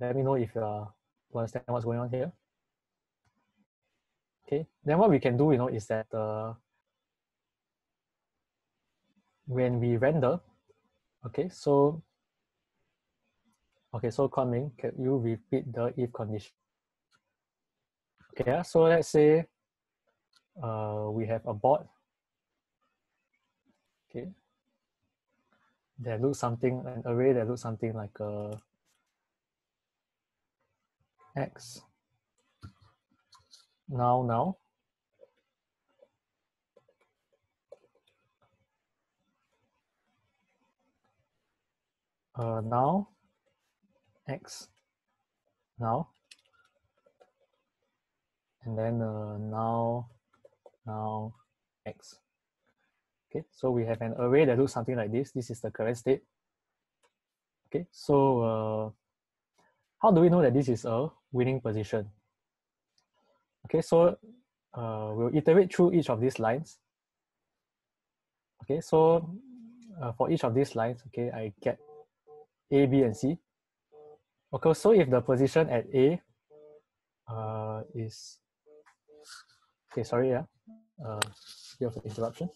let me know if uh, you understand what's going on here. Okay, then what we can do, you know, is that uh, when we render, okay, so, okay, so Kwan Ming, can you repeat the if condition? Okay, so let's say uh, we have a board, okay, that looks something, an array that looks something like a x null null uh, null x. Now and then uh, null null x. Okay so we have an array that looks something like this. This is the current state. Okay so uh, how do we know that this is a winning position? Okay so uh, we'll iterate through each of these lines. Okay so uh, for each of these lines okay I get a, B, and C. Okay, so if the position at A uh, is, okay, sorry, yeah, uh, bit of interruption.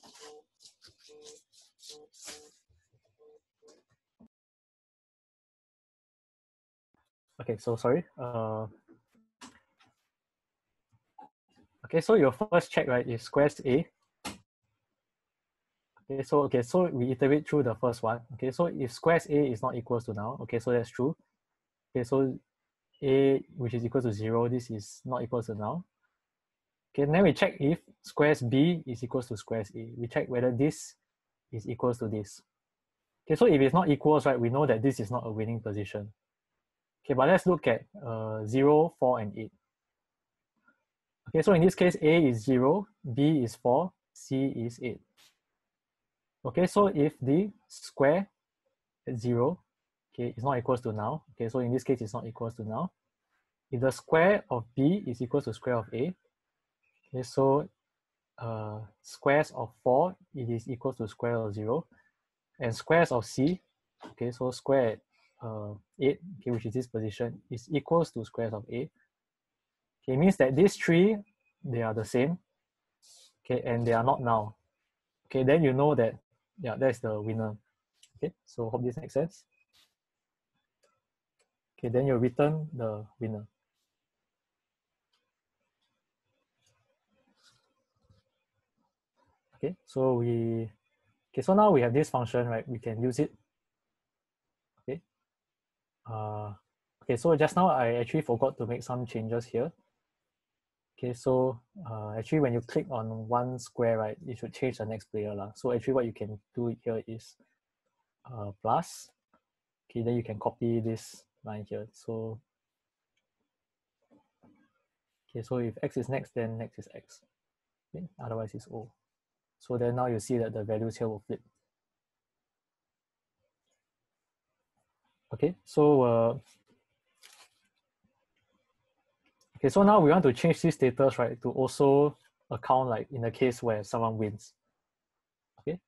Okay, so sorry. Uh, okay, so your first check, right, is squares A Okay, so okay, so we iterate through the first one. Okay, so if squares a is not equals to null, okay, so that's true. Okay, so a which is equal to zero, this is not equal to null. Okay, then we check if squares b is equals to squares a. We check whether this is equals to this. Okay, so if it's not equals, right, we know that this is not a winning position. Okay, but let's look at uh, 0, 4, and 8. Okay, so in this case, A is 0, B is 4, C is 8. Okay, so if the square at 0, okay, is not equals to null. Okay, so in this case, it's not equals to null. If the square of B is equal to square of A, okay, so uh, squares of 4, it is equal to square of 0. And squares of C, okay, so square uh, 8, okay, which is this position, is equals to squares of A. Okay, it means that these three, they are the same, okay, and they are not null. Okay, then you know that, yeah, that's the winner. Okay, so hope this makes sense. Okay, then you return the winner. Okay, so we, okay, so now we have this function, right? We can use it. Okay. Uh, okay, so just now I actually forgot to make some changes here. Okay, so uh, actually when you click on one square, right, it should change the next player. lah. So actually what you can do here is uh, plus. Okay, then you can copy this line here. So, okay, so if x is next, then next is x. Okay, otherwise it's O. So then now you see that the values here will flip. Okay, so uh, okay, so now we want to change this status, right, to also account like in the case where someone wins. Okay,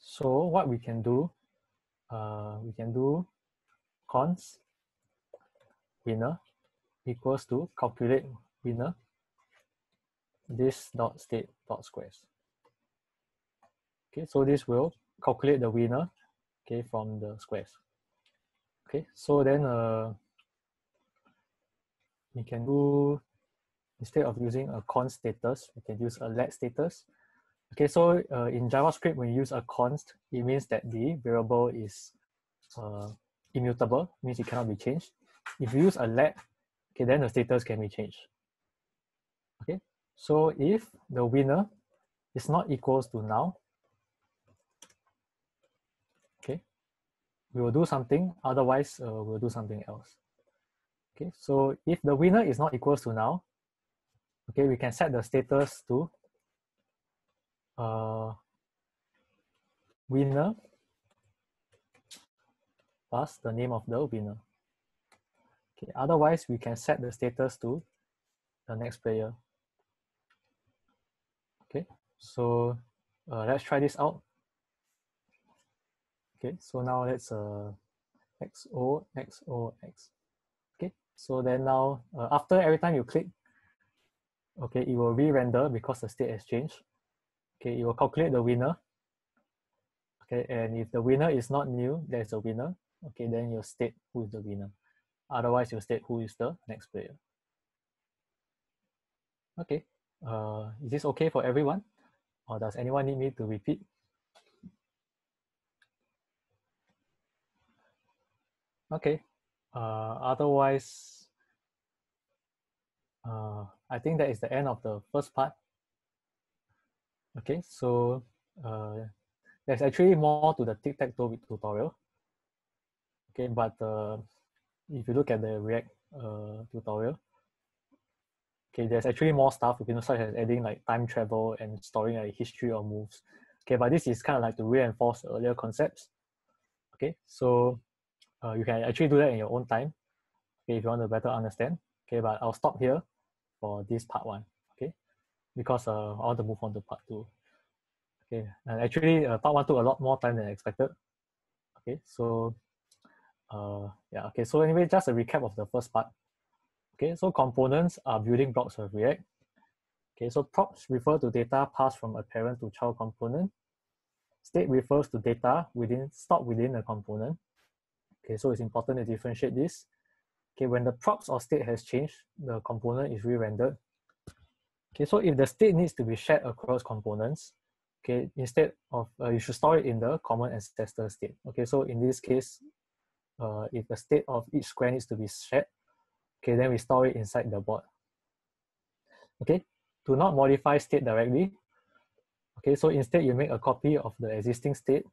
so what we can do, uh, we can do const winner equals to calculate winner this dot state dot squares. Okay, so this will calculate the winner, okay, from the squares. Okay, so then uh, we can do, instead of using a const status, we can use a let status. Okay, so uh, in JavaScript, when you use a const, it means that the variable is uh, immutable, means it cannot be changed. If you use a let, okay, then the status can be changed. Okay, so if the winner is not equals to null, okay, we will do something, otherwise uh, we'll do something else. Okay, so if the winner is not equals to null, okay, we can set the status to uh, winner plus the name of the winner. Okay, otherwise we can set the status to the next player. Okay, so uh, let's try this out. Okay, so now let's uh, XO, XO, X. So then now uh, after every time you click, okay, it will re-render because the state has changed. Okay, it will calculate the winner. Okay, and if the winner is not null, there's a winner. Okay, then you'll state who is the winner. Otherwise, you'll state who is the next player. Okay, uh, is this okay for everyone? Or does anyone need me to repeat? Okay. Uh, otherwise, uh, I think that is the end of the first part. Okay, so uh, there's actually more to the tic-tac-toe tutorial. Okay, but uh, if you look at the React uh, tutorial, okay, there's actually more stuff, you know, such as adding like time travel and storing a history of moves. Okay, but this is kind of like to reinforce earlier concepts. Okay, so uh, you can actually do that in your own time okay, if you want to better understand. Okay, but I'll stop here for this part one. Okay, because uh, I want to move on to part two. Okay, and actually uh, part one took a lot more time than I expected. Okay, so uh, yeah, okay, so anyway, just a recap of the first part. Okay, so components are building blocks of React. Okay, so props refer to data passed from a parent to child component. State refers to data within stored within a component. Okay, so it's important to differentiate this. Okay, when the props or state has changed, the component is re-rendered. Okay, so if the state needs to be shared across components, okay, instead of, uh, you should store it in the common ancestor state. Okay, so in this case, uh, if the state of each square needs to be shared, okay, then we store it inside the board. Okay, do not modify state directly, okay, so instead you make a copy of the existing state,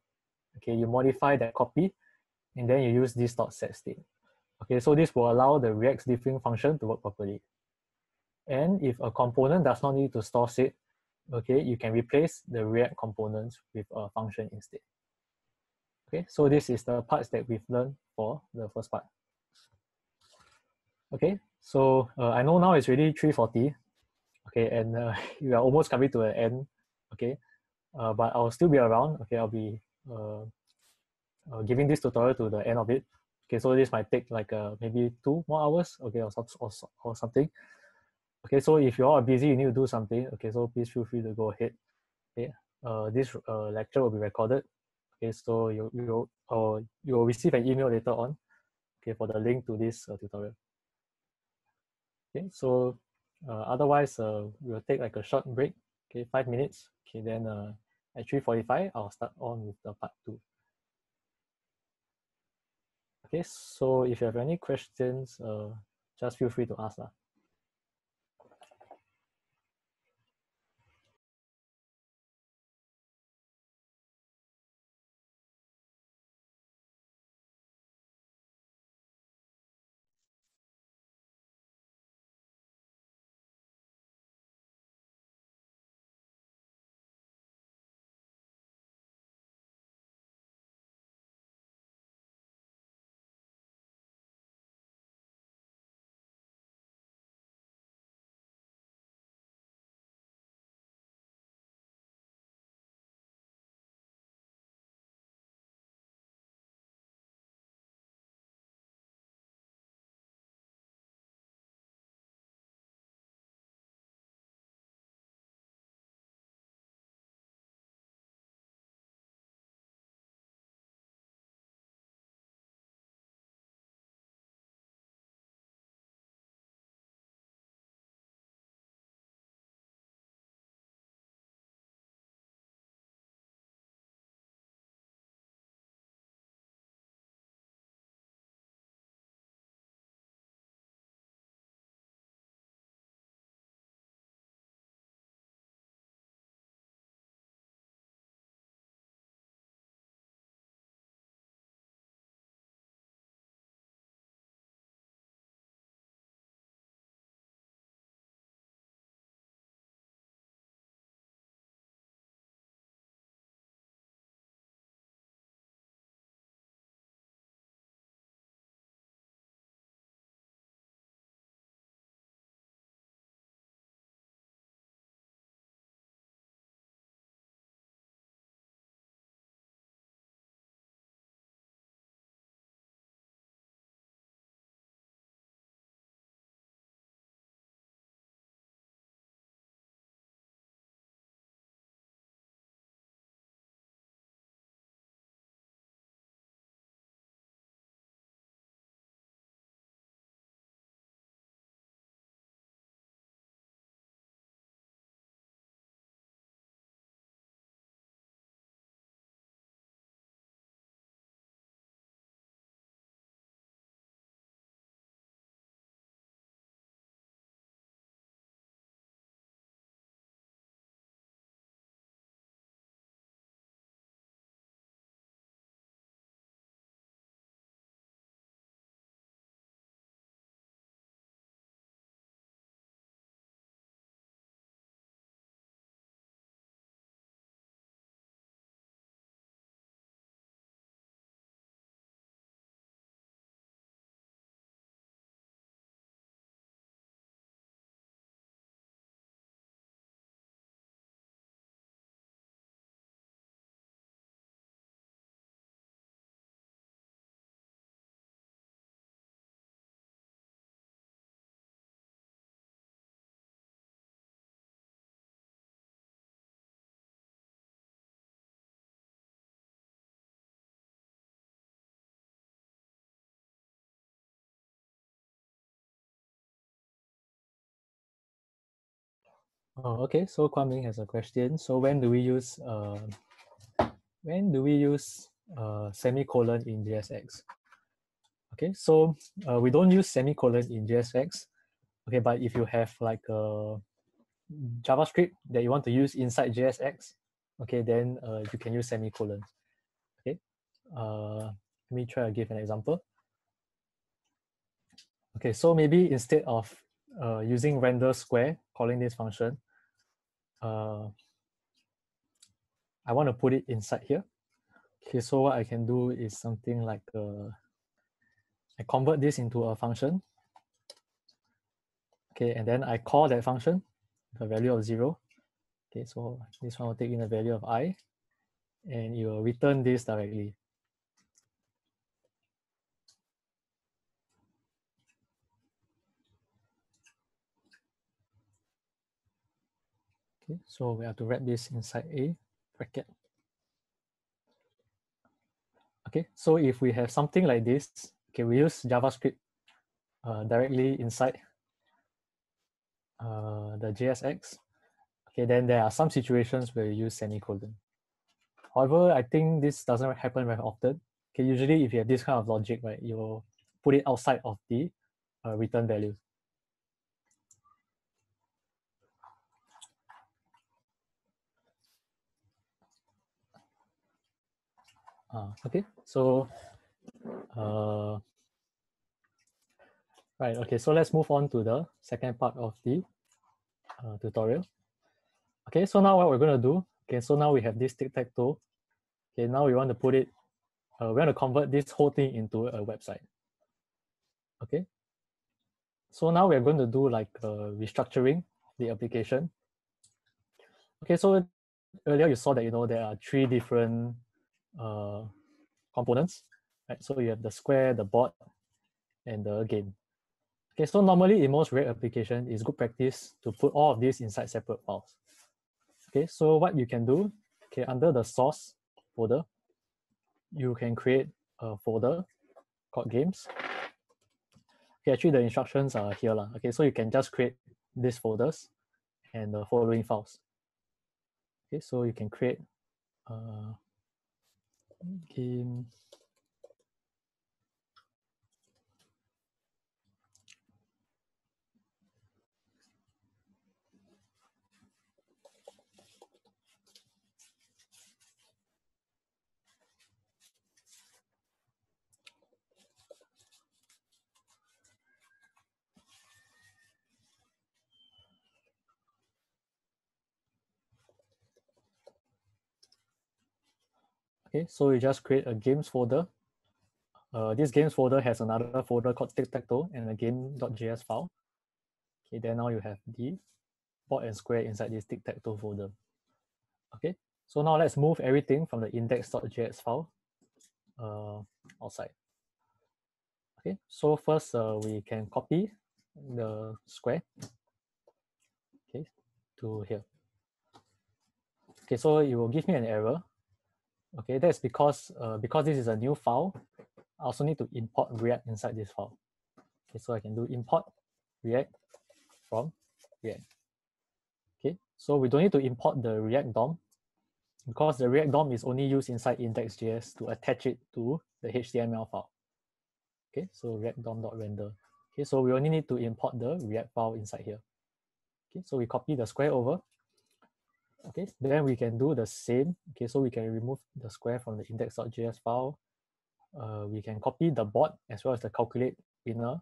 okay, you modify that copy, and then you use this dot set state. Okay, so this will allow the React's diffing function to work properly. And if a component does not need to store state, okay, you can replace the React components with a function instead. Okay, so this is the parts that we've learned for the first part. Okay, so uh, I know now it's really 3.40, okay, and uh, we are almost coming to an end, okay, uh, but I'll still be around, okay, I'll be uh, uh, giving this tutorial to the end of it. Okay, so this might take like uh, maybe two more hours, okay, or, or, or something. Okay, so if you all are busy, you need to do something, okay, so please feel free to go ahead. Okay, uh, this uh, lecture will be recorded. Okay, so you, you, uh, you will receive an email later on, okay, for the link to this uh, tutorial. Okay, so uh, otherwise, uh, we'll take like a short break, okay, five minutes. Okay, then uh, at 3.45, I'll start on with the part two. Okay, so if you have any questions, uh, just feel free to ask. Uh. Oh, okay. So Kwan Ming has a question. So when do we use uh, when do we use uh, semicolon in JSX? Okay, so uh, we don't use semicolon in JSX. Okay, but if you have like a JavaScript that you want to use inside JSX, okay, then uh, you can use semicolons. Okay, uh, let me try to give an example. Okay, so maybe instead of uh, using render square, calling this function, uh, I want to put it inside here. Okay, so what I can do is something like uh, I convert this into a function. Okay, and then I call that function, the value of zero. Okay, so this one will take in the value of i, and it will return this directly. Okay, so we have to wrap this inside a bracket. Okay, so if we have something like this, okay, we use JavaScript uh, directly inside uh, the JSX. Okay, then there are some situations where you use semicolon. However, I think this doesn't happen very often. Okay, usually if you have this kind of logic, right, you put it outside of the uh, return value. Okay, so uh, right, okay, so let's move on to the second part of the uh, tutorial. Okay, so now what we're going to do, okay, so now we have this tic-tac-toe. Okay, now we want to put it, uh, we want to convert this whole thing into a website. Okay, so now we're going to do like uh, restructuring the application. Okay, so earlier you saw that, you know, there are three different uh, components. Right? So you have the square, the board, and the game. Okay, so normally in most React application, it's good practice to put all of these inside separate files. Okay, so what you can do, okay, under the source folder, you can create a folder called games. Okay, actually the instructions are here. Lah. Okay, so you can just create these folders and the following files. Okay, so you can create uh, game Okay, so you just create a games folder. Uh, this games folder has another folder called tic-tac-toe and a game.js file. Okay, then now you have the board and square inside this tic-tac-toe folder. Okay, so now let's move everything from the index.js file uh, outside. Okay, so first uh, we can copy the square okay, to here. Okay, so it will give me an error Okay, that's because uh, because this is a new file, I also need to import React inside this file. Okay, so I can do import React from React. Okay, so we don't need to import the React DOM because the React DOM is only used inside index.js to attach it to the HTML file. Okay, so React DOM.render. Okay, so we only need to import the React file inside here. Okay, so we copy the square over Okay, then we can do the same. Okay, so we can remove the square from the index.js file. Uh, we can copy the board as well as the calculate winner.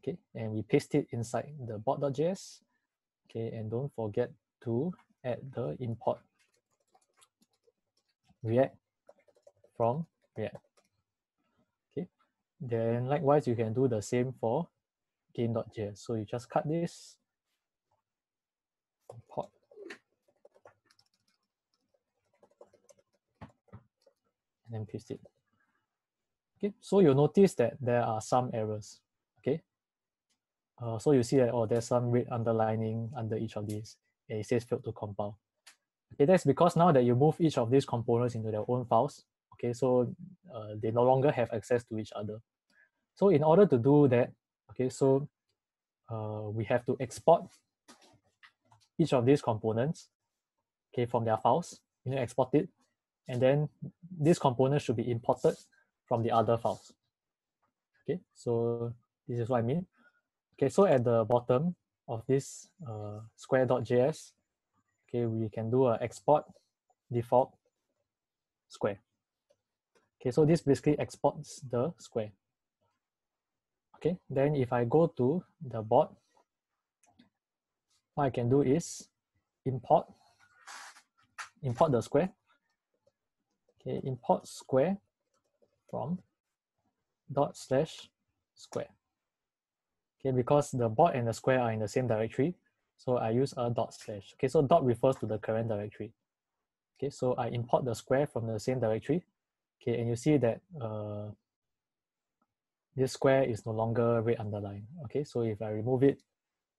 Okay, and we paste it inside the board.js. Okay, and don't forget to add the import React from React. Okay, then likewise, you can do the same for game.js. So you just cut this, import and then paste it. Okay, so you'll notice that there are some errors. Okay, uh, so you see that oh, there's some red underlining under each of these, and it says failed to compile. Okay, that's because now that you move each of these components into their own files, okay, so uh, they no longer have access to each other. So in order to do that, okay, so uh, we have to export each of these components, okay, from their files. You know, export it and then this component should be imported from the other files. Okay, so this is what I mean. Okay, so at the bottom of this uh, square.js, okay, we can do a export default square. Okay, so this basically exports the square. Okay, then if I go to the board, what I can do is import, import the square. Okay, import square from dot slash square. Okay, because the board and the square are in the same directory, so I use a dot slash. Okay, so dot refers to the current directory. Okay, so I import the square from the same directory. Okay, and you see that uh, this square is no longer red underline. Okay, so if I remove it,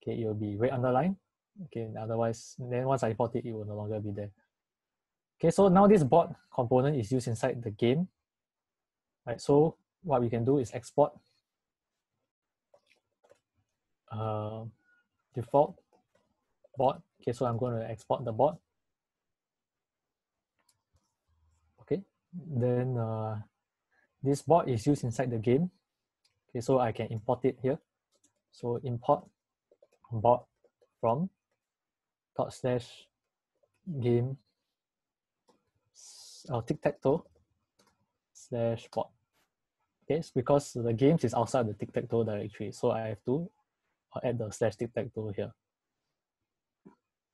okay, it will be red underline. Okay, otherwise, then once I import it, it will no longer be there. Okay, so now this board component is used inside the game. Right, so what we can do is export uh, default board. Okay, so I'm going to export the board. Okay, then uh, this board is used inside the game. Okay, so I can import it here. So import board from dot slash game or tic-tac-toe slash board. Okay, it's because the games is outside the tic-tac-toe directory, so I have to add the slash tic-tac-toe here.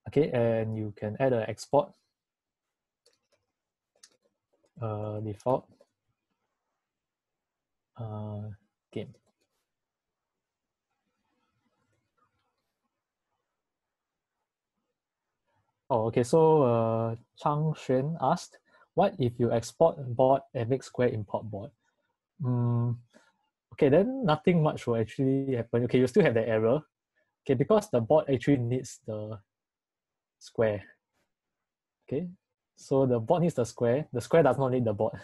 Okay, and you can add an export uh, default uh, game. Oh, okay. So uh, Chang Xuan asked, what if you export board and make square import board? Mm, okay, then nothing much will actually happen. Okay, you still have the error. Okay, because the board actually needs the square. Okay, so the board needs the square. The square does not need the board.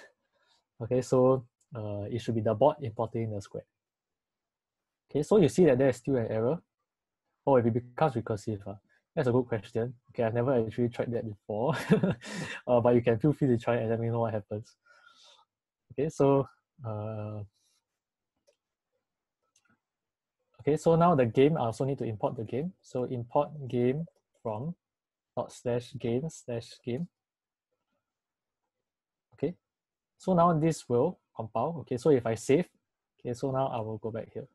Okay, so uh, it should be the board importing the square. Okay, so you see that there is still an error. Oh, it becomes recursive. Uh, that's a good question. Okay, I've never actually tried that before, uh, but you can feel free to try and let me know what happens. Okay, so uh, okay, so now the game, I also need to import the game. So import game from dot slash game slash game. Okay, so now this will compile. Okay, so if I save, okay, so now I will go back here.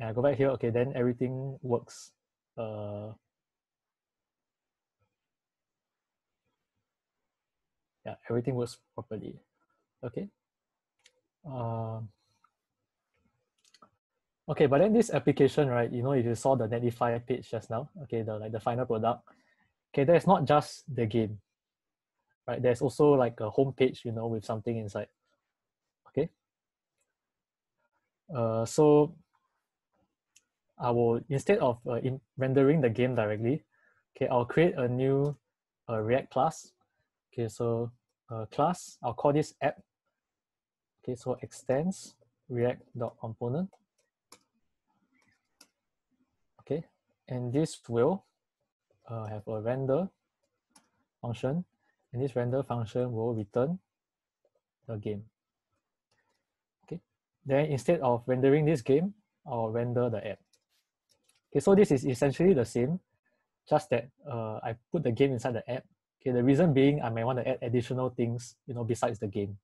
And I go back here, okay, then everything works. Uh, yeah, everything works properly. Okay. Uh, okay, but then this application, right? You know, if you saw the Netlify page just now, okay, the like the final product, okay, there's not just the game, right? There's also like a home page, you know, with something inside. Okay. Uh, so I will instead of uh, in rendering the game directly, okay, I'll create a new uh, React class. Okay, so uh, class, I'll call this app. Okay, so extends react.component. Okay, and this will uh, have a render function, and this render function will return the game. Okay, then instead of rendering this game, I'll render the app. Okay, so this is essentially the same, just that uh, I put the game inside the app Okay, the reason being I may want to add additional things, you know, besides the game.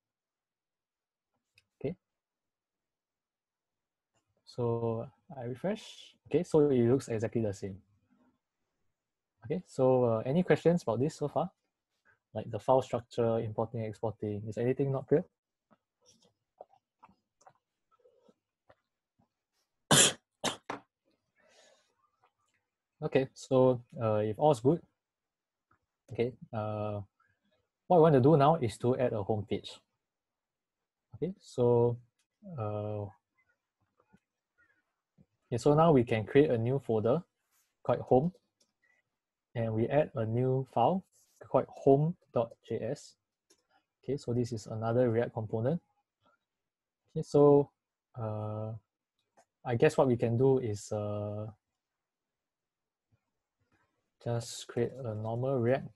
Okay. So I refresh. Okay, so it looks exactly the same. Okay, so uh, any questions about this so far? Like the file structure, importing, exporting, is anything not clear? Okay, so uh, if all's good, Okay, uh, what we want to do now is to add a home page. Okay, so uh, okay, so now we can create a new folder called home, and we add a new file called home.js. Okay, so this is another React component. Okay, so uh, I guess what we can do is uh, just create a normal React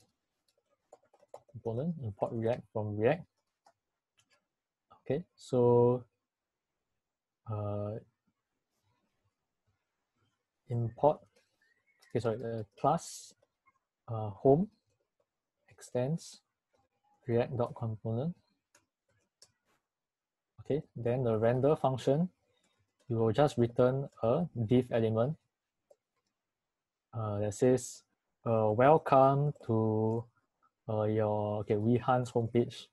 component, import React from React. Okay, so uh, import, okay, sorry, the class uh, home extends react.component. okay, then the render function, you will just return a div element uh, that says, uh, welcome to uh, your, okay, WeHans homepage.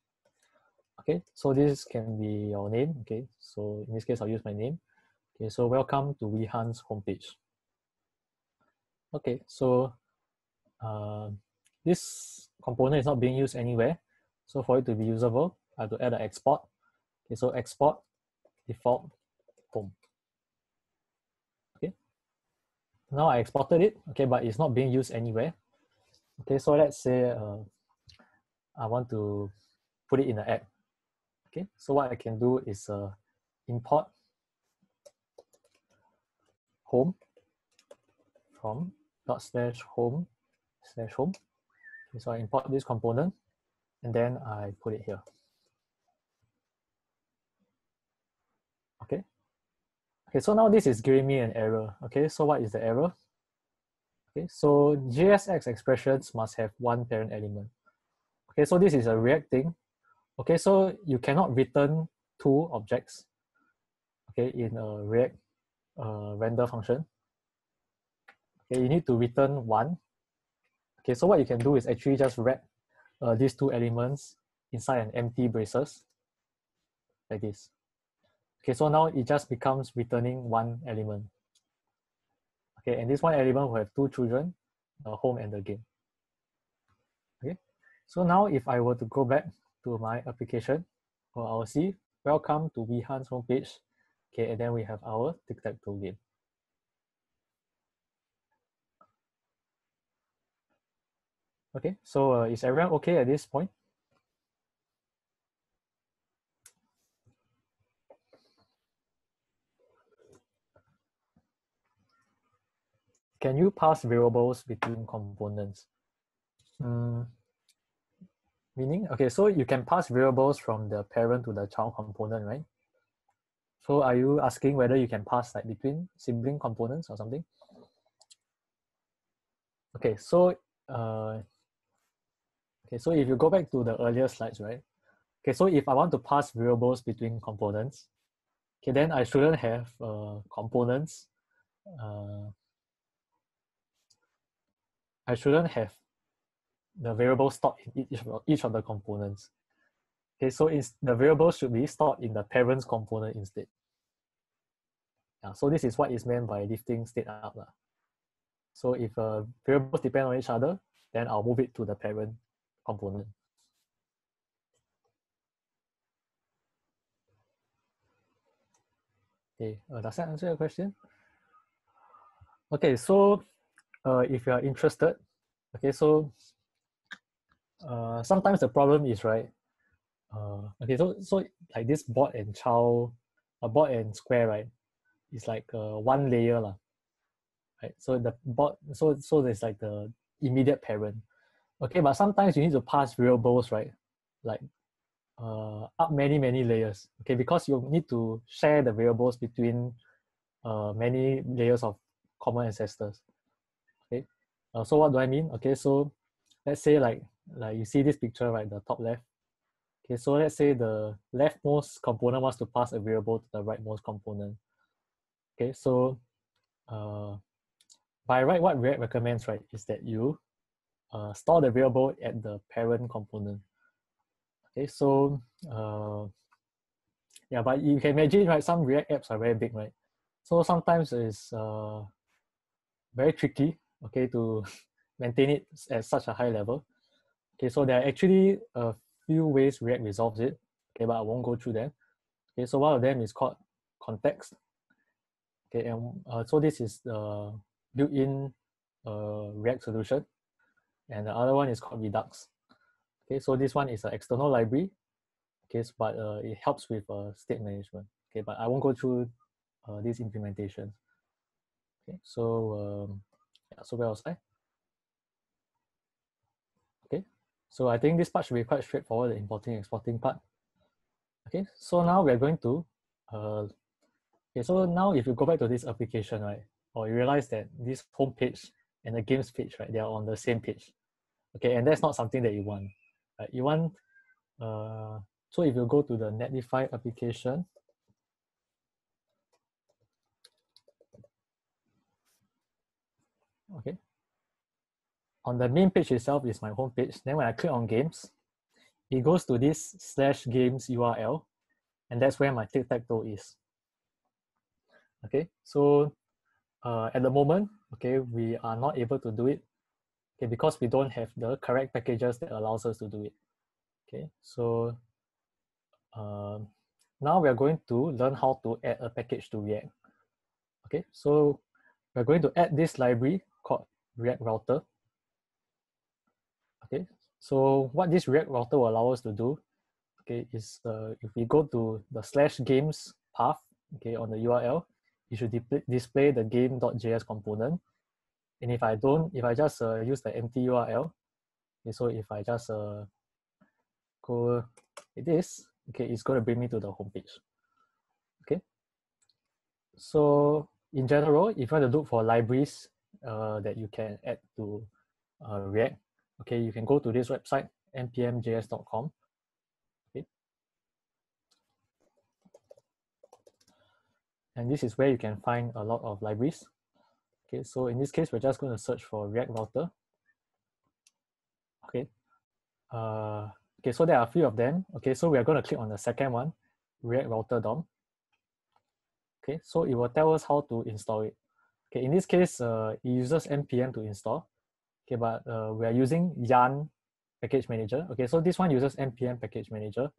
Okay, so this can be your name. Okay, so in this case, I'll use my name. Okay, so welcome to WeHans homepage. Okay, so uh, this component is not being used anywhere. So for it to be usable, I have to add an export. Okay, so export default home. Okay. Now I exported it, okay, but it's not being used anywhere. Okay, so let's say uh, I want to put it in the app. Okay, so what I can do is uh, import home from dot slash home slash home. Okay, so I import this component and then I put it here. Okay. Okay, so now this is giving me an error. Okay, so what is the error? Okay, so JSX expressions must have one parent element. Okay, so this is a React thing. Okay, so you cannot return two objects. Okay, in a React uh, render function. Okay, you need to return one. Okay, so what you can do is actually just wrap uh, these two elements inside an empty braces like this. Okay, so now it just becomes returning one element. Okay, and this one element will have two children, the home and the game. Okay, so now if I were to go back to my application, well, I'll see welcome to WeHans homepage. Okay, and then we have our tic-tac-toe game. Okay, so uh, is everyone okay at this point? Can you pass variables between components? Mm, meaning, okay, so you can pass variables from the parent to the child component, right? So are you asking whether you can pass like between sibling components or something? Okay, so uh, okay, so if you go back to the earlier slides, right? Okay, so if I want to pass variables between components, okay, then I shouldn't have uh, components uh, I shouldn't have the variable stored in each of, each of the components. Okay, so it's, the variable should be stored in the parents component instead. Yeah, so this is what is meant by lifting state up. Lah. So if uh, variables depend on each other, then I'll move it to the parent component. Okay, uh, does that answer your question? Okay, so uh, if you are interested, okay, so uh, sometimes the problem is right. Uh, okay, so so like this board and child, a uh, board and square, right? It's like uh, one layer, lah. Right. So the board, so so there's like the immediate parent. Okay, but sometimes you need to pass variables, right? Like uh, up many many layers. Okay, because you need to share the variables between uh, many layers of common ancestors. Uh, so what do I mean? Okay, so let's say like like you see this picture right, the top left. Okay, so let's say the leftmost component wants to pass a variable to the rightmost component. Okay, so uh, by right, what React recommends right is that you uh, store the variable at the parent component. Okay, so uh, yeah, but you can imagine right, some React apps are very big, right? So sometimes it's uh, very tricky okay, to maintain it at such a high level. Okay, so there are actually a few ways React resolves it, okay, but I won't go through them. Okay, so one of them is called context. Okay, and uh, so this is the built-in uh, React solution. And the other one is called Redux. Okay, so this one is an external library. Okay, but uh, it helps with uh, state management. Okay, but I won't go through uh, these implementations. Okay, so um, yeah, so where was I? Okay, so I think this part should be quite straightforward, the importing exporting part. Okay, so now we're going to, uh, okay, so now if you go back to this application, right, or you realize that this home page and the games page, right, they are on the same page. Okay, and that's not something that you want. Right? You want uh, So if you go to the Netlify application, okay, on the main page itself is my home page. Then when I click on games, it goes to this slash games URL, and that's where my tic-tac-toe is. Okay, so uh, at the moment, okay, we are not able to do it, okay, because we don't have the correct packages that allows us to do it. Okay, so uh, now we are going to learn how to add a package to React. Okay, so we're going to add this library React Router. Okay, so what this React Router will allow us to do, okay, is uh, if we go to the slash games path, okay, on the URL, you should display the game.js component. And if I don't, if I just uh, use the empty URL, okay, so if I just uh, go like this, okay, it's going to bring me to the home page. Okay. So in general, if you want to look for libraries uh, that you can add to uh, React, okay, you can go to this website, npmjs.com. Okay. And this is where you can find a lot of libraries. Okay, so in this case, we're just going to search for React Router. Okay. Uh, okay, so there are a few of them. Okay, so we are going to click on the second one, React Router DOM. Okay, so it will tell us how to install it. Okay, in this case, uh, it uses npm to install. Okay, but uh, we are using Yarn package manager. Okay, so this one uses npm package manager.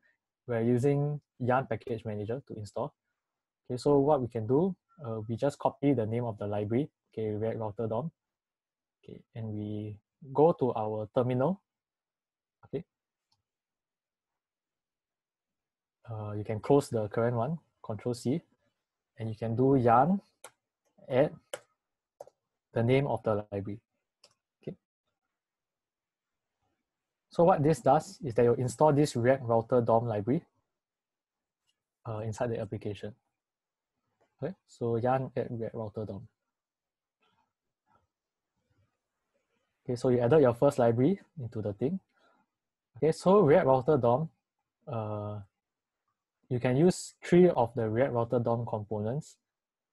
We're using Yarn package manager to install. Okay, so what we can do, uh, we just copy the name of the library, okay, React Router DOM. Okay, and we go to our terminal. Okay. Uh, you can close the current one, Control C, and you can do yarn add the name of the library. Okay. So what this does is that you install this React Router DOM library uh, inside the application. Okay, so yarn add React Router DOM. Okay, so you added your first library into the thing. Okay, so React Router DOM, uh, you can use three of the React Router DOM components,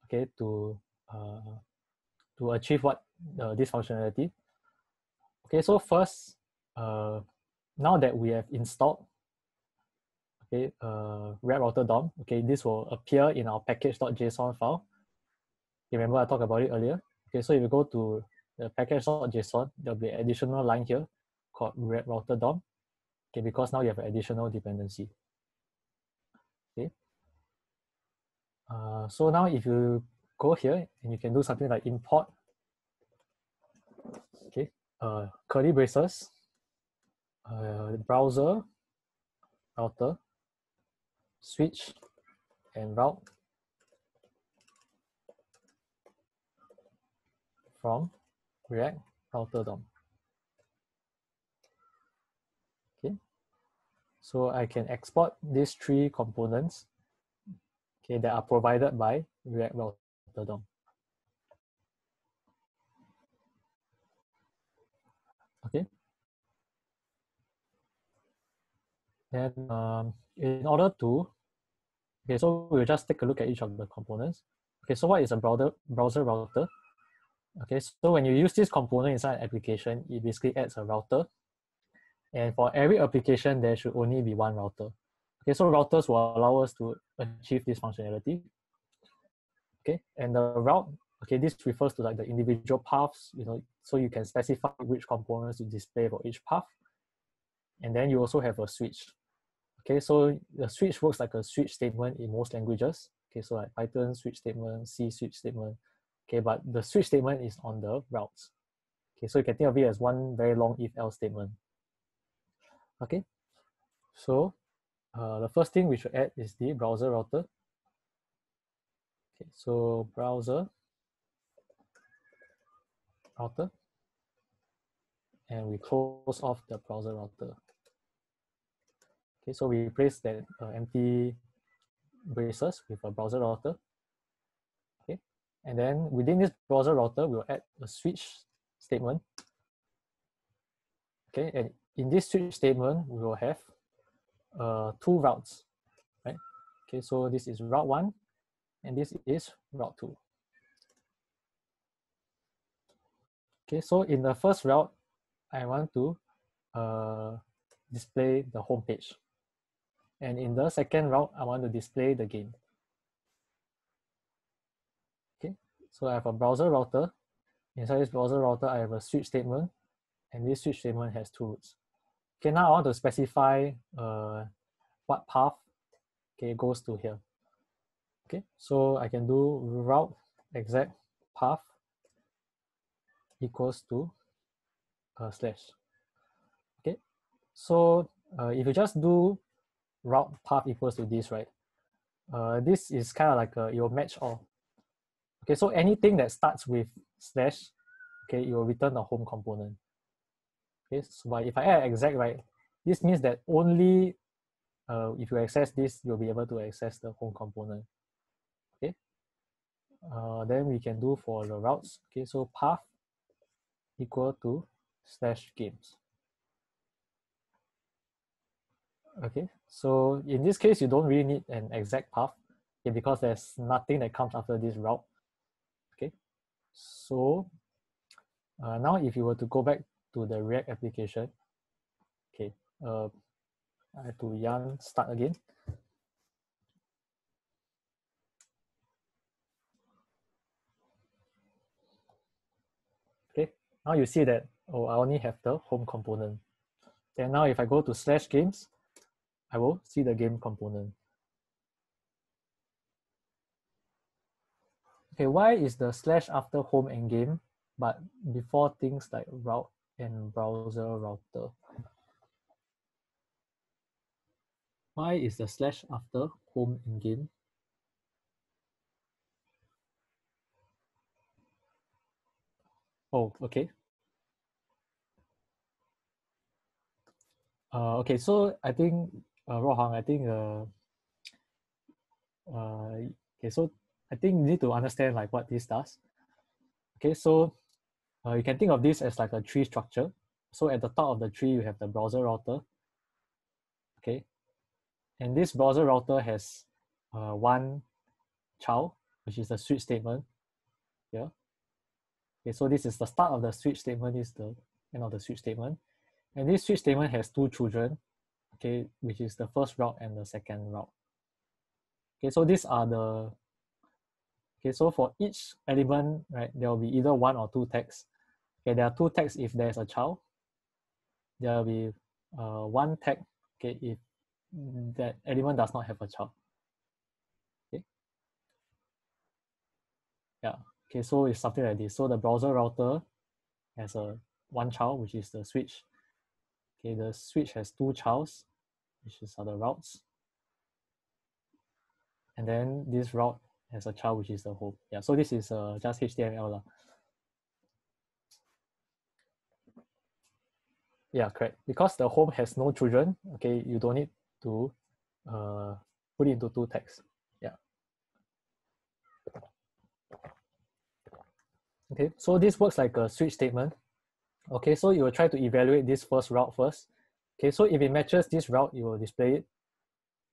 okay, to uh, to achieve what uh, this functionality. Okay, so first, uh, now that we have installed, okay, uh, React Router DOM, okay, this will appear in our package.json file. Remember I talked about it earlier. Okay, so if you go to the package.json, there'll be an additional line here called React Router DOM. Okay, because now you have an additional dependency. Okay. Uh, so now if you go here and you can do something like import, okay, uh, curly braces, uh, browser, router, switch, and route from React router DOM. Okay, so I can export these three components okay, that are provided by React router DOM. Okay. Then um, in order to, okay, so we'll just take a look at each of the components. Okay, so what is a browser, browser router? Okay, so when you use this component inside an application, it basically adds a router. And for every application, there should only be one router. Okay, so routers will allow us to achieve this functionality. Okay, and the route, okay, this refers to like the individual paths, you know, so you can specify which components to display for each path. And then you also have a switch. Okay, so the switch works like a switch statement in most languages. Okay, so like Python switch statement, C switch statement. Okay, but the switch statement is on the routes. Okay, so you can think of it as one very long if else statement. Okay, so uh, the first thing we should add is the browser router. Okay, so browser router, and we close off the browser router. Okay, so we replace that uh, empty braces with a browser router. Okay, and then within this browser router, we'll add a switch statement. Okay, and in this switch statement, we will have uh, two routes, right? Okay, so this is route one, and this is route two. Okay, so in the first route, I want to uh, display the home page. And in the second route, I want to display the game. Okay, so I have a browser router. Inside this browser router, I have a switch statement, and this switch statement has two routes. Okay, now I want to specify uh, what path okay, goes to here. Okay, so I can do route exact path equals to uh, slash. Okay, so uh, if you just do route path equals to this, right? Uh, this is kind of like a, it will match all. Okay, so anything that starts with slash, okay, it will return the home component. Okay, so but if I add exact, right, this means that only uh, if you access this, you'll be able to access the home component. Uh, then we can do for the routes. Okay, so path equal to slash games. Okay, so in this case, you don't really need an exact path okay, because there's nothing that comes after this route. Okay, so uh, now if you were to go back to the React application, okay, uh, I have to yarn start again. Okay, now you see that, oh, I only have the home component. Then now if I go to slash games, I will see the game component. Okay, why is the slash after home and game, but before things like route and browser router? Why is the slash after home and game? Oh, okay. Uh, okay, so I think uh, Rohang, I think uh, uh, okay, so I think you need to understand like what this does. Okay, so uh, you can think of this as like a tree structure. So at the top of the tree, you have the browser router. Okay, and this browser router has uh, one child, which is the switch statement. Okay, so this is the start of the switch statement. This is the end of the switch statement. And this switch statement has two children, okay, which is the first route and the second route. Okay, so these are the, okay, so for each element, right, there will be either one or two tags. Okay, there are two tags if there's a child. There will be uh, one tag, okay, if that element does not have a child. Okay. Yeah, okay, so it's something like this. So the browser router has a one child, which is the switch. Okay, the switch has two childs, which is other routes. And then this route has a child, which is the home. Yeah, so this is uh, just HTML. Lah. Yeah, correct. Because the home has no children, okay, you don't need to uh, put it into two tags. Yeah. Okay, so this works like a switch statement. Okay, so you will try to evaluate this first route first. Okay, so if it matches this route, you will display it.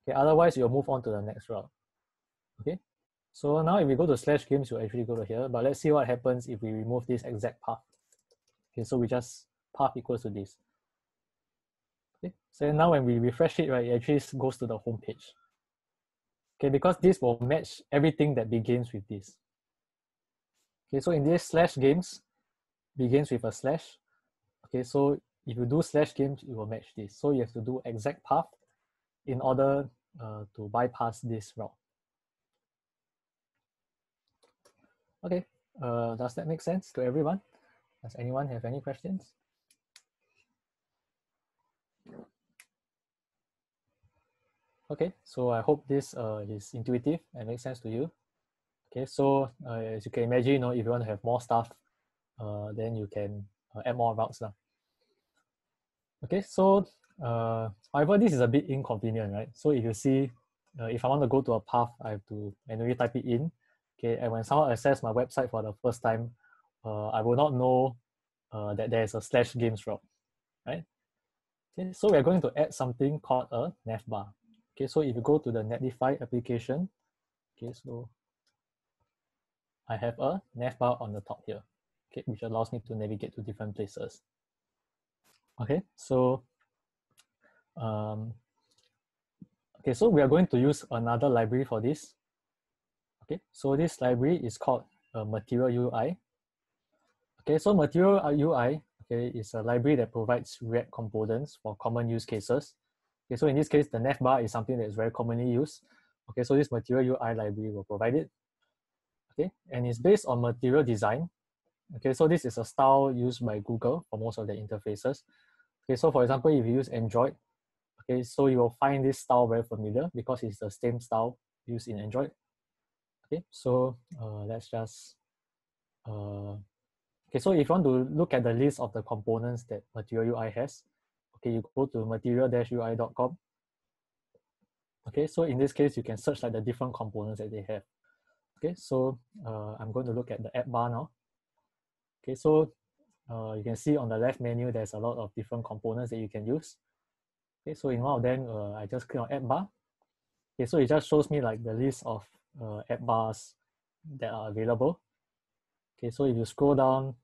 Okay, otherwise you'll move on to the next route. Okay, so now if we go to slash games, you actually go to here, but let's see what happens if we remove this exact path. Okay, so we just path equals to this. Okay, so now when we refresh it, right, it actually goes to the home page. Okay, because this will match everything that begins with this. Okay, so in this slash games begins with a slash. Okay, so if you do slash games, it will match this. So you have to do exact path in order uh, to bypass this route. Okay, uh, does that make sense to everyone? Does anyone have any questions? Okay, so I hope this uh, is intuitive and makes sense to you. Okay, so uh, as you can imagine, you know, if you want to have more stuff, uh, then you can uh, add more routes. Now. Okay, so uh, however, this is a bit inconvenient, right? So if you see, uh, if I want to go to a path, I have to manually type it in. Okay, and when someone access my website for the first time, uh, I will not know uh, that there is a slash games route, right? Okay, so we're going to add something called a navbar. Okay, so if you go to the Netlify application, okay, so I have a nav bar on the top here, okay, which allows me to navigate to different places. Okay, so um, okay, so we are going to use another library for this. Okay, so this library is called uh, Material UI. Okay, so Material UI okay, is a library that provides React components for common use cases. Okay, so in this case, the navbar is something that is very commonly used. Okay, so this Material UI library will provide it. Okay, and it's based on material design. Okay, so this is a style used by Google for most of their interfaces. Okay, so for example, if you use Android, okay, so you will find this style very familiar because it's the same style used in Android. Okay, so uh, let's just uh, Okay, so if you want to look at the list of the components that Material UI has, okay, you go to material-ui.com. Okay, so in this case, you can search like the different components that they have. Okay, so uh, I'm going to look at the app bar now. Okay, so uh, you can see on the left menu, there's a lot of different components that you can use. Okay, so in one of them, uh, I just click on app bar. Okay, so it just shows me like the list of uh, app bars that are available. Okay, so if you scroll down,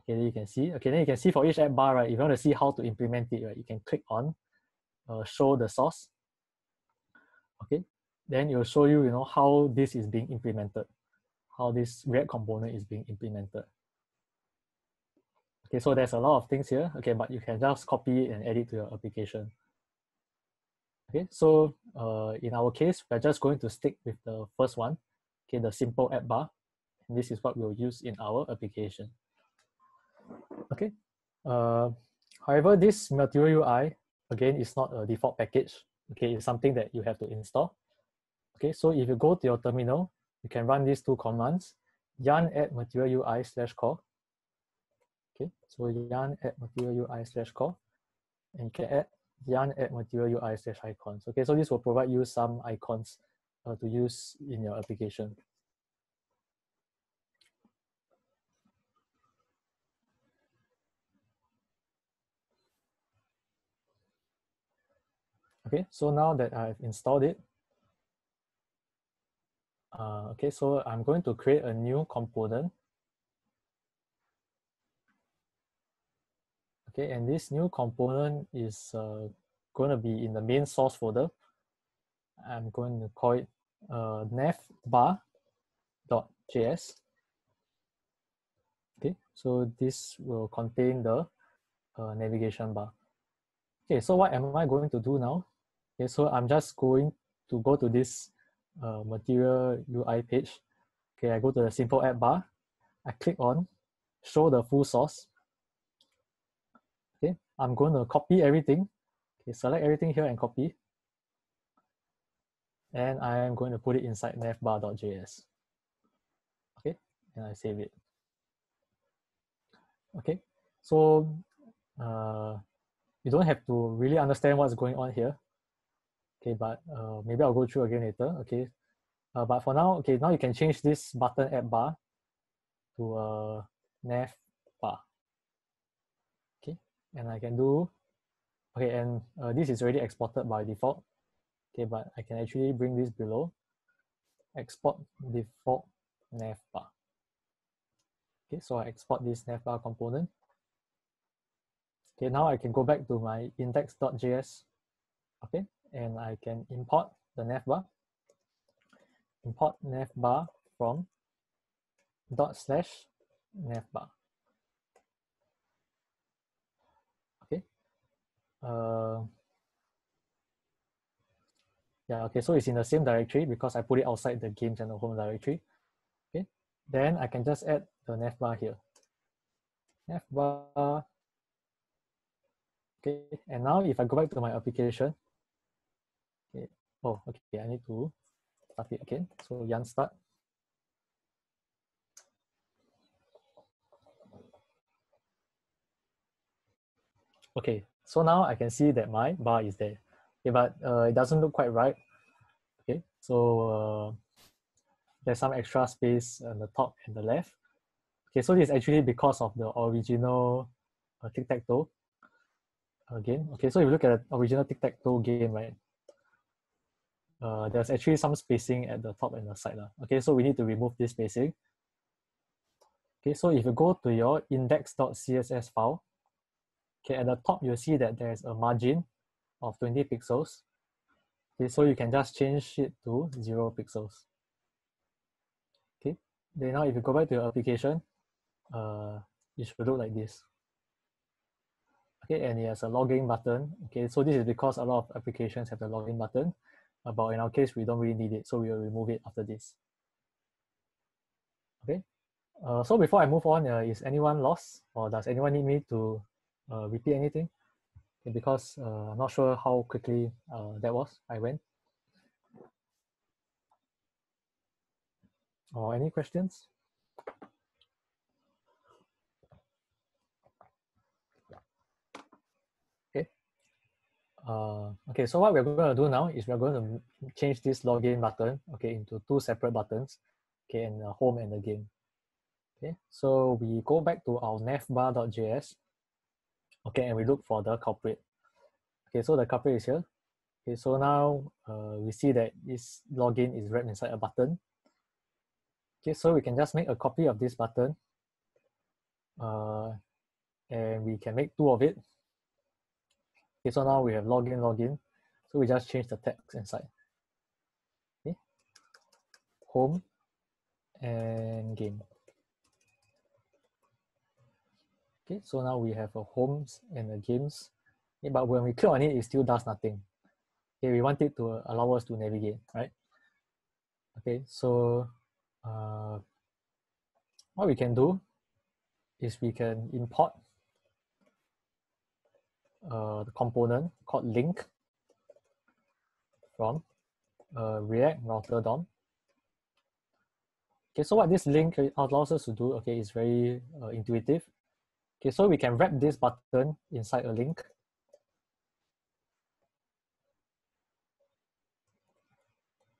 okay, you can see, okay, then you can see for each app bar, right, if you want to see how to implement it, right, you can click on uh, show the source. Okay, then it will show you, you know, how this is being implemented, how this React component is being implemented. Okay, so there's a lot of things here, okay, but you can just copy and edit to your application. Okay, so uh, in our case, we're just going to stick with the first one, okay, the simple app bar. And this is what we'll use in our application. Okay. Uh, however, this Material UI, again, is not a default package. Okay, it's something that you have to install. Okay, so if you go to your terminal, you can run these two commands, yarn add material UI slash core. Okay, so yarn add material UI slash core, and you can add yarn add material UI slash icons. Okay, so this will provide you some icons uh, to use in your application. Okay, so now that I've installed it, uh, okay, so I'm going to create a new component. Okay, and this new component is uh, going to be in the main source folder. I'm going to call it uh, navbar.js. Okay, so this will contain the uh, navigation bar. Okay, so what am I going to do now? Okay, so I'm just going to go to this uh, material UI page. Okay, I go to the simple app bar. I click on show the full source. Okay, I'm going to copy everything. Okay, select everything here and copy. And I am going to put it inside navbar.js. Okay, and I save it. Okay, so uh, you don't have to really understand what's going on here okay but uh, maybe I'll go through again later okay? Uh, but for now okay now you can change this button app bar to a uh, nav bar. Okay and I can do okay and uh, this is already exported by default okay but I can actually bring this below. Export default nav bar. Okay so I export this nav bar component. Okay now I can go back to my index.js okay and I can import the navbar. Import navbar from dot slash navbar. Okay. Uh, yeah, okay, so it's in the same directory because I put it outside the games and the home directory. Okay, then I can just add the navbar here. Navbar. Okay, and now if I go back to my application, Oh, okay, I need to start it again. So yarn start. Okay, so now I can see that my bar is there. Okay, but uh, it doesn't look quite right. Okay, so uh, there's some extra space on the top and the left. Okay, so this is actually because of the original uh, tic-tac-toe. again. Okay, so if you look at the original tic-tac-toe game, right, uh, there's actually some spacing at the top and the side. Uh. Okay, so we need to remove this spacing. Okay, so if you go to your index.css file, okay, at the top you'll see that there's a margin of 20 pixels. Okay, so you can just change it to zero pixels. Okay, then now if you go back to your application, uh, it should look like this. Okay, and it has a login button. Okay, so this is because a lot of applications have the login button, but in our case, we don't really need it, so we will remove it after this. Okay, uh, so before I move on, uh, is anyone lost or does anyone need me to uh, repeat anything? Okay, because uh, I'm not sure how quickly uh, that was, I went. Or any questions? Uh, okay, so what we're going to do now is we're going to change this login button, okay, into two separate buttons, okay, and the home and the game. Okay, so we go back to our navbar.js, okay, and we look for the culprit. Okay, so the culprit is here. Okay, so now uh, we see that this login is wrapped inside a button. Okay, so we can just make a copy of this button, uh, and we can make two of it Okay, so now we have login, login. So we just change the text inside. Okay. Home and game. Okay, so now we have a homes and a games. Okay, but when we click on it, it still does nothing. Okay, we want it to allow us to navigate, right? Okay, so uh, what we can do is we can import uh, the component called link from uh, React router DOM. Okay, so what this link allows us to do, okay, is very uh, intuitive. Okay, so we can wrap this button inside a link.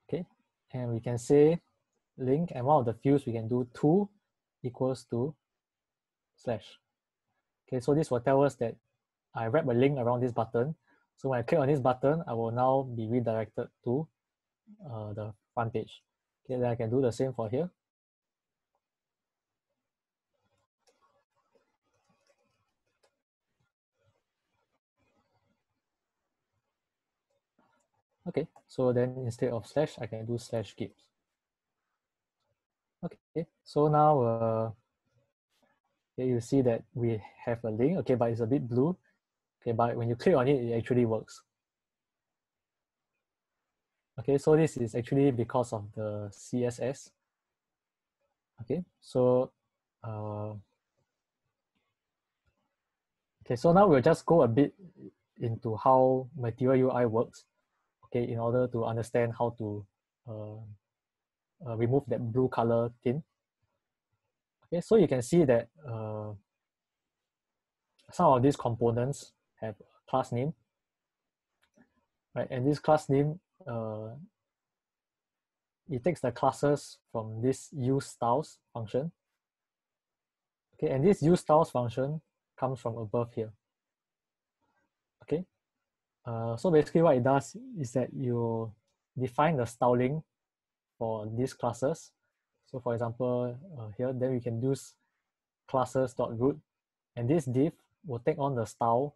Okay, and we can say link, and one of the fields we can do two equals to slash. Okay, so this will tell us that I wrap a link around this button. So when I click on this button, I will now be redirected to uh, the front page. Okay, then I can do the same for here. Okay, so then instead of slash, I can do slash gives. Okay, so now uh, you see that we have a link, okay, but it's a bit blue. Okay, but when you click on it, it actually works. Okay, so this is actually because of the CSS. Okay, so uh, okay, so now we'll just go a bit into how Material UI works. Okay, in order to understand how to uh, uh, remove that blue color tint. Okay, so you can see that uh, some of these components have a class name, right? And this class name, uh, it takes the classes from this use styles function. Okay, and this use styles function comes from above here. Okay, uh, so basically what it does is that you define the styling for these classes. So for example, uh, here, then we can use classes.root and this div will take on the style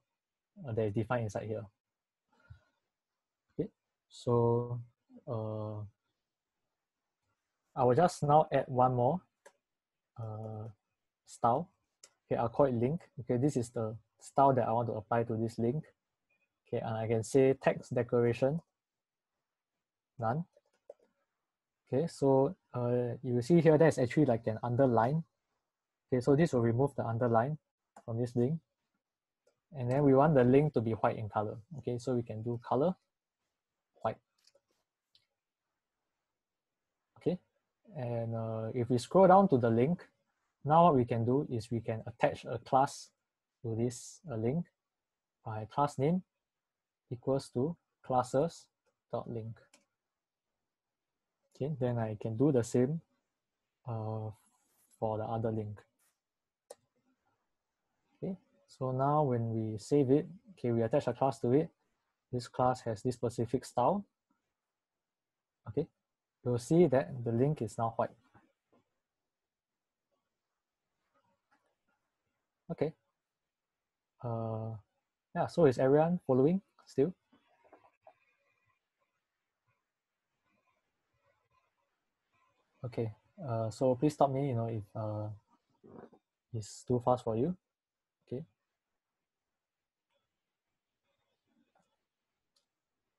uh, that is defined inside here. Okay, so uh, I will just now add one more uh, style. Okay, I'll call it link. Okay, this is the style that I want to apply to this link. Okay, and I can say text decoration, none. Okay, so uh, you see here, there's actually like an underline. Okay, so this will remove the underline from this link. And then we want the link to be white in color. Okay, so we can do color, white. Okay, and uh, if we scroll down to the link, now what we can do is we can attach a class to this uh, link by class name equals to classes dot link. Okay, then I can do the same uh, for the other link. So now when we save it, okay, we attach a class to it. This class has this specific style. Okay, you'll see that the link is now white. Okay. Uh, yeah, so is everyone following still? Okay, uh, so please stop me, you know, if uh, it's too fast for you. Okay.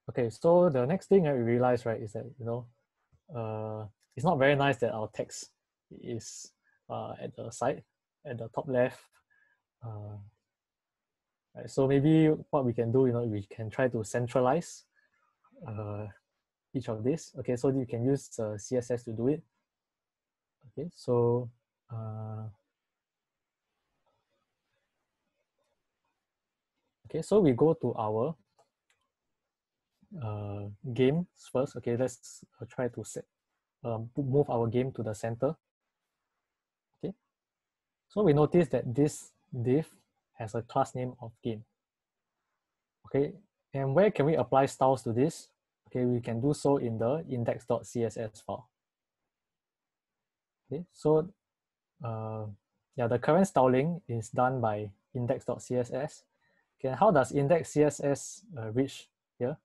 Okay, so the next thing that we realize, right, is that, you know, uh, it's not very nice that our text is uh, at the side, at the top left. Uh, right, so maybe what we can do, you know, we can try to centralize uh, each of these. Okay, so you can use uh, CSS to do it. Okay, so uh, okay, so we go to our uh, games first. Okay, let's uh, try to set um, move our game to the center. Okay, so we notice that this div has a class name of game. Okay, and where can we apply styles to this? Okay, we can do so in the index.css file. Okay, so uh, yeah, the current styling is done by index.css. Okay, how does index.css uh, reach here?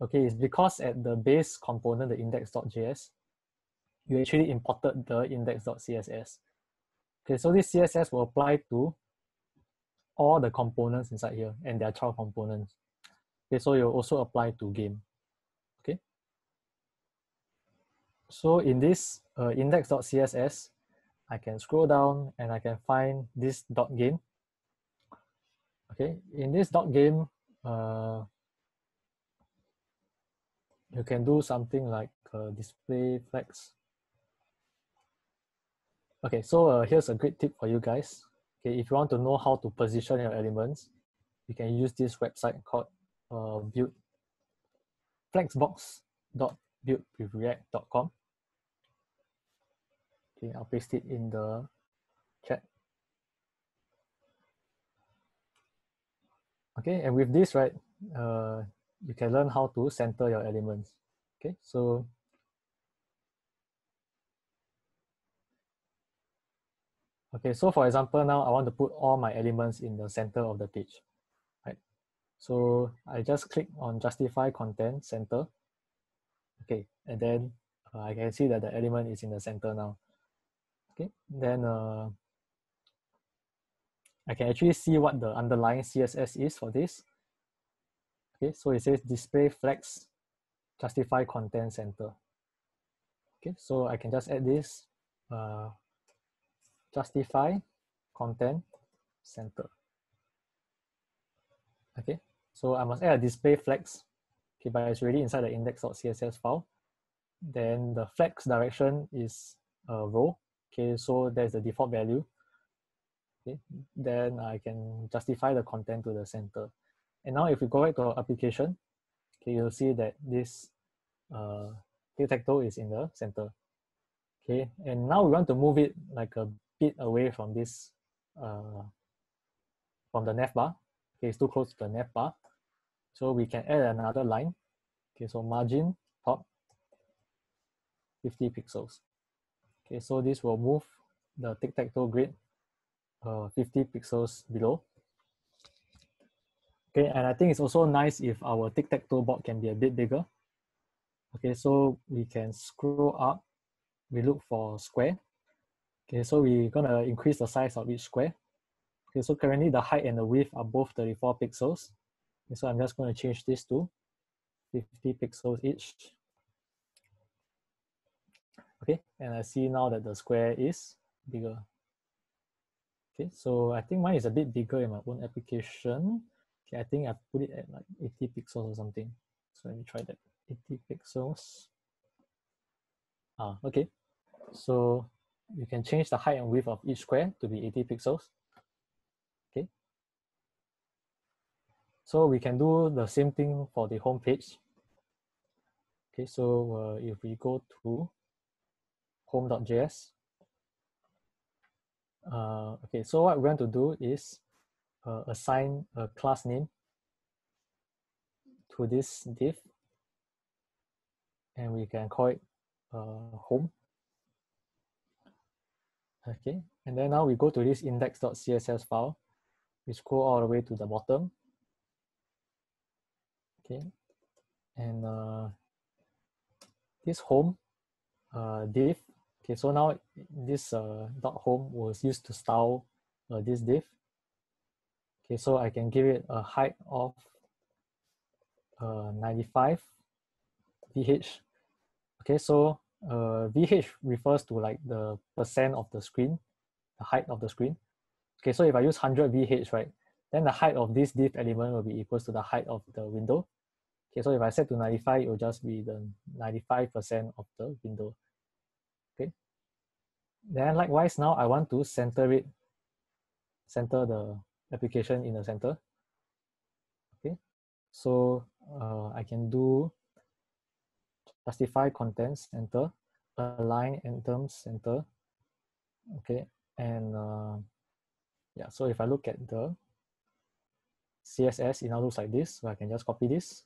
Okay, it's because at the base component, the index.js, you actually imported the index.css. Okay, so this CSS will apply to all the components inside here and their child components. Okay, so you also apply to game. Okay. So in this uh, index.css, I can scroll down and I can find this dot game. Okay, in this dot game, uh, you can do something like uh, display flex. Okay, so uh, here's a great tip for you guys. Okay, if you want to know how to position your elements, you can use this website called uh, build flexbox.buildwithreact.com. Okay, I'll paste it in the chat. Okay, and with this, right, uh, you can learn how to center your elements. Okay, so okay, so for example, now I want to put all my elements in the center of the page, right? So I just click on justify content center. Okay, and then uh, I can see that the element is in the center now. Okay, then uh, I can actually see what the underlying CSS is for this. Okay, so it says display flex justify content center. Okay, so I can just add this uh, justify content center. Okay, so I must add a display flex. Okay, but it's already inside the index.css file. Then the flex direction is a row. Okay, so there's the default value. Okay, then I can justify the content to the center. And now if we go back to our application, okay, you'll see that this uh, tic-tac-toe is in the center. Okay, and now we want to move it like a bit away from this, uh, from the nav bar. Okay, it's too close to the nav bar. So we can add another line. Okay, so margin top 50 pixels. Okay, so this will move the tic-tac-toe grid uh, 50 pixels below. Okay, and I think it's also nice if our tic-tac-toe board can be a bit bigger. Okay, so we can scroll up. We look for square. Okay, so we're gonna increase the size of each square. Okay, so currently the height and the width are both 34 pixels. Okay, so I'm just gonna change this to 50 pixels each. Okay, and I see now that the square is bigger. Okay, so I think mine is a bit bigger in my own application. Okay, I think I put it at like 80 pixels or something. So let me try that. 80 pixels. Ah, okay. So you can change the height and width of each square to be 80 pixels. Okay. So we can do the same thing for the home page. Okay, so uh, if we go to home.js, uh, okay, so what we want to do is uh, assign a class name to this div and we can call it uh, home. Okay, and then now we go to this index.css file. We scroll all the way to the bottom. Okay, and uh, this home uh, div. Okay, so now this uh, dot home was used to style uh, this div. Okay, so I can give it a height of uh, 95 VH. Okay, so uh, VH refers to like the percent of the screen, the height of the screen. Okay, so if I use 100 VH, right, then the height of this div element will be equals to the height of the window. Okay, so if I set to 95, it will just be the 95% of the window. Okay. Then likewise, now I want to center it, center the application in the center. Okay, so uh, I can do justify content center, align and terms enter. Okay, and uh, yeah, so if I look at the CSS, it now looks like this. So I can just copy this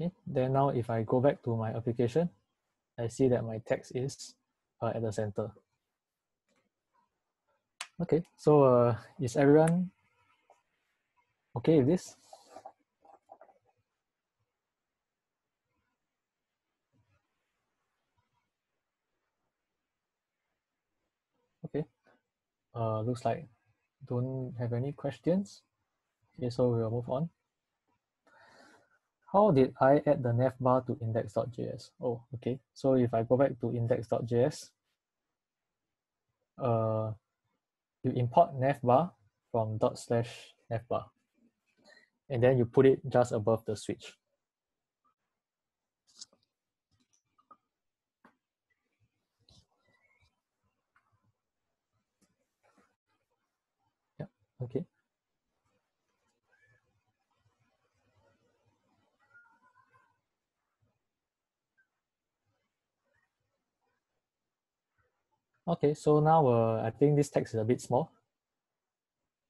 Okay, then now if I go back to my application, I see that my text is uh, at the center. Okay, so uh, is everyone okay with this? Okay, uh, looks like don't have any questions. Okay, so we'll move on. How did I add the navbar to index.js? Oh, okay. So if I go back to index.js, uh, you import navbar from dot slash navbar. And then you put it just above the switch. Yeah, okay. Okay, so now uh, I think this text is a bit small.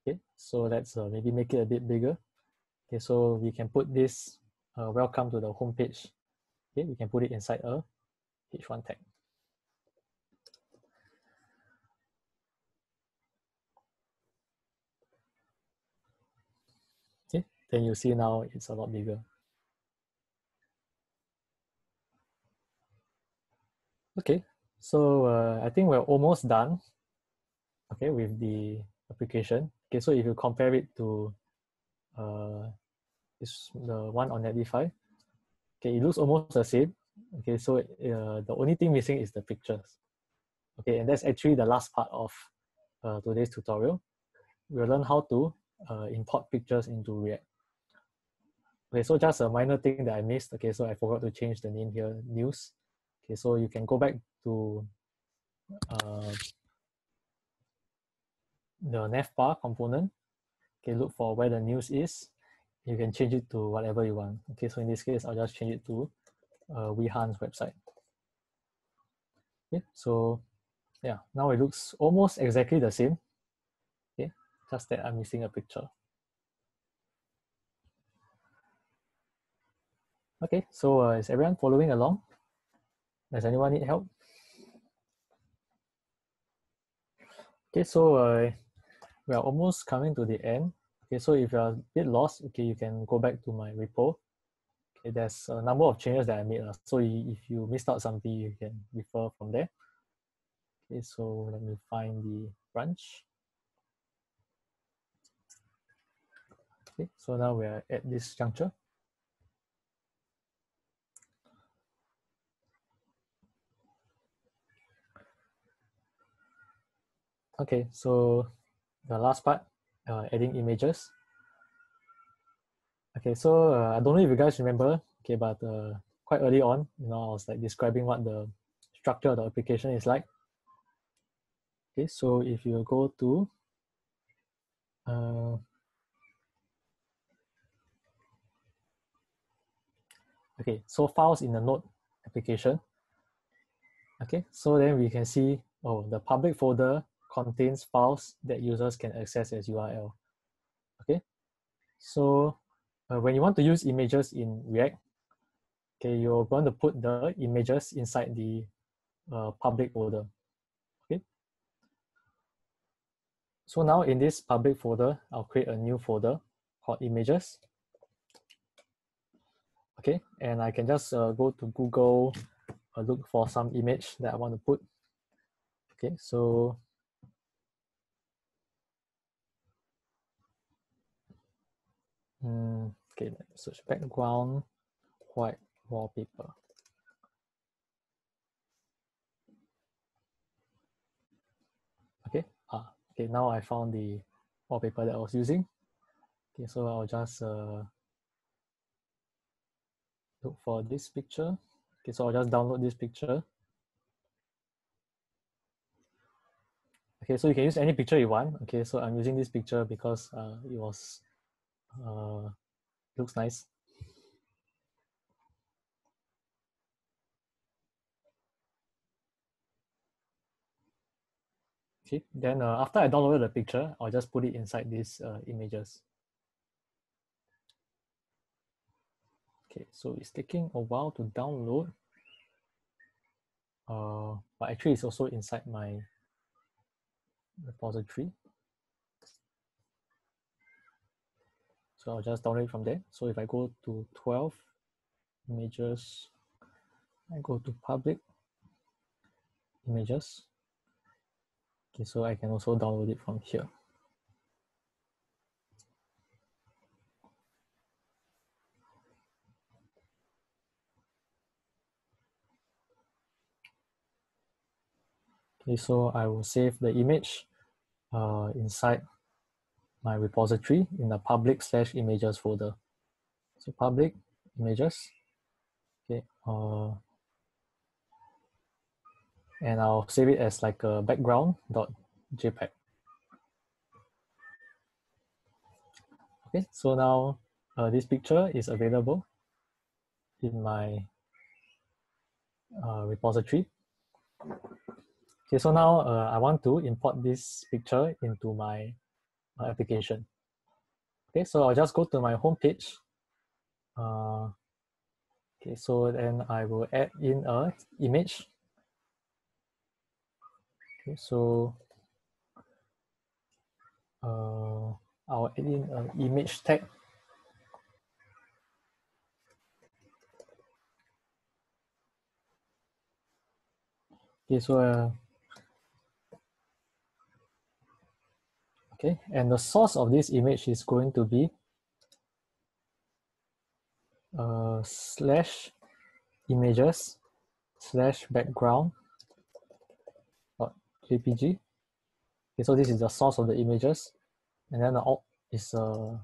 Okay, so let's uh, maybe make it a bit bigger. Okay, so we can put this uh, welcome to the home page. Okay, we can put it inside a h1 tag. Okay, then you see now it's a lot bigger. Okay, so uh, I think we're almost done, okay, with the application. Okay, so if you compare it to uh, this, the one on Netlify, okay, it looks almost the same. Okay, so uh, the only thing missing is the pictures. Okay, and that's actually the last part of uh, today's tutorial. We'll learn how to uh, import pictures into React. Okay, so just a minor thing that I missed. Okay, so I forgot to change the name here, news. Okay, so you can go back to uh, the navbar component. Okay, look for where the news is. You can change it to whatever you want. Okay, so in this case, I'll just change it to uh, Wihan's website. Okay, so yeah, now it looks almost exactly the same. Okay, just that I'm missing a picture. Okay, so uh, is everyone following along? Does anyone need help? Okay, so uh, we are almost coming to the end. Okay, so if you're a bit lost, okay, you can go back to my repo. Okay, there's a number of changes that I made. Uh, so if you missed out something, you can refer from there. Okay, so let me find the branch. Okay, so now we are at this juncture. Okay, so the last part, uh, adding images. Okay, so uh, I don't know if you guys remember, okay, but uh, quite early on, you know, I was like describing what the structure of the application is like. Okay, so if you go to uh, okay, so files in the node application. Okay, so then we can see oh, the public folder contains files that users can access as URL. Okay, so uh, when you want to use images in React, okay, you're going to put the images inside the uh, public folder. Okay. So now in this public folder, I'll create a new folder called images. Okay, and I can just uh, go to Google, uh, look for some image that I want to put. Okay, so um, okay, search background white wallpaper. Okay, ah, okay, now I found the wallpaper that I was using. Okay, so I'll just uh, look for this picture. Okay, so I'll just download this picture. Okay, so you can use any picture you want. Okay, so I'm using this picture because uh, it was uh, looks nice. Okay, then uh, after I downloaded the picture, I'll just put it inside these uh, images. Okay, so it's taking a while to download. Uh, but actually it's also inside my repository. So I'll just download it from there. So if I go to 12 images, I go to public images. Okay, so I can also download it from here. Okay, so I will save the image uh, inside my repository in the public slash images folder. So public images, okay, uh, and I'll save it as like a background.jpg. Okay, so now uh, this picture is available in my uh, repository. Okay, so now uh, I want to import this picture into my application. Okay, so I'll just go to my home page. Uh, okay, so then I will add in a image. Okay, so uh, I'll add in an image tag. Okay, so uh, Okay, and the source of this image is going to be uh, slash images slash background dot jpg. Okay, so this is the source of the images, and then the alt is uh,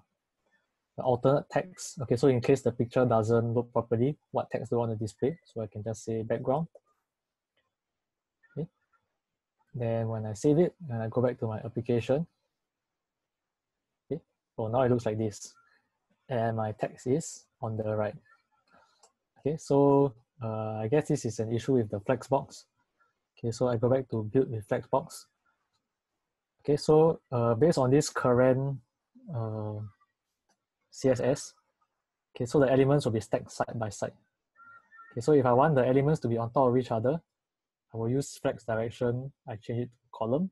the alternate text. Okay, so in case the picture doesn't look properly, what text do I want to display? So I can just say background. Okay. Then when I save it and I go back to my application, so now it looks like this. And my text is on the right. Okay, so uh, I guess this is an issue with the Flexbox. Okay, so I go back to build with Flexbox. Okay, so uh, based on this current uh, CSS, okay, so the elements will be stacked side by side. Okay, so if I want the elements to be on top of each other, I will use flex direction, I change it to column.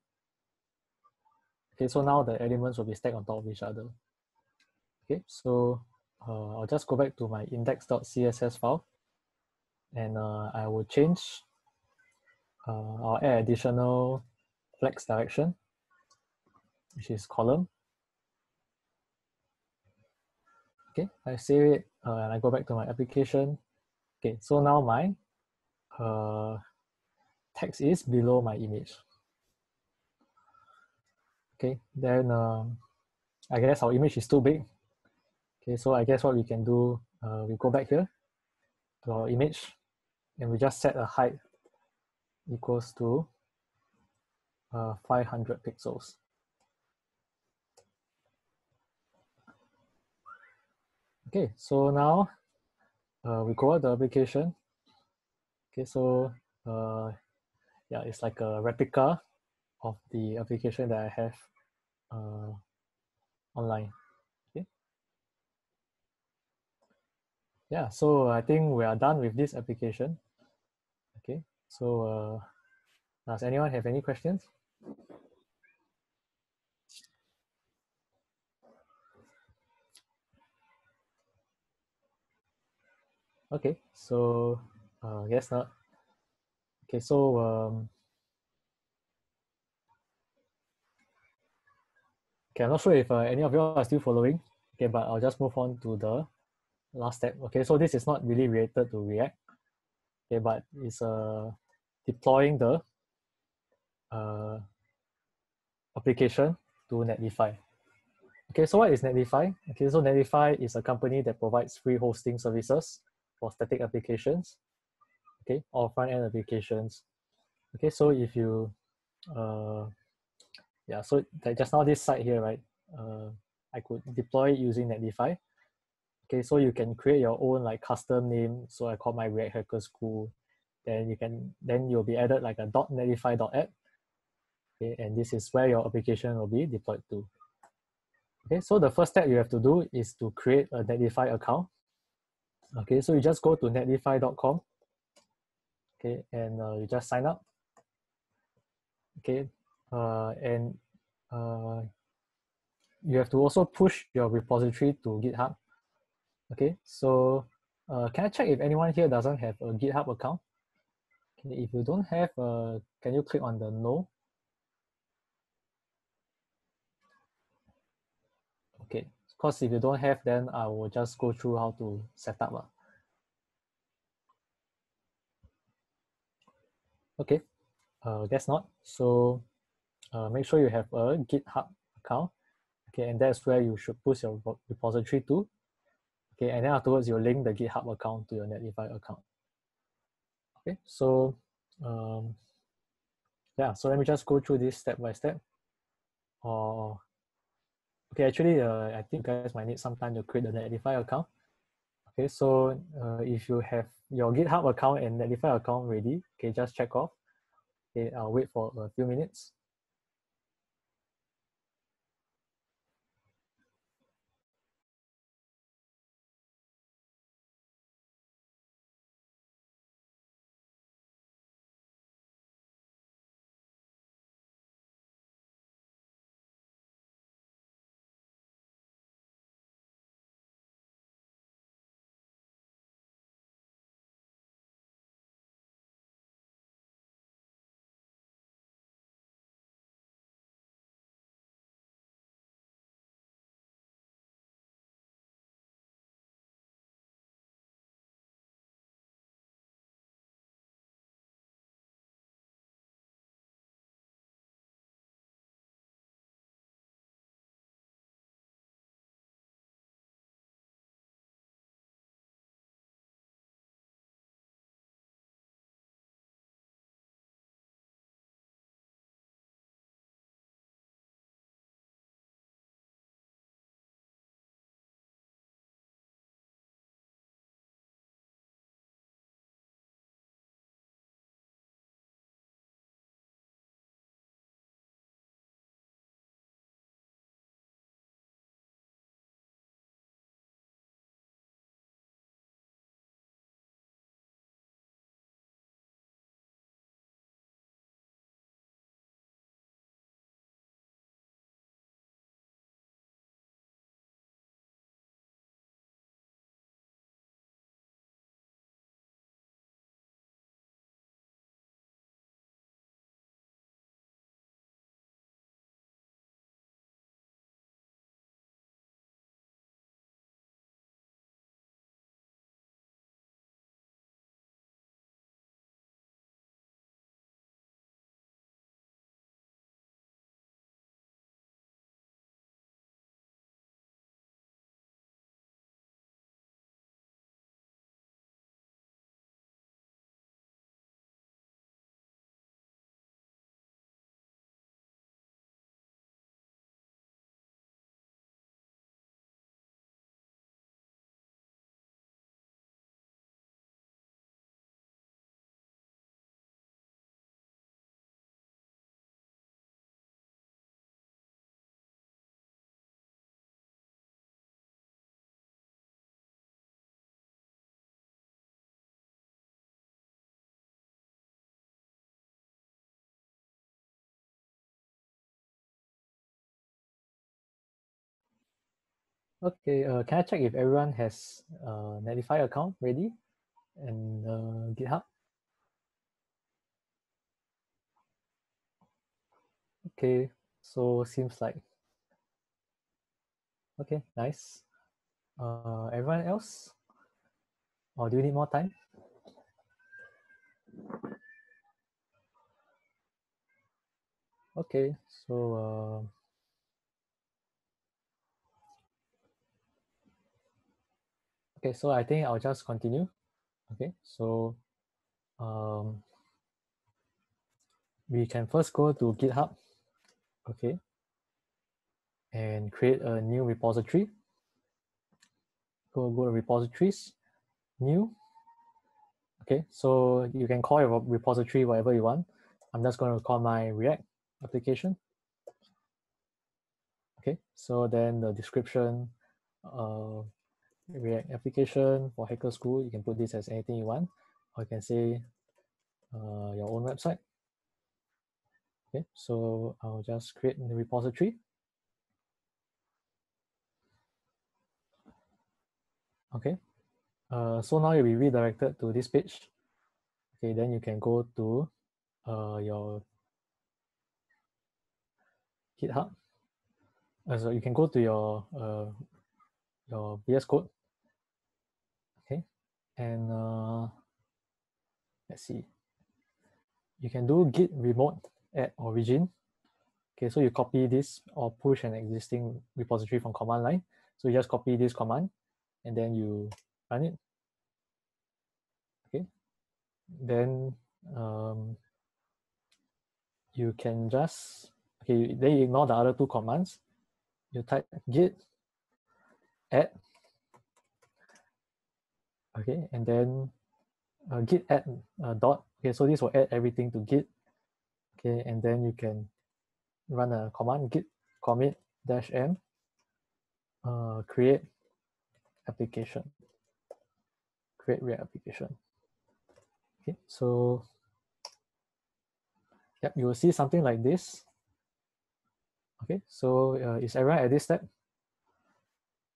Okay, so now the elements will be stacked on top of each other. Okay, so uh, I'll just go back to my index.css file and uh, I will change, uh, I'll add additional flex direction, which is column. Okay, I save it uh, and I go back to my application. Okay, so now my uh, text is below my image. Okay, then uh, I guess our image is too big. Okay, so I guess what we can do, uh, we go back here to our image and we just set a height equals to uh, 500 pixels. Okay, so now uh, we go out the application. Okay, so uh, yeah, it's like a replica of the application that I have uh, online. Okay. Yeah, so I think we are done with this application. Okay, so uh, does anyone have any questions? Okay, so uh, guess not. Okay, so um, okay, I'm not sure if uh, any of you are still following. Okay, but I'll just move on to the last step. Okay, so this is not really related to React. Okay, but it's uh, deploying the uh, application to Netlify. Okay, so what is Netlify? Okay, so Netlify is a company that provides free hosting services for static applications, okay, or front-end applications. Okay, so if you, uh, yeah, so just now this site here, right, uh, I could deploy it using Netlify. Okay, so you can create your own like custom name. So I call my React Hacker School. Then you can, then you'll be added like a dot Netlify dot app. Okay, and this is where your application will be deployed to. Okay, so the first step you have to do is to create a Netlify account. Okay, so you just go to netlify.com. Okay, and uh, you just sign up. Okay, and uh, you have to also push your repository to GitHub. Okay, so uh, can I check if anyone here doesn't have a GitHub account? Okay, if you don't have, uh, can you click on the no? Okay, because if you don't have, then I will just go through how to set up. Uh. Okay, uh, guess not. So uh, make sure you have a GitHub account. Okay, and that's where you should push your repository to. Okay, and then afterwards you link the GitHub account to your Netlify account. Okay, so um, yeah, so let me just go through this step by step. Or okay, actually, uh, I think guys might need some time to create the Netlify account. Okay, so uh, if you have your GitHub account and Netlify account ready, okay, just check off. Okay, I'll wait for a few minutes. Okay, uh, can I check if everyone has a Netlify account ready and uh, GitHub? Okay, so seems like, okay, nice. Uh, everyone else? Or do you need more time? Okay, so uh, Okay, so I think I'll just continue. Okay, so um, we can first go to GitHub, okay, and create a new repository. Go, go to repositories, new. Okay, so you can call your repository whatever you want. I'm just going to call my React application. Okay, so then the description, uh, React application for Hacker School. You can put this as anything you want, or you can say uh, your own website. Okay, so I'll just create the repository. Okay, uh, so now you'll be redirected to this page. Okay, then you can go to uh, your GitHub. Uh, so you can go to your uh, your VS Code. Okay, and uh, let's see. You can do git remote add origin. Okay so you copy this or push an existing repository from command line. So you just copy this command and then you run it. Okay. Then um, you can just okay then you ignore the other two commands. You type git add. Okay and then uh, git add uh, dot. Okay so this will add everything to git. Okay and then you can run a command git commit dash m uh, create application. Create react application. Okay so yep you will see something like this. Okay so uh, is everyone at this step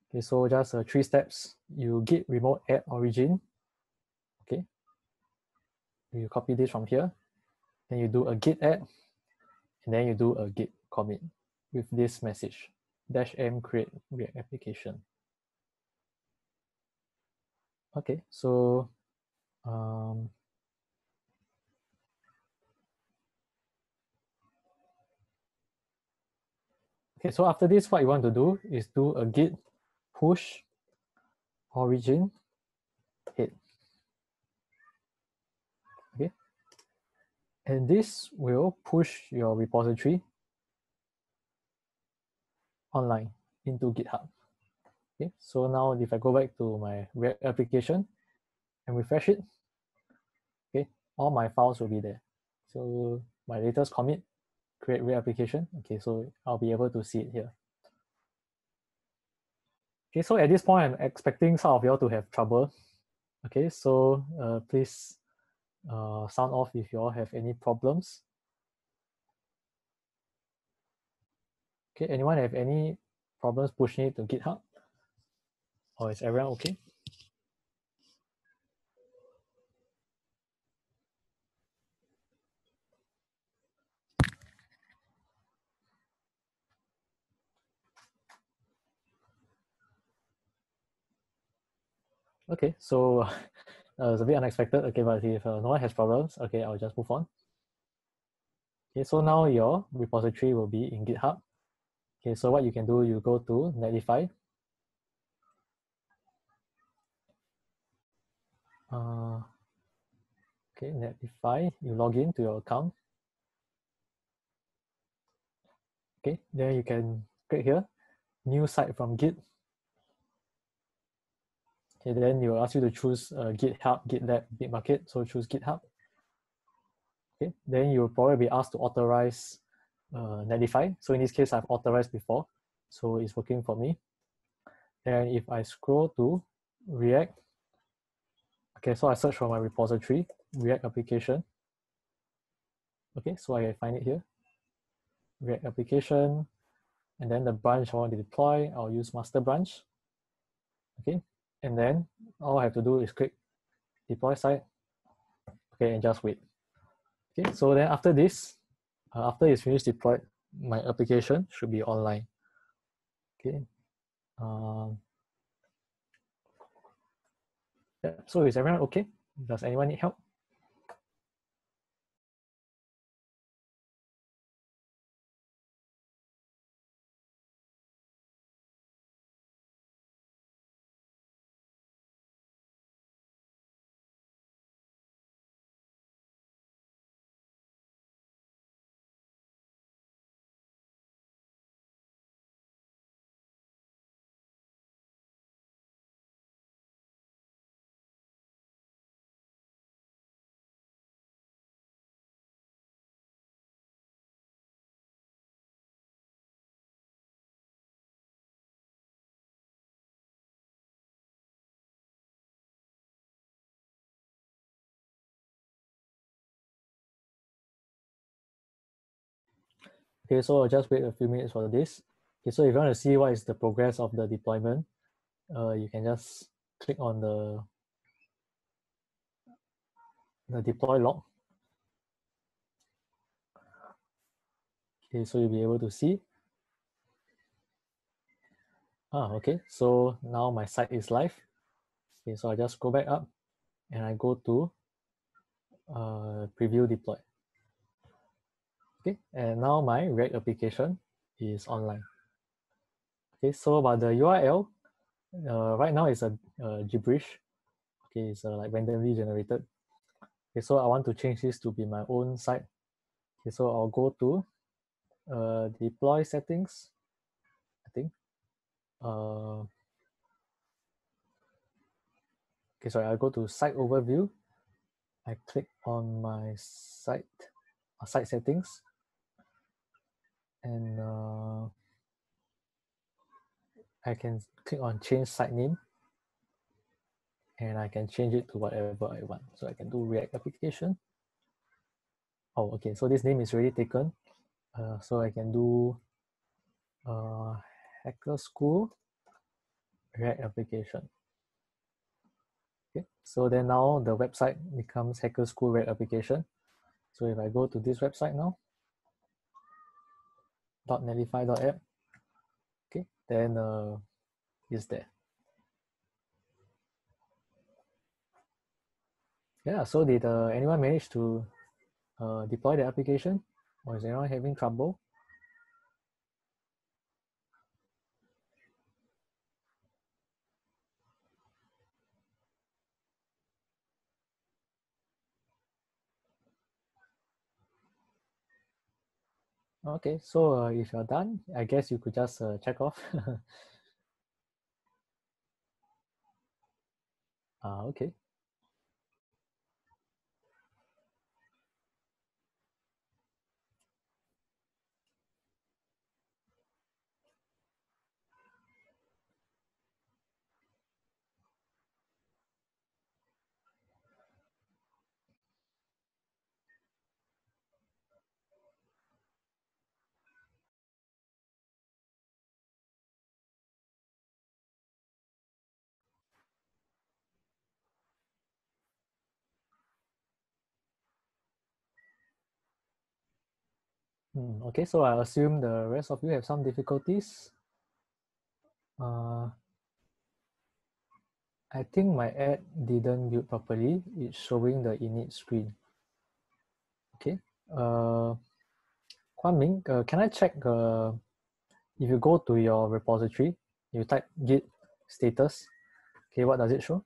Okay, so just uh, three steps. You git remote add origin. Okay. You copy this from here. Then you do a git add. And then you do a git commit with this message. Dash m create React application. Okay, so um, Okay, so after this, what you want to do is do a git push origin head. Okay. And this will push your repository online into GitHub. Okay, so now if I go back to my React application and refresh it, okay, all my files will be there. So my latest commit, create React application. Okay, so I'll be able to see it here. Okay, so at this point, I'm expecting some of y'all to have trouble. Okay, so uh, please uh, sound off if you all have any problems. Okay, anyone have any problems pushing it to GitHub? Or is everyone okay? Okay, so uh, it's a bit unexpected. Okay, but if uh, no one has problems, okay, I'll just move on. Okay, so now your repository will be in GitHub. Okay, so what you can do, you go to Netlify. Uh, okay, Netlify, you log in to your account. Okay, then you can click here, new site from Git. Okay, then you will ask you to choose uh, GitHub, GitLab, Bitbucket. So choose GitHub. Okay, then you'll probably be asked to authorize uh, Netlify. So in this case, I've authorized before, so it's working for me. And if I scroll to React, okay, so I search for my repository, React application. Okay, so I find it here. React application, and then the branch I want to deploy, I'll use master branch. Okay, and then all I have to do is click deploy site. Okay, and just wait. Okay, so then after this, uh, after it's finished deployed, my application should be online. Okay. Um, yeah, so is everyone okay? Does anyone need help? Okay, so I'll just wait a few minutes for this. Okay, so if you want to see what is the progress of the deployment, uh, you can just click on the, the deploy log. Okay, so you'll be able to see. Ah, okay, so now my site is live. Okay, so I just go back up and I go to uh, preview deploy. Okay, and now my React application is online. Okay, so about the URL, uh, right now it's a, a gibberish. Okay, it's uh, like randomly generated. Okay, so I want to change this to be my own site. Okay, so I'll go to uh, deploy settings, I think. Uh, okay, sorry, I'll go to site overview. I click on my site, uh, site settings and uh, I can click on change site name and I can change it to whatever I want. So I can do React application. Oh, okay. So this name is already taken. Uh, so I can do uh, Hacker School React application. Okay. So then now the website becomes Hacker School React application. So if I go to this website now, .netlify.app. Okay, then uh, is there. Yeah, so did uh, anyone manage to uh, deploy the application? Or is anyone having trouble? Okay, so uh, if you're done, I guess you could just uh, check off. ah, okay. Hmm, okay, so I assume the rest of you have some difficulties. Uh, I think my ad didn't build properly. It's showing the init screen. Okay. Uh, Ming, uh, can I check uh, if you go to your repository, you type git status, okay, what does it show?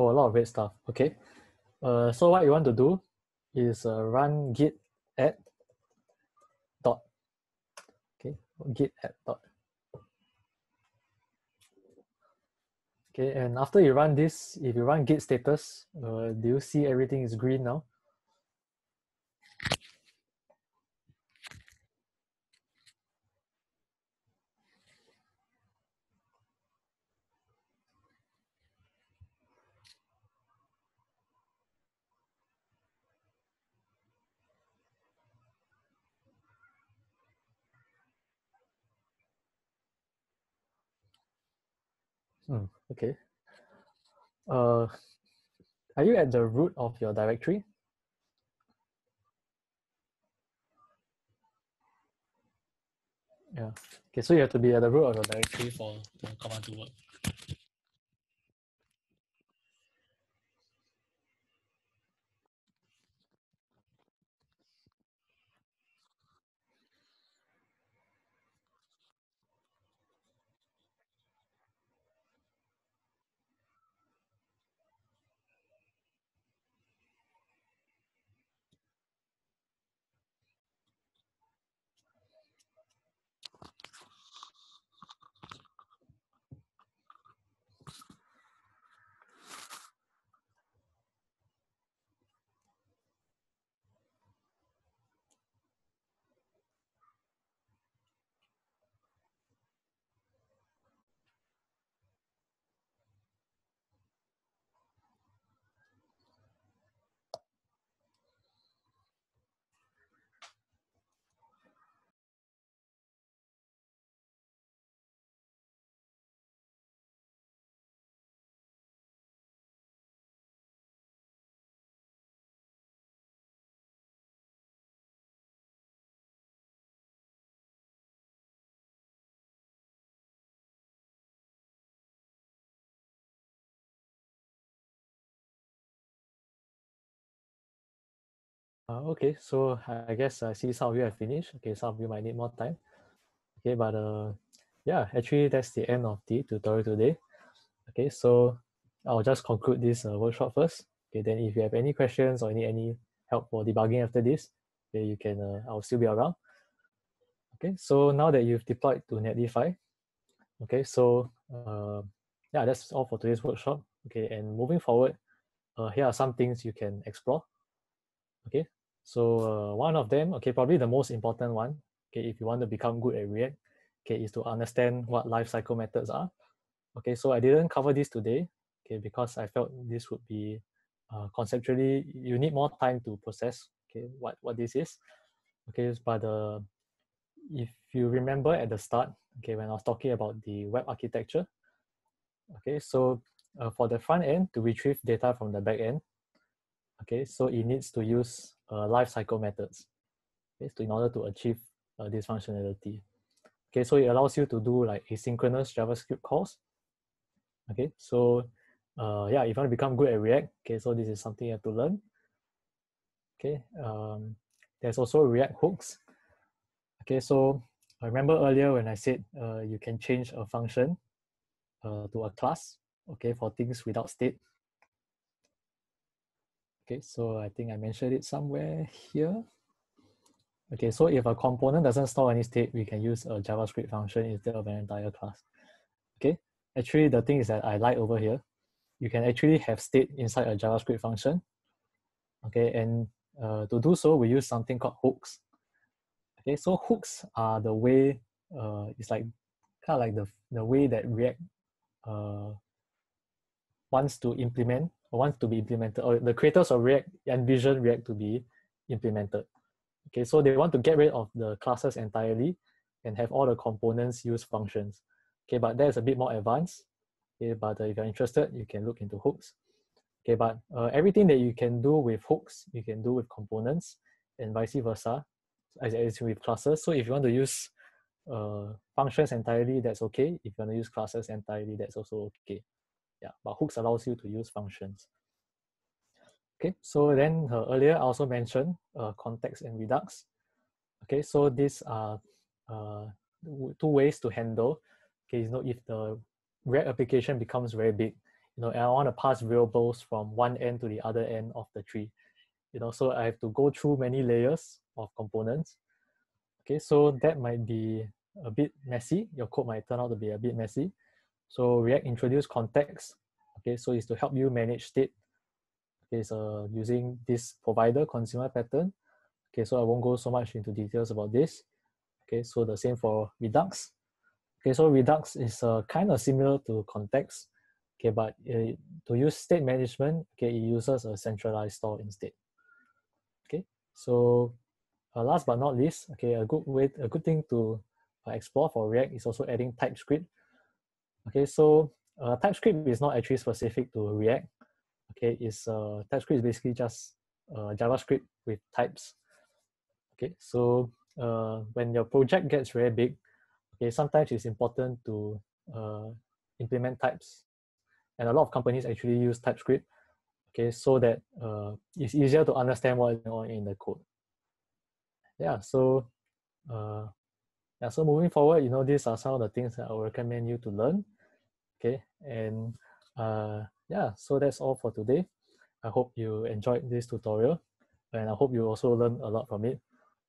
Oh, a lot of red stuff. Okay. Uh, so what you want to do is uh, run git add dot. Okay, git add dot. Okay, and after you run this, if you run git status, uh, do you see everything is green now? Mm, okay. Uh, are you at the root of your directory? Yeah. Okay, so you have to be at the root of your directory for the command to work. Uh, okay, so I guess I see some of you have finished. Okay, some of you might need more time. Okay, but uh, yeah, actually that's the end of the tutorial today. Okay, so I'll just conclude this uh, workshop first. Okay, then if you have any questions or any any help for debugging after this, okay, you can uh, I'll still be around. Okay, so now that you've deployed to Netlify, okay, so uh, yeah, that's all for today's workshop. Okay, and moving forward, uh, here are some things you can explore. Okay, so uh, one of them, okay, probably the most important one, okay, if you want to become good at React, okay, is to understand what lifecycle methods are. Okay, so I didn't cover this today, okay, because I felt this would be uh, conceptually, you need more time to process, okay, what, what this is. Okay, but uh, if you remember at the start, okay, when I was talking about the web architecture, okay, so uh, for the front end to retrieve data from the back end, okay, so it needs to use uh, lifecycle methods okay, so in order to achieve uh, this functionality. Okay, so it allows you to do like asynchronous JavaScript calls. Okay, so uh, yeah, if you want to become good at React, okay, so this is something you have to learn. Okay, um, there's also React hooks. Okay, so I remember earlier when I said uh, you can change a function uh, to a class, okay, for things without state. Okay, so I think I mentioned it somewhere here. Okay, so if a component doesn't store any state, we can use a JavaScript function instead of an entire class. Okay, actually the thing is that I like over here, you can actually have state inside a JavaScript function. Okay, and uh, to do so, we use something called hooks. Okay, so hooks are the way, uh, it's like kind of like the, the way that React uh, wants to implement wants to be implemented, or the creators of React envision React to be implemented. Okay, so they want to get rid of the classes entirely and have all the components use functions. Okay, but that's a bit more advanced. Okay, but uh, if you're interested, you can look into hooks. Okay, but uh, everything that you can do with hooks, you can do with components and vice versa, as, as with classes. So if you want to use uh, functions entirely, that's okay. If you want to use classes entirely, that's also okay yeah but hooks allows you to use functions. Okay so then uh, earlier i also mentioned uh, context and redux. Okay so these are uh, two ways to handle okay you know if the react application becomes very big you know and i want to pass variables from one end to the other end of the tree you know so i have to go through many layers of components. Okay so that might be a bit messy. Your code might turn out to be a bit messy so React introduced context. Okay, so it's to help you manage state. Okay, so using this provider consumer pattern. Okay, so I won't go so much into details about this. Okay, so the same for Redux. Okay, so Redux is uh, kind of similar to context. Okay, but uh, to use state management, okay, it uses a centralized store instead. Okay, so uh, last but not least, okay, a good way, a good thing to uh, explore for React is also adding TypeScript Okay, so uh, TypeScript is not actually specific to React. Okay, it's uh, TypeScript is basically just uh, JavaScript with types. Okay, so uh, when your project gets very big, okay, sometimes it's important to uh, implement types, and a lot of companies actually use TypeScript. Okay, so that uh, it's easier to understand what is going on in the code. Yeah, so yeah, so moving forward, you know, these are some of the things that I would recommend you to learn. Okay, and uh, yeah, so that's all for today. I hope you enjoyed this tutorial and I hope you also learned a lot from it.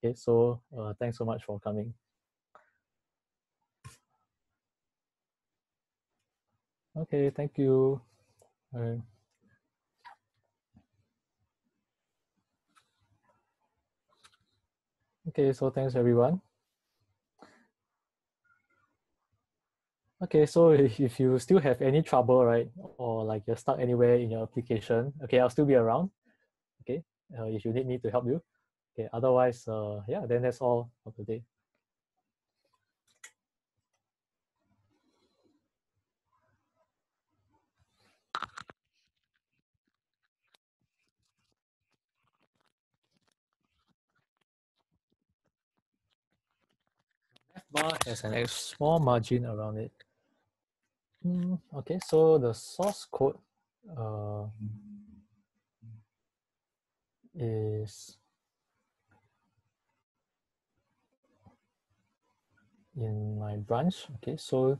Okay, so uh, thanks so much for coming. Okay, thank you. Okay, so thanks everyone. Okay, so if you still have any trouble, right, or like you're stuck anywhere in your application, okay, I'll still be around. Okay, uh, if you need me to help you. Okay, otherwise, uh, yeah, then that's all for today. bar has an small margin around it. Mm, okay, so the source code uh, is in my branch. Okay, so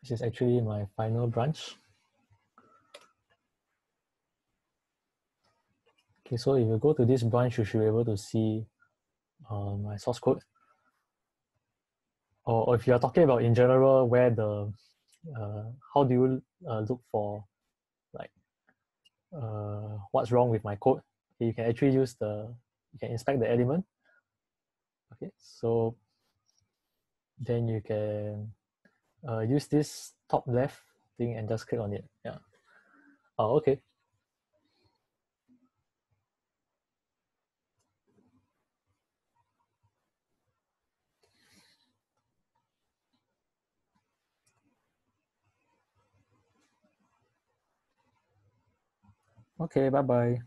this is actually my final branch. Okay, so if you go to this branch, you should be able to see uh, my source code. Or, if you're talking about in general, where the, uh, how do you uh, look for like uh, what's wrong with my code? you can actually use the, you can inspect the element. Okay, so then you can uh, use this top left thing and just click on it. Yeah. Oh, okay. Okay, bye-bye.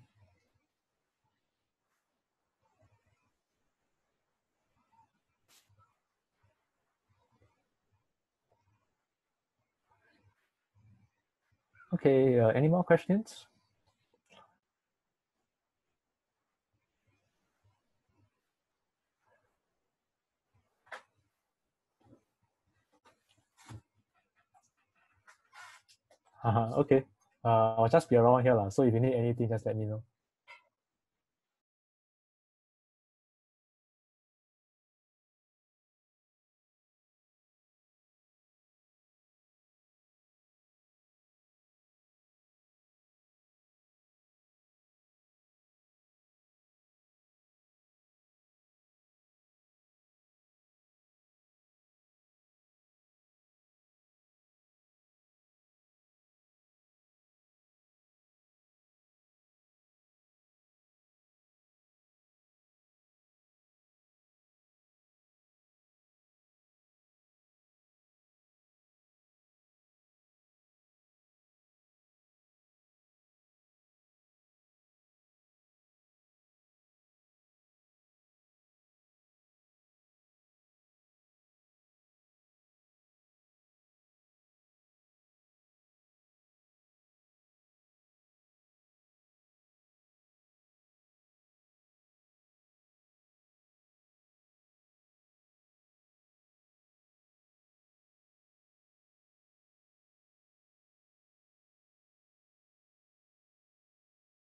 Okay, uh, any more questions? Uh -huh, okay, uh, I'll just be around here. Lah. So if you need anything, just let me know.